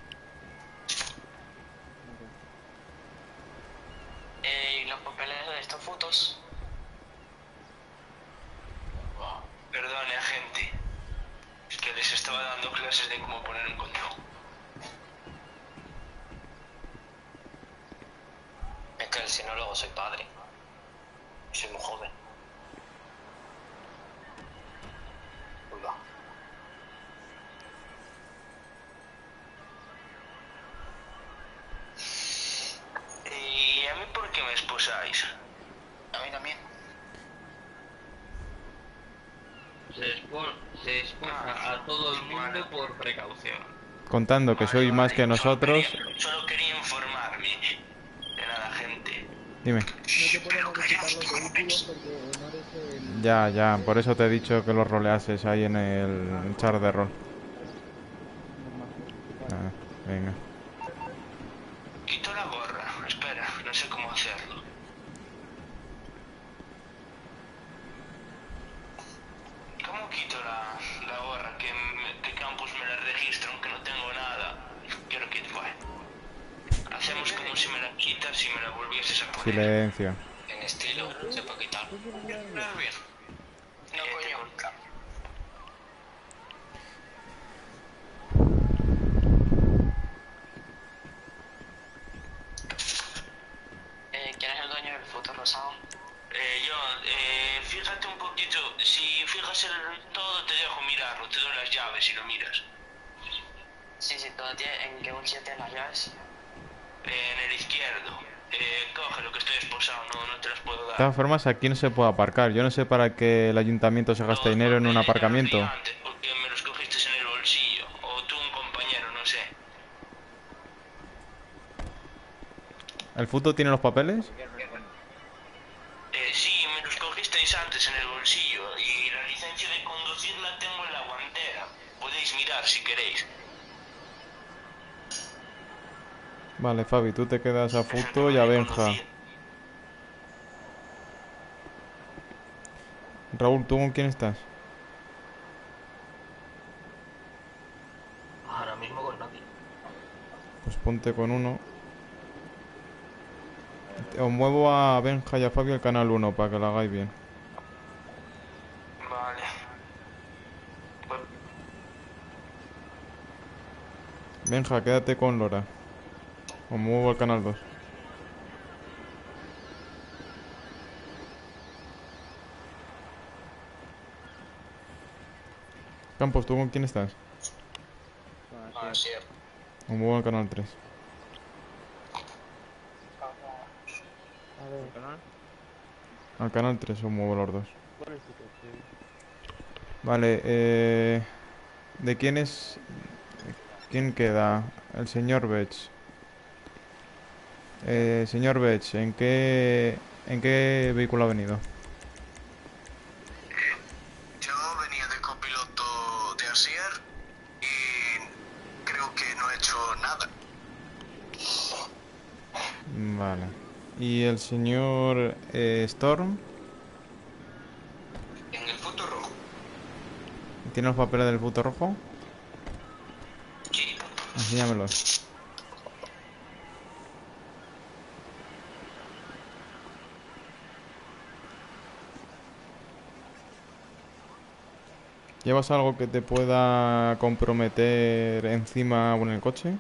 Eh, ¿Y los papeles de estas fotos? Oh, perdone, agente. Es que les estaba dando clases de cómo poner un condón. Es que si no luego soy padre. Y soy muy joven. Uy, va. ¿Y a mí por qué me esposáis? A mí también. Se, expo- se exposa a todo el mundo por precaución. Contando que sois más que nosotros. Solo quería informarme. De nada, gente. Dime. Ya, ya, por eso te he dicho que los roleases ahí en el char de rol. Silencio. En estilo, se puede quitar. Bien. No, coño. Eh, ¿Quién es el dueño del fruto rosado? Eh, yo, eh, fíjate un poquito, si fijas en todo te dejo mirarlo, te doy las llaves y lo miras. Sí, sí, todo tiene, ¿en qué bolsillo tienes las llaves? Eh, en el izquierdo. Eh, coge lo que estoy esposado, no, no te las puedo Formas, aquí no se puede aparcar. Yo no sé para qué el ayuntamiento se gasta dinero en un aparcamiento. Antes, porque me los cogiste en el bolsillo, o tú un compañero, no sé. ¿El fútbol tiene los papeles? Eh, sí, me los cogisteis antes en el bolsillo, y la licencia de conducir la tengo en la guantera. Podéis mirar si queréis. Vale, Fabi, tú te quedas a Futo y a Benja. Raúl, ¿tú con quién estás? Ahora mismo con nadie. Pues ponte con uno. Os muevo a Benja y a Fabi al canal 1 para que lo hagáis bien. Vale. Benja, quédate con Lora. Os muevo al canal 2. Campos, ¿tú con quién estás? Ah, sí. Os muevo al canal 3. A ver, canal. Al canal 3 os muevo los dos. Vale, eh... ¿De quién es...? ¿Quién queda? El señor Betch. Eh, señor Betch, ¿en qué... ¿En qué vehículo ha venido? Yo venía de copiloto de Asier y creo que no he hecho nada. Vale. ¿Y el señor eh, Storm? En el foto rojo. ¿Tiene los papeles del puto rojo? Sí. Enséñamelos. ¿Llevas algo que te pueda comprometer encima o en el coche?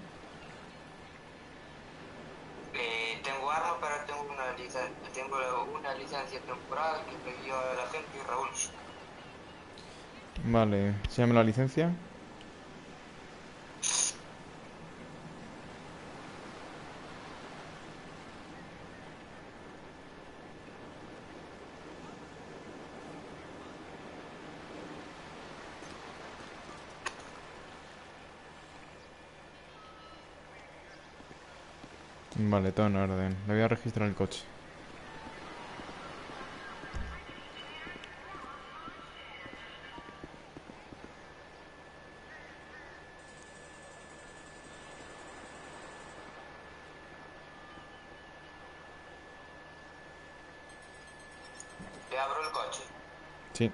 Eh, tengo arma, pero tengo una, licen tengo una licencia temporal que me dio el agente Raúl. Vale, enséñame la licencia. Vale, todo en orden. Le voy a registrar el coche. Le abro el coche. Sí.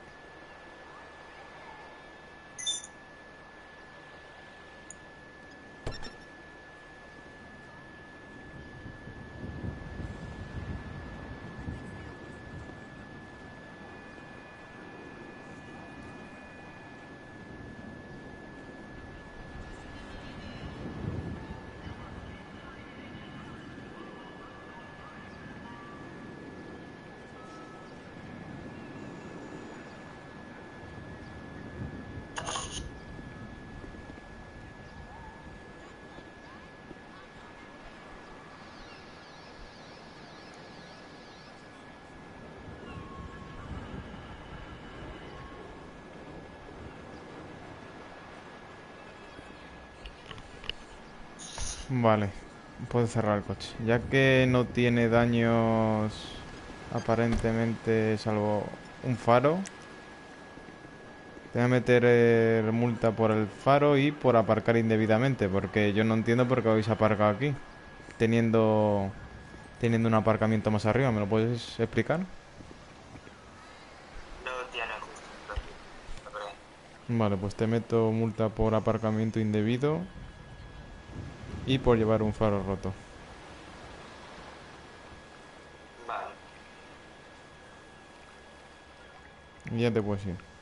Vale, puedo cerrar el coche. Ya que no tiene daños aparentemente salvo un faro, te voy a meter eh, multa por el faro y por aparcar indebidamente, porque yo no entiendo por qué habéis aparcado aquí, teniendo teniendo un aparcamiento más arriba. ¿Me lo puedes explicar? Vale, pues te meto multa por aparcamiento indebido y por llevar un faro roto. Vale. Ya te puedes decir.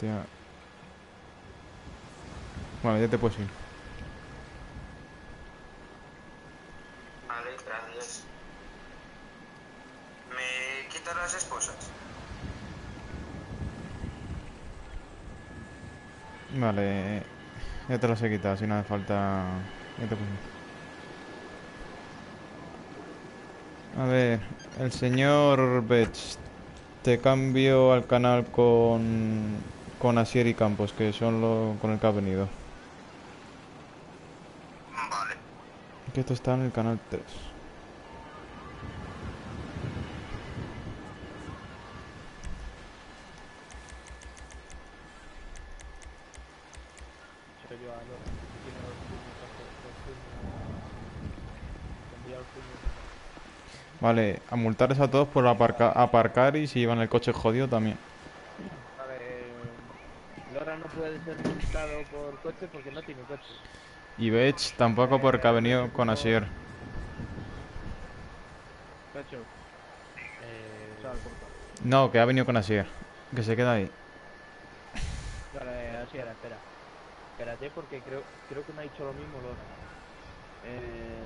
Qué no te ha... Bueno, ya te puedes ir. Vale, gracias. ¿Me quitas las esposas? Vale, ya te las he quitado, si no hace falta... Ya te puedes ir. A ver, el señor Betch, te cambio al canal con, con Asier y Campos, que son los con el que ha venido. Vale. Que esto está en el canal 3. Soy yo a Lora, que tiene los puños, los puños. Tendría los puños. Vale, a multarles a todos por aparca- aparcar y si llevan el coche jodido también. Vale, eh, Lora no puede ser multado por coche porque no tiene coche. Y Betch tampoco porque ha venido con Asier. Cacho. Eh. No, que ha venido con Asier. Que se queda ahí. Vale, así era, espera. Espérate porque creo, creo que me ha dicho lo mismo Lora. Eh.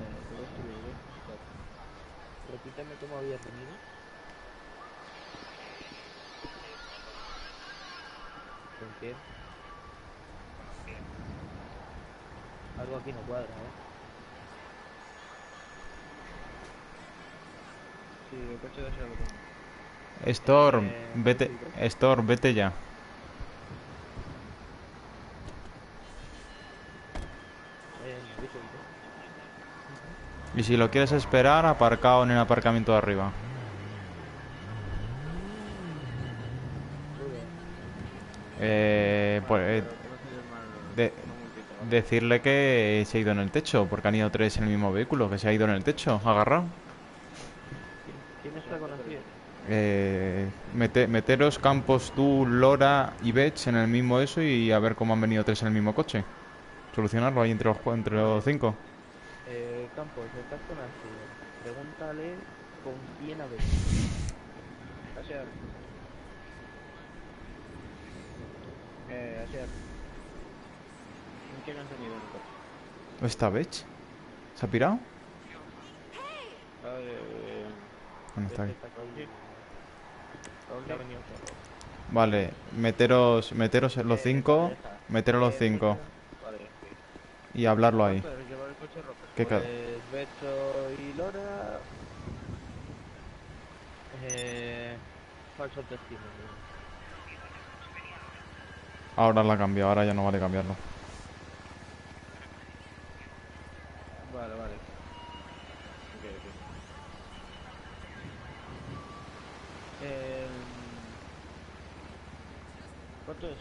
Repíteme cómo habías venido. ¿Con quién? Algo aquí no cuadra, ¿eh? Sí, el coche de lo tengo. Storm, Eh, vete, Storm, vete ya. Eh. Y si lo quieres esperar, aparcado en el aparcamiento de arriba. Eh, pues, eh, de- decirle que se ha ido en el techo, porque han ido tres en el mismo vehículo, que se ha ido en el techo, agarrado. ¿Quién está con Asier? Eh, mete- meteros Campos, tú, Lora y Betch en el mismo eso y a ver cómo han venido tres en el mismo coche. Solucionarlo ahí entre los, entre los cinco. Eh, Campos, estás con. Pregúntale con quién venido. Asier. Eh. ¿En quién has venido en el coche? ¿Dónde está Betch? ¿Se ha pirado? Vale, eh, ¿Dónde está ahí? Está con ¿Dónde ha solo? Vale, meteros, meteros los cinco, meteros los cinco Vale. y hablarlo ahí. Coche roto. ¿Qué Pues Becho y Lora. Eh, falso testimonio. Ahora la cambio, ahora ya no vale cambiarlo. Vale, vale. Ok, ok. Eh, ¿Cuánto es?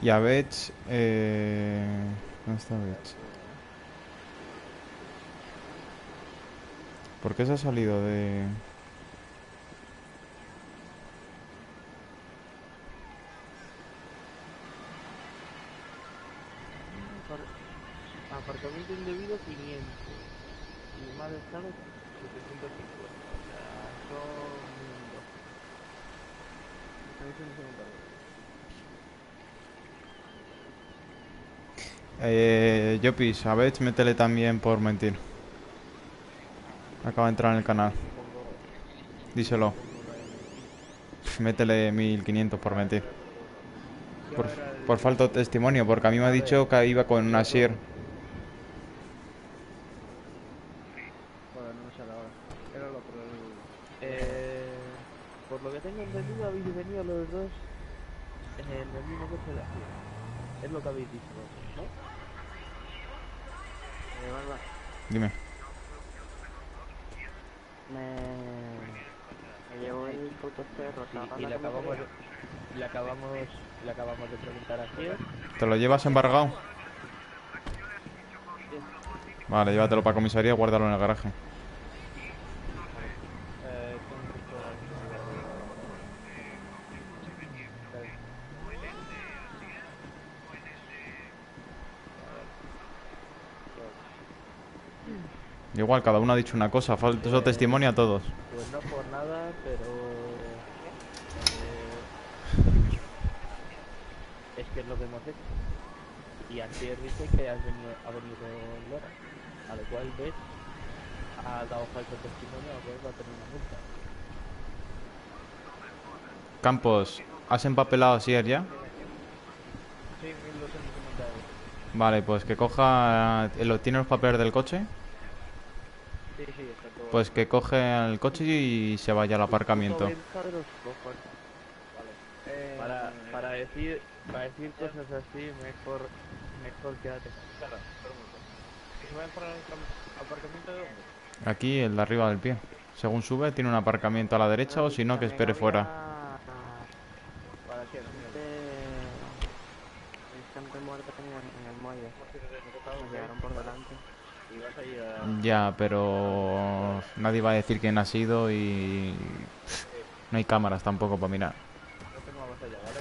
Y a Betch, eh... ¿Dónde está Betch? ¿Por qué se ha salido de...? Apar- Aparcamiento indebido 500. Y mal estado 750. O sea, son 1200. Ahí se me pregunta. Eh, métele también por mentir. Acaba de entrar en el canal. Díselo. Métele 1500 por mentir. Por, por falta de testimonio, porque a mí me ha dicho que iba con un Asier. Joder, no me sale ahora. Era el otro. El... Eh, por lo que tengo entendido, habéis venido los dos en el mismo coche de acción. Es lo que habéis dicho, ¿no? Eh, Barba, Dime. Me, me llevo el puto cerro. Sí, y le acabamos, de, le acabamos, le acabamos de preguntar a Kier. ¿Te lo llevas embargado? Vale, llévatelo para comisaría y guárdalo en el garaje. Igual, cada uno ha dicho una cosa. Falta eso testimonio a todos. Pues no por nada, pero... eh, es que es lo que hemos hecho. Y Antier dice que has venido, ha venido Lora, a lo cual ves ha dado falso testimonio, a lo cual va a tener una multa. Campos, ¿has empapelado Sier ya? Sí, los hemos comentado. Vale, pues que coja... eh, ¿lo- ¿Tiene los papeles del coche? Sí, sí, está todo. Pues que coge el coche y se vaya al aparcamiento. Para, para decir para decir cosas así, mejor mejor quédate. Aquí, el de arriba del pie. Según sube, tiene un aparcamiento a la derecha o si no, que espere fuera. Ya, pero nadie va a decir quién ha sido y no hay cámaras tampoco para mirar. No tengo más allá, ¿vale?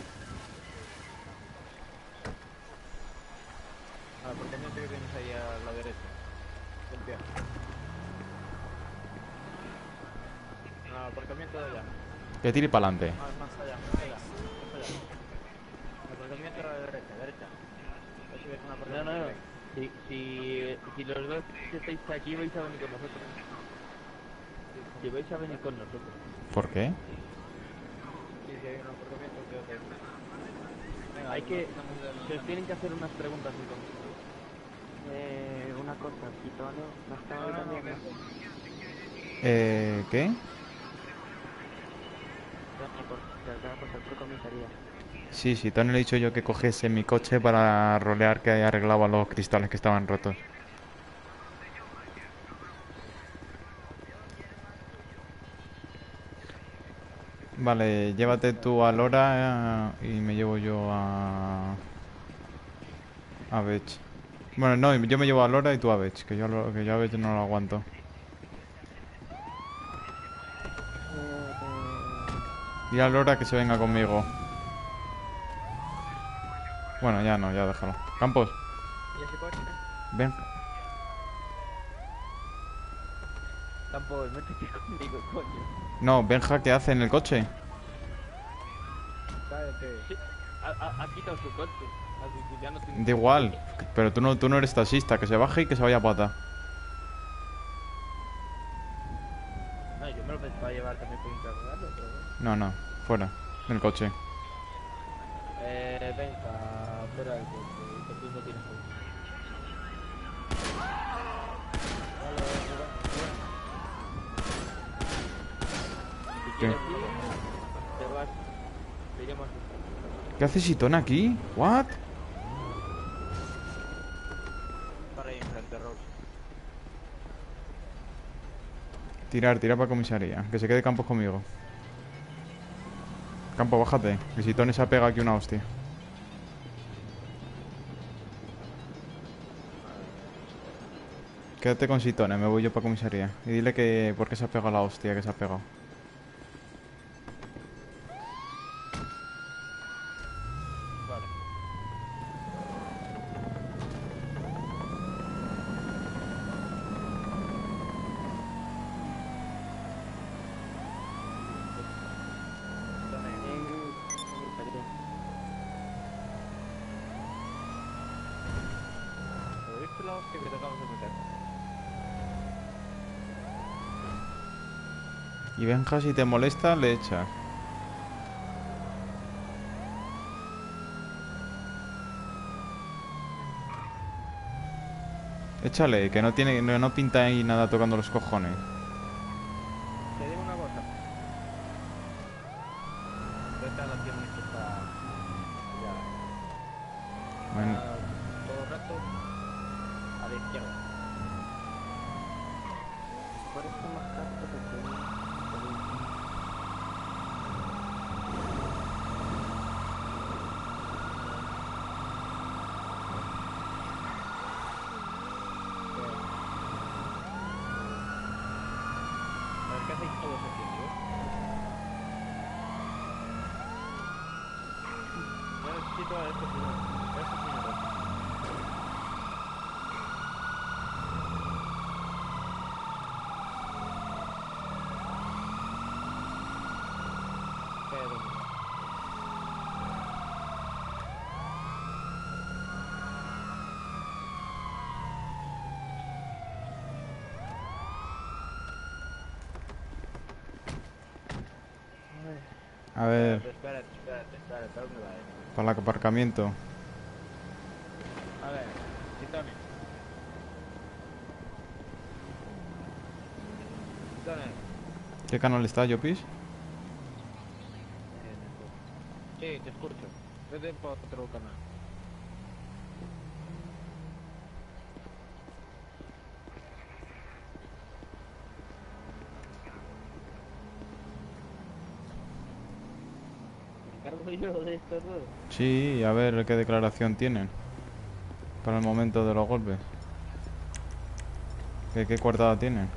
Al aparcamiento que tienes ahí a la derecha. Limpia. Al aparcamiento de allá. Que tire para adelante. Más, más allá, más allá, más allá. El aparcamiento a la derecha, derecha. A ver si ves un aparcamiento. No, no, no. Si, si, si los dos que estáis aquí vais a venir con nosotros. Si vais a venir con nosotros. ¿Por qué? Sí, sí, hay un aparcamiento que. Venga, hay que... Se os tienen que hacer unas preguntas entonces. Eh, una cosa, Quitono, no estaba ahí también. Eh, ¿qué? Tony, por- Te acaba de pasar por comisaría. Sí, sí, Tony le he dicho yo que cogiese mi coche para rolear que arreglaba los cristales que estaban rotos. Vale, llévate tú a Lora eh, y me llevo yo a... A Bech. Bueno, no, yo me llevo a Lora y tú a Bech, que yo, a Bech no lo aguanto. Y a Lora que se venga conmigo. Bueno, ya no, ya déjalo. Campos, ¿Y ese coche? ven. Tampoco, métete conmigo, coño. No, Benja, ¿qué hace en el coche? Cállate. Ha, quitado su coche. Así que ya no tiene... Da igual, pero tú no, tú no eres taxista, que se baje y que se vaya a pata. No, yo me lo pensaba llevar también por interrogarlo. No, no, fuera, del coche. Eh, venga, fuera del coche, que tú no tienes coche. ¿Qué? quieres ir, te vas, te iremos. ¿Qué hace Sitona aquí? ¿What? Para ahí enfrente, Rox. Tirar, tirar para comisaría. Que se quede Campos conmigo. Campo, bájate. Que Sitone se ha pegado aquí una hostia. Quédate con Sitone, me voy yo para comisaría. Y dile que por qué se ha pegado la hostia que se ha pegado. Vale. ¿Lo viste la hostia que te acabas de meter? Benja, si te molesta, le echas. Échale, que no tiene, no, no pinta ahí nada tocando los cojones. Te digo una cosa. Esta la tienes que está ya Bueno, Ah, todo el rato a la izquierda. mejor está más caro que el A ver, ¿qué hacéis todos aquí, tío? Yo necesito a este señor. A este señor. Pero... A ver, Espérate, espérate, espérate, ¿a dónde va esto? Para el aparcamiento. A ver, Titone. Titone. ¿Qué canal está, Yopis? Sí, te escucho. Vete por otro canal. ¿Me encargo yo de esto todo? Sí, a ver qué declaración tienen. Para el momento de los golpes. ¿Qué, qué coartada tienen?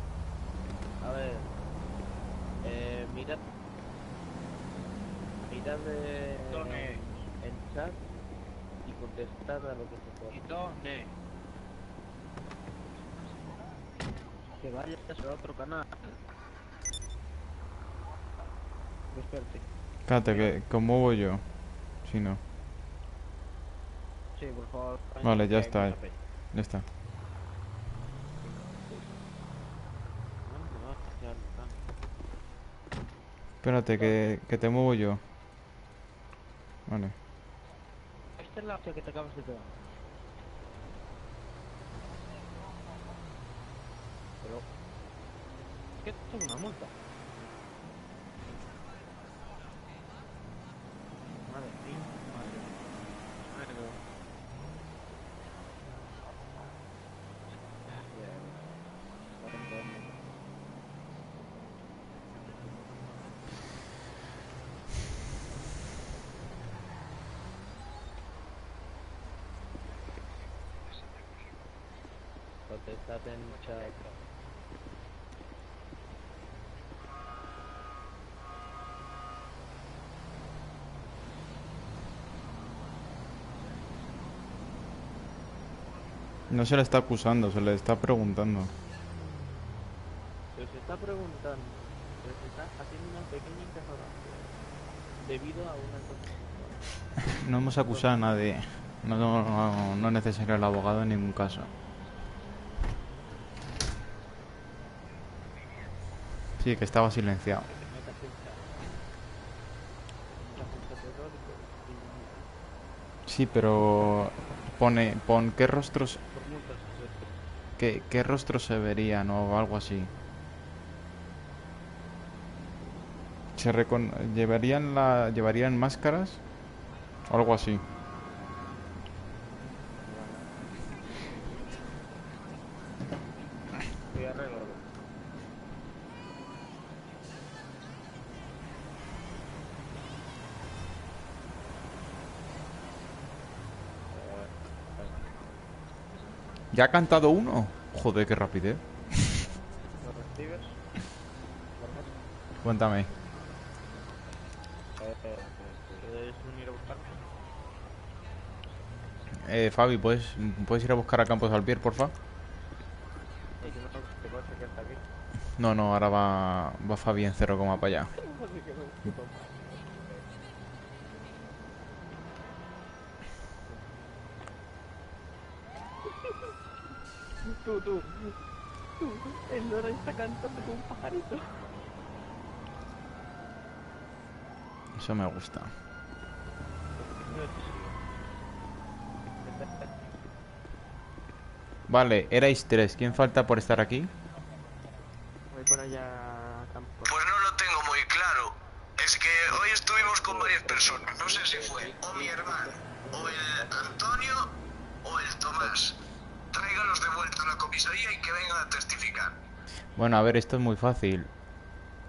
A ver. Eh, mirad. Mirad eh, en chat y contestad a lo que se pueda. Que vayas a otro canal. Espérate. Espérate, que ¿cómo voy yo? Si no. Vale, ya Que está. Ya está. Espérate, que, que te muevo yo. Vale. Esta es la hostia que te acabas de pegar. Pero... ¿Qué te es una multa? Madre mía, madre mía. Madre mía. Ya, ya. Cuarenta años. Contestad en chat. No se le está acusando, se le está preguntando. Se os está preguntando, se os está haciendo una pequeña interrogación debido a una. No hemos acusado a nadie. No, no, no, no es necesario el abogado en ningún caso. Sí, que estaba silenciado. Sí, pero pone, pon qué rostros, qué, qué rostros se verían o algo así. Se llevarían la, llevarían máscaras o algo así. ¿Ya ha cantado uno? Joder, qué rapidez. ¿Lo recibes? Cuéntame. Eh, eh, ¿Puedes venir a buscarme? Eh, Fabi, ¿puedes, ¿puedes ir a buscar a Campos Alpier, porfa? Eh, no puedes. No, no, ahora va, va Fabi en cero coma para allá. Así que no, puto madre. Tú, tú, tú, el loro está cantando con un pajarito. Eso me gusta. Vale, erais tres. ¿Quién falta por estar aquí? Voy por allá a campo. Pues no lo tengo muy claro. Es que hoy estuvimos con varias personas. No sé si fue o mi hermano, o el Antonio, o el Tomás. Tráigalos de vuelta a la comisaría y que vengan a testificar. Bueno, a ver, esto es muy fácil.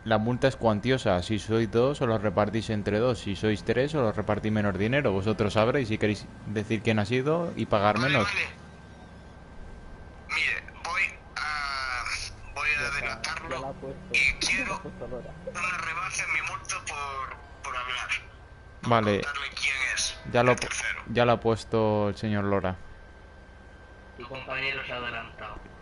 La multa es cuantiosa. Si sois dos, os lo repartís entre dos. Si sois tres, os lo repartís menos dinero. Vosotros sabréis si queréis decir quién ha sido y pagar menos. Voy a delatarlo y quiero una rebaja en mi multa por, por hablar. Vale. Quién es. Ya lo, ya lo ha puesto el señor Lora. Tu compañero se ha adelantado.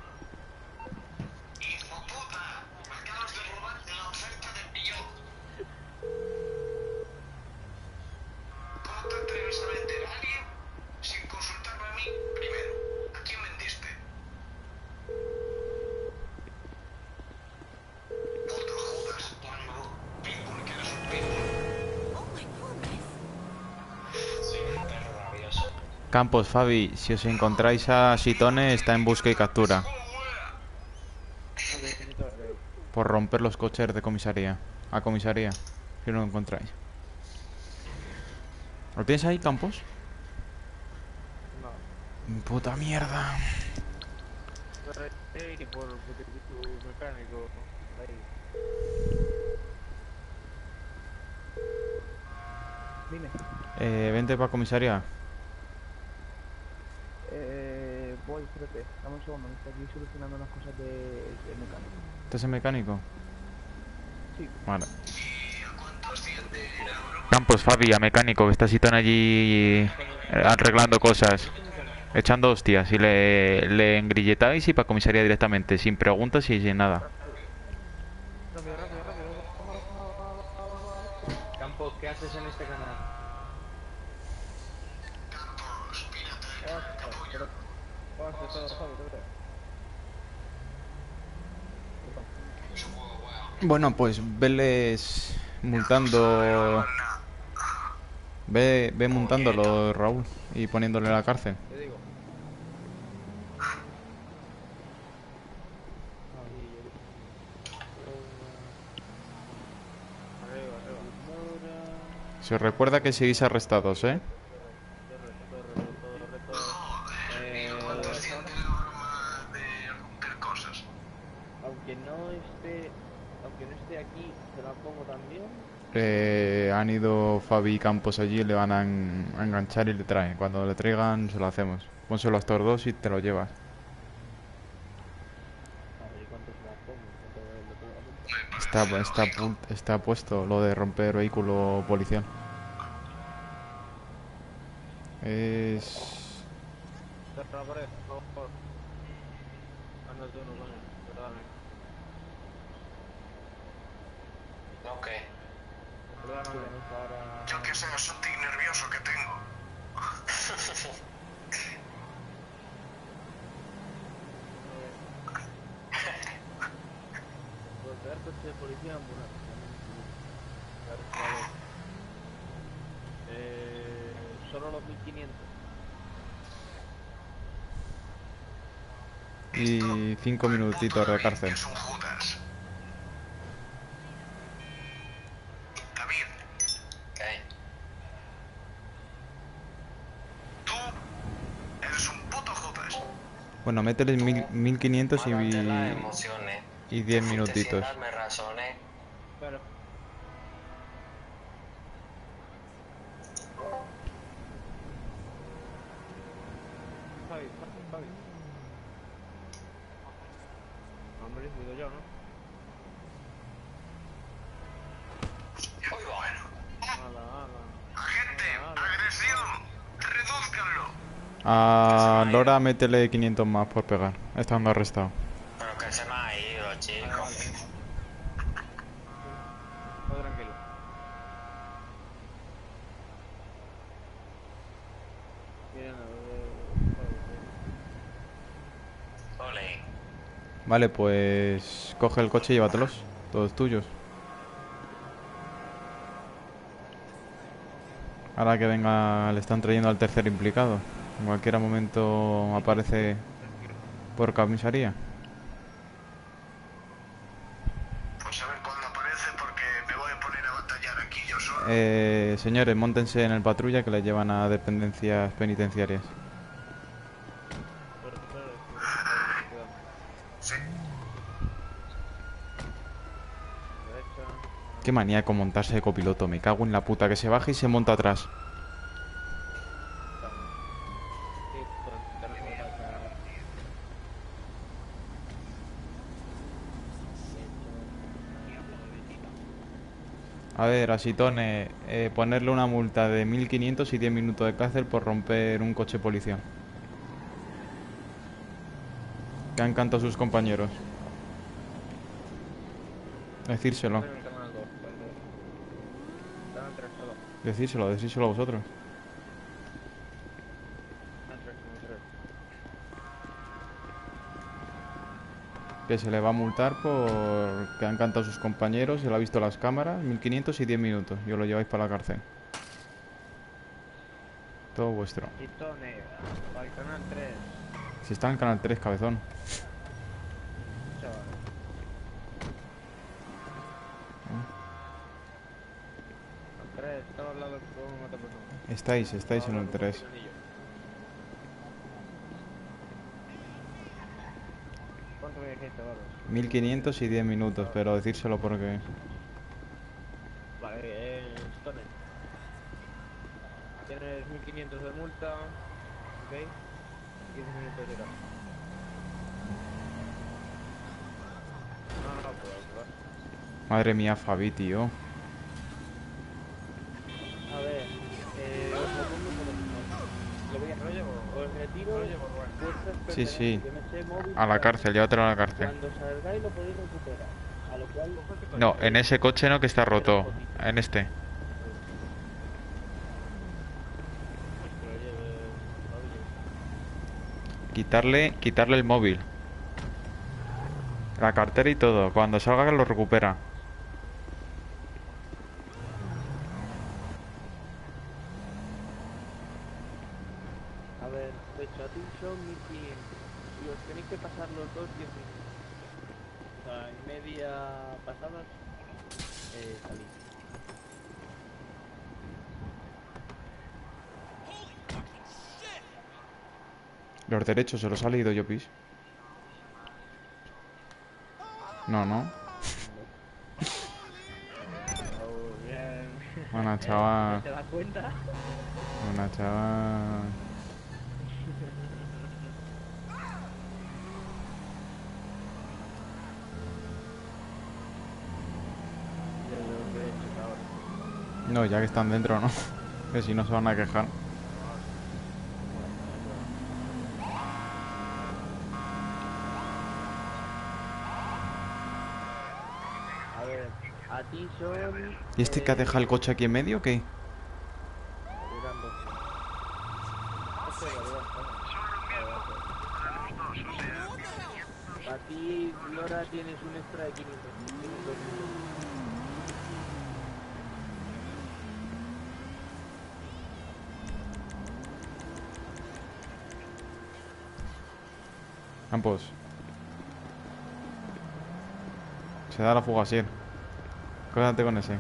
Campos, Fabi, si os encontráis a Sitone, está en busca y captura. Por romper los coches de comisaría. A comisaría, si no lo encontráis. ¿Lo tienes ahí, Campos? Puta mierda. Eh, vente para comisaría. Eh, voy, espérate, dame un segundo, me estoy aquí solucionando unas cosas de, de mecánico. ¿Estás en mecánico? Sí. Vale. Campos, Fabi, a mecánico, que está Sitone allí eh, arreglando cosas. Echando hostias y le, le engrilletáis y para comisaría directamente, sin preguntas y sin nada. Campos, ¿qué haces en este canal? Bueno, pues veles multando. Ve, ve multándolo, Raúl, y poniéndole en la cárcel. Se recuerda que seguís arrestados, ¿eh? Han ido Fabi y Campos allí, le van a, en- a enganchar y le traen. Cuando le traigan, se lo hacemos. Pónselo a estos dos y te lo llevas. Está, está, está puesto lo de romper vehículo policial. Es... Cerra la pared, por favor. Anda tú, no coño. Perdóname. Ok. Perdóname. Yo que sé, es un tic nervioso que tengo. De policía ambulancia. Eh, solo los 1500. Y cinco minutitos de cárcel. Eres un puto Judas. Bueno, métele mil, 1500 y, y 10 minutitos. darme razones. Claro. Fabi, Fabi, Fabi. Hombre, digo yo, ¿no? Ala, ala. Gente, agresión. Redúzcanlo. A Lora métele 500 más por pegar. Estando arrestado. Pero que se me ha ido, chico. Tranquilo. Ole. Vale, pues coge el coche y llévatelos. Todos tuyos. Ahora que venga, le están trayendo al tercer implicado. En cualquier momento aparece por comisaría. Pues a cuándo aparece porque me voy a poner a batallar aquí yo solo. Eh, señores, montense en el patrulla que les llevan a dependencias penitenciarias. Qué maníaco montarse de copiloto, me cago en la puta que se baja y se monta atrás. A ver, Asitone, eh, ponerle una multa de 1500 y 10 minutos de cárcel por romper un coche policial. Que han cantado sus compañeros. Decírselo. Solo. Decírselo, decírselo a vosotros. Que se le va a multar por que han cantado sus compañeros, se lo ha visto las cámaras, 1500 y 10 minutos. Y os lo lleváis para la cárcel. Todo vuestro. Para el canal 3. Si está en Canal 3, cabezón. Chaval. El 3, estaba hablando con otra persona. Estáis, estáis en el 3. ¿Cuánto me dijiste, Barros? 1500 y 10 minutos, pero decírselo porque... Vale, eh, Stone. Tienes 1500 de multa, ok. 15 minutos de cárcel. No, no, pues, va. Madre mía, Fabi, tío. A ver, eh, os lo pongo por el Lo voy a rollo, os retiro vuestras Sí, sí. A la cárcel, llévatelo a la cárcel. No, en ese coche no que está roto. En este. Quitarle, quitarle el móvil. La cartera y todo. Cuando salga lo recupera. A ver, fecha, a ti son 1500. Y os tenéis que pasar los dos 10 minutos. O sea, en media pasadas, eh, salís. Los derechos se los ha leído yo, pis. No, no. Buena, chaval. ¿Te das cuenta? Buena, chaval. No, ya que están dentro, ¿no? Que si no se van a quejar. A ver, a ti ¿Y este que ha dejado el coche aquí en medio o qué? Mirando. Este es verdad, vale. A ti, Lora, tienes un extra de 500. Tienes dos minutos. Campos. Se da la fuga así. Quédate con ese.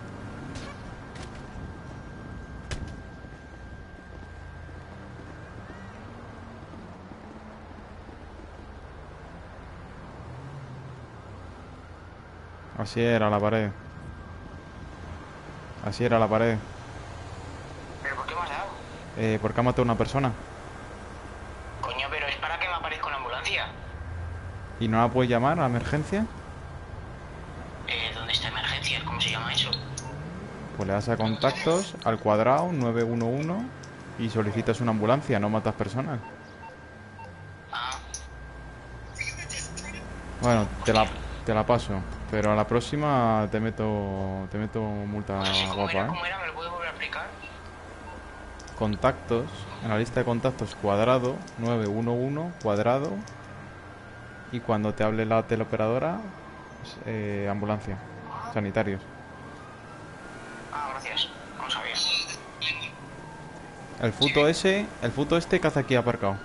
Así era la pared. Así era la pared. ¿Pero por qué me has dado? Eh, ¿Por qué ha matado a una persona? Coño, pero es para que me aparezca una ambulancia. ¿Y no la puedes llamar a la emergencia? Eh, ¿dónde está emergencia? ¿Cómo se llama eso? Pues le das a contactos, al cuadrado, 911 y solicitas una ambulancia, no matas personas. Bueno, te la, te la paso, pero a la próxima te meto te meto multa guapa, ¿eh? ¿Cómo era? ¿Me lo puedes volver a explicar? Contactos, en la lista de contactos cuadrado, 911 cuadrado y cuando te hable la teleoperadora, pues, eh, ambulancia, sanitarios. Ah, gracias. No sabía. El futo ese, el futo este que hace aquí aparcado.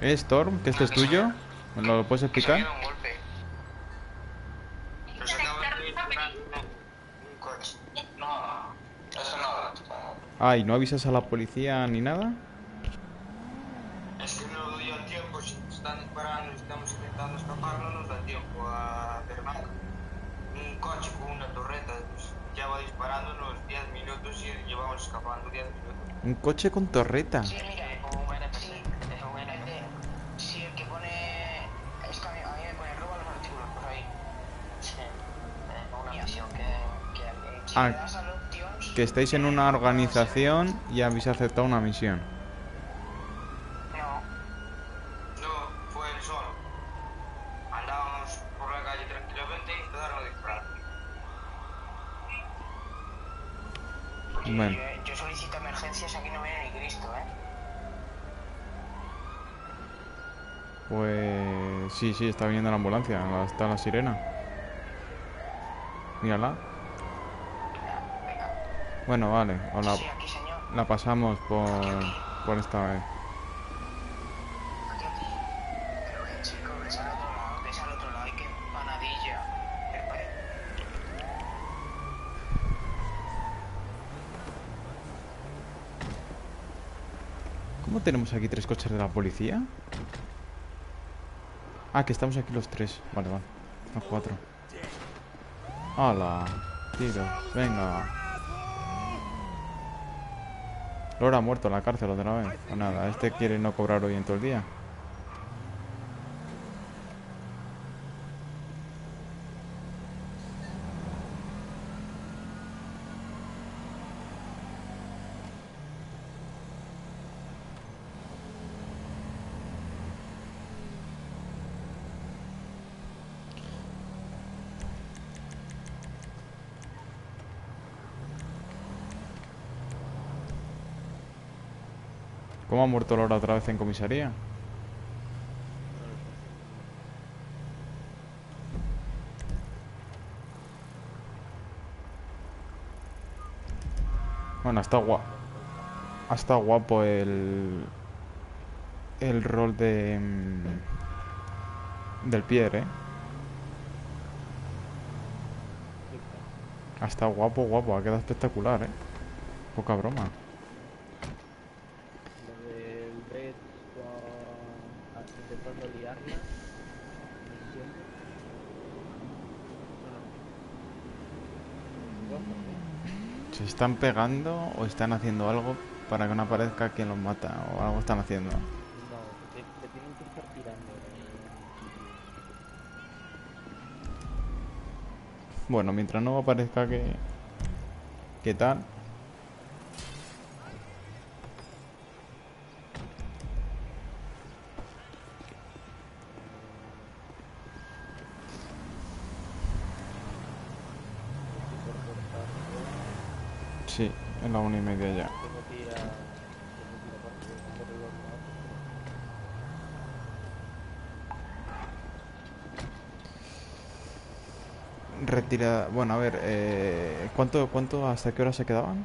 ¿Eh, Storm? ¿Que este es tuyo? ¿Me lo puedes explicar? un golpe. Nos acaba de disparar un coche. No, eso no. Ah, ¿y no avisas a la policía ni nada? Es que no dio tiempo, si están disparando y estamos intentando escapar, no nos da tiempo. lleva disparándonos 10 minutos y llevamos escapando 10 minutos. Un coche con torreta. Sí, mira, un NPC. Es un NPC. Sí, el que pone. Es que a mí, a mí me pone roba los artículos por ahí. Sí. Eh, una misión que, que Si Ah. le das al options. Que estáis en una organización y habéis aceptado una misión. No. No, fue el sol. Andábamos por la calle tranquilamente y empezaron a disparar. Bueno, Yo, yo solicito emergencias, aquí no viene ni Cristo, ¿eh? pues sí, está viniendo la ambulancia. la- Está la sirena. Mírala. Bueno, vale. o la, la pasamos por, por esta vez. ¿Cómo tenemos aquí tres coches de la policía? Ah, que estamos aquí los tres. Vale, vale. Los cuatro. ¡Hala! Tiro. Venga. Lora ha muerto en la cárcel otra vez. Pues nada, este quiere no cobrar hoy en todo el día. Muerto Lora otra vez en comisaría? Bueno, está guapo. Estado guapo el. El rol de. mm, Del Pierre, ¿eh? Ha estado guapo, guapo. Ha quedado espectacular, ¿eh? Poca broma. Lo del Red con... ah, intentando liarla. misión. ¿Se están pegando o están haciendo algo para que no aparezca quien los mata? O algo están haciendo. No, te, te tienen que estar tirando. Bueno, mientras no aparezca que... ¿Qué tal? Sí, es la una y media ya. Retirada... Bueno, a ver, eh, ¿cuánto, ¿cuánto, hasta qué hora se quedaban?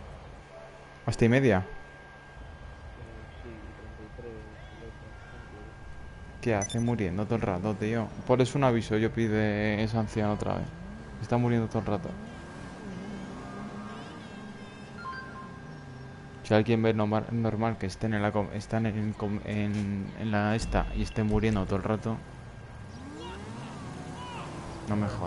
¿Hasta y media? ¿Qué hace muriendo todo el rato, tío? Por eso un aviso, yo pide esa anciana otra vez. Está muriendo todo el rato. Si alguien ve normal, normal que estén en la están en, en, en la esta y esté muriendo todo el rato, no me. Pero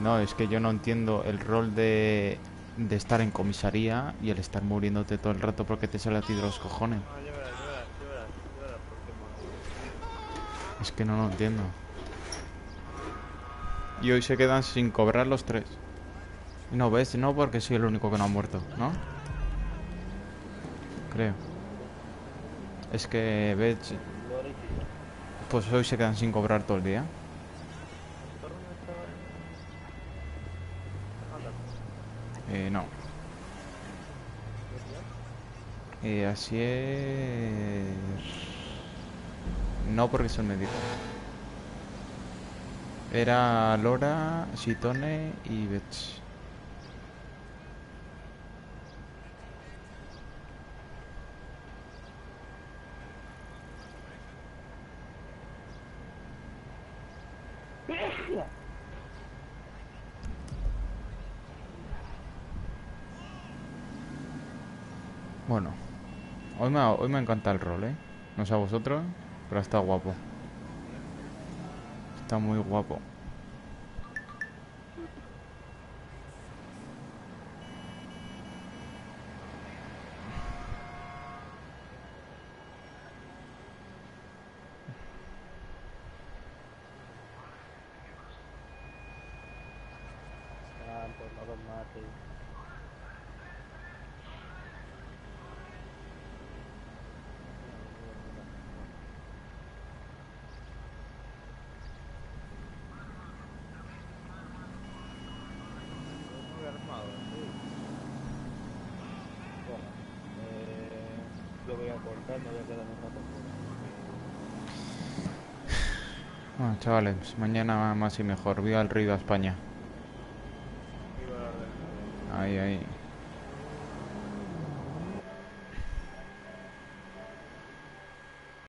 no es que yo no entiendo el rol de, de estar en comisaría y el estar muriéndote todo el rato porque te sale a ti de los cojones. Es que no lo entiendo. Y hoy se quedan sin cobrar los tres. No, ves, no porque soy el único que no ha muerto, ¿no? Creo. Es que, ves, pues hoy se quedan sin cobrar todo el día. Eh, no. Eh, así es... No porque son médicos. Era Lora, Sitone y Bets. Bueno, hoy me, ha- hoy me encanta el rol, ¿eh? No sé a vosotros, pero está guapo. Está muy guapo. Ah, pues no los mates. Muy armado, sí. Toma. Eh, yo voy a cortar, me voy a quedar un rato fuera. Bueno, chavales, mañana más y mejor. Viva el Río España.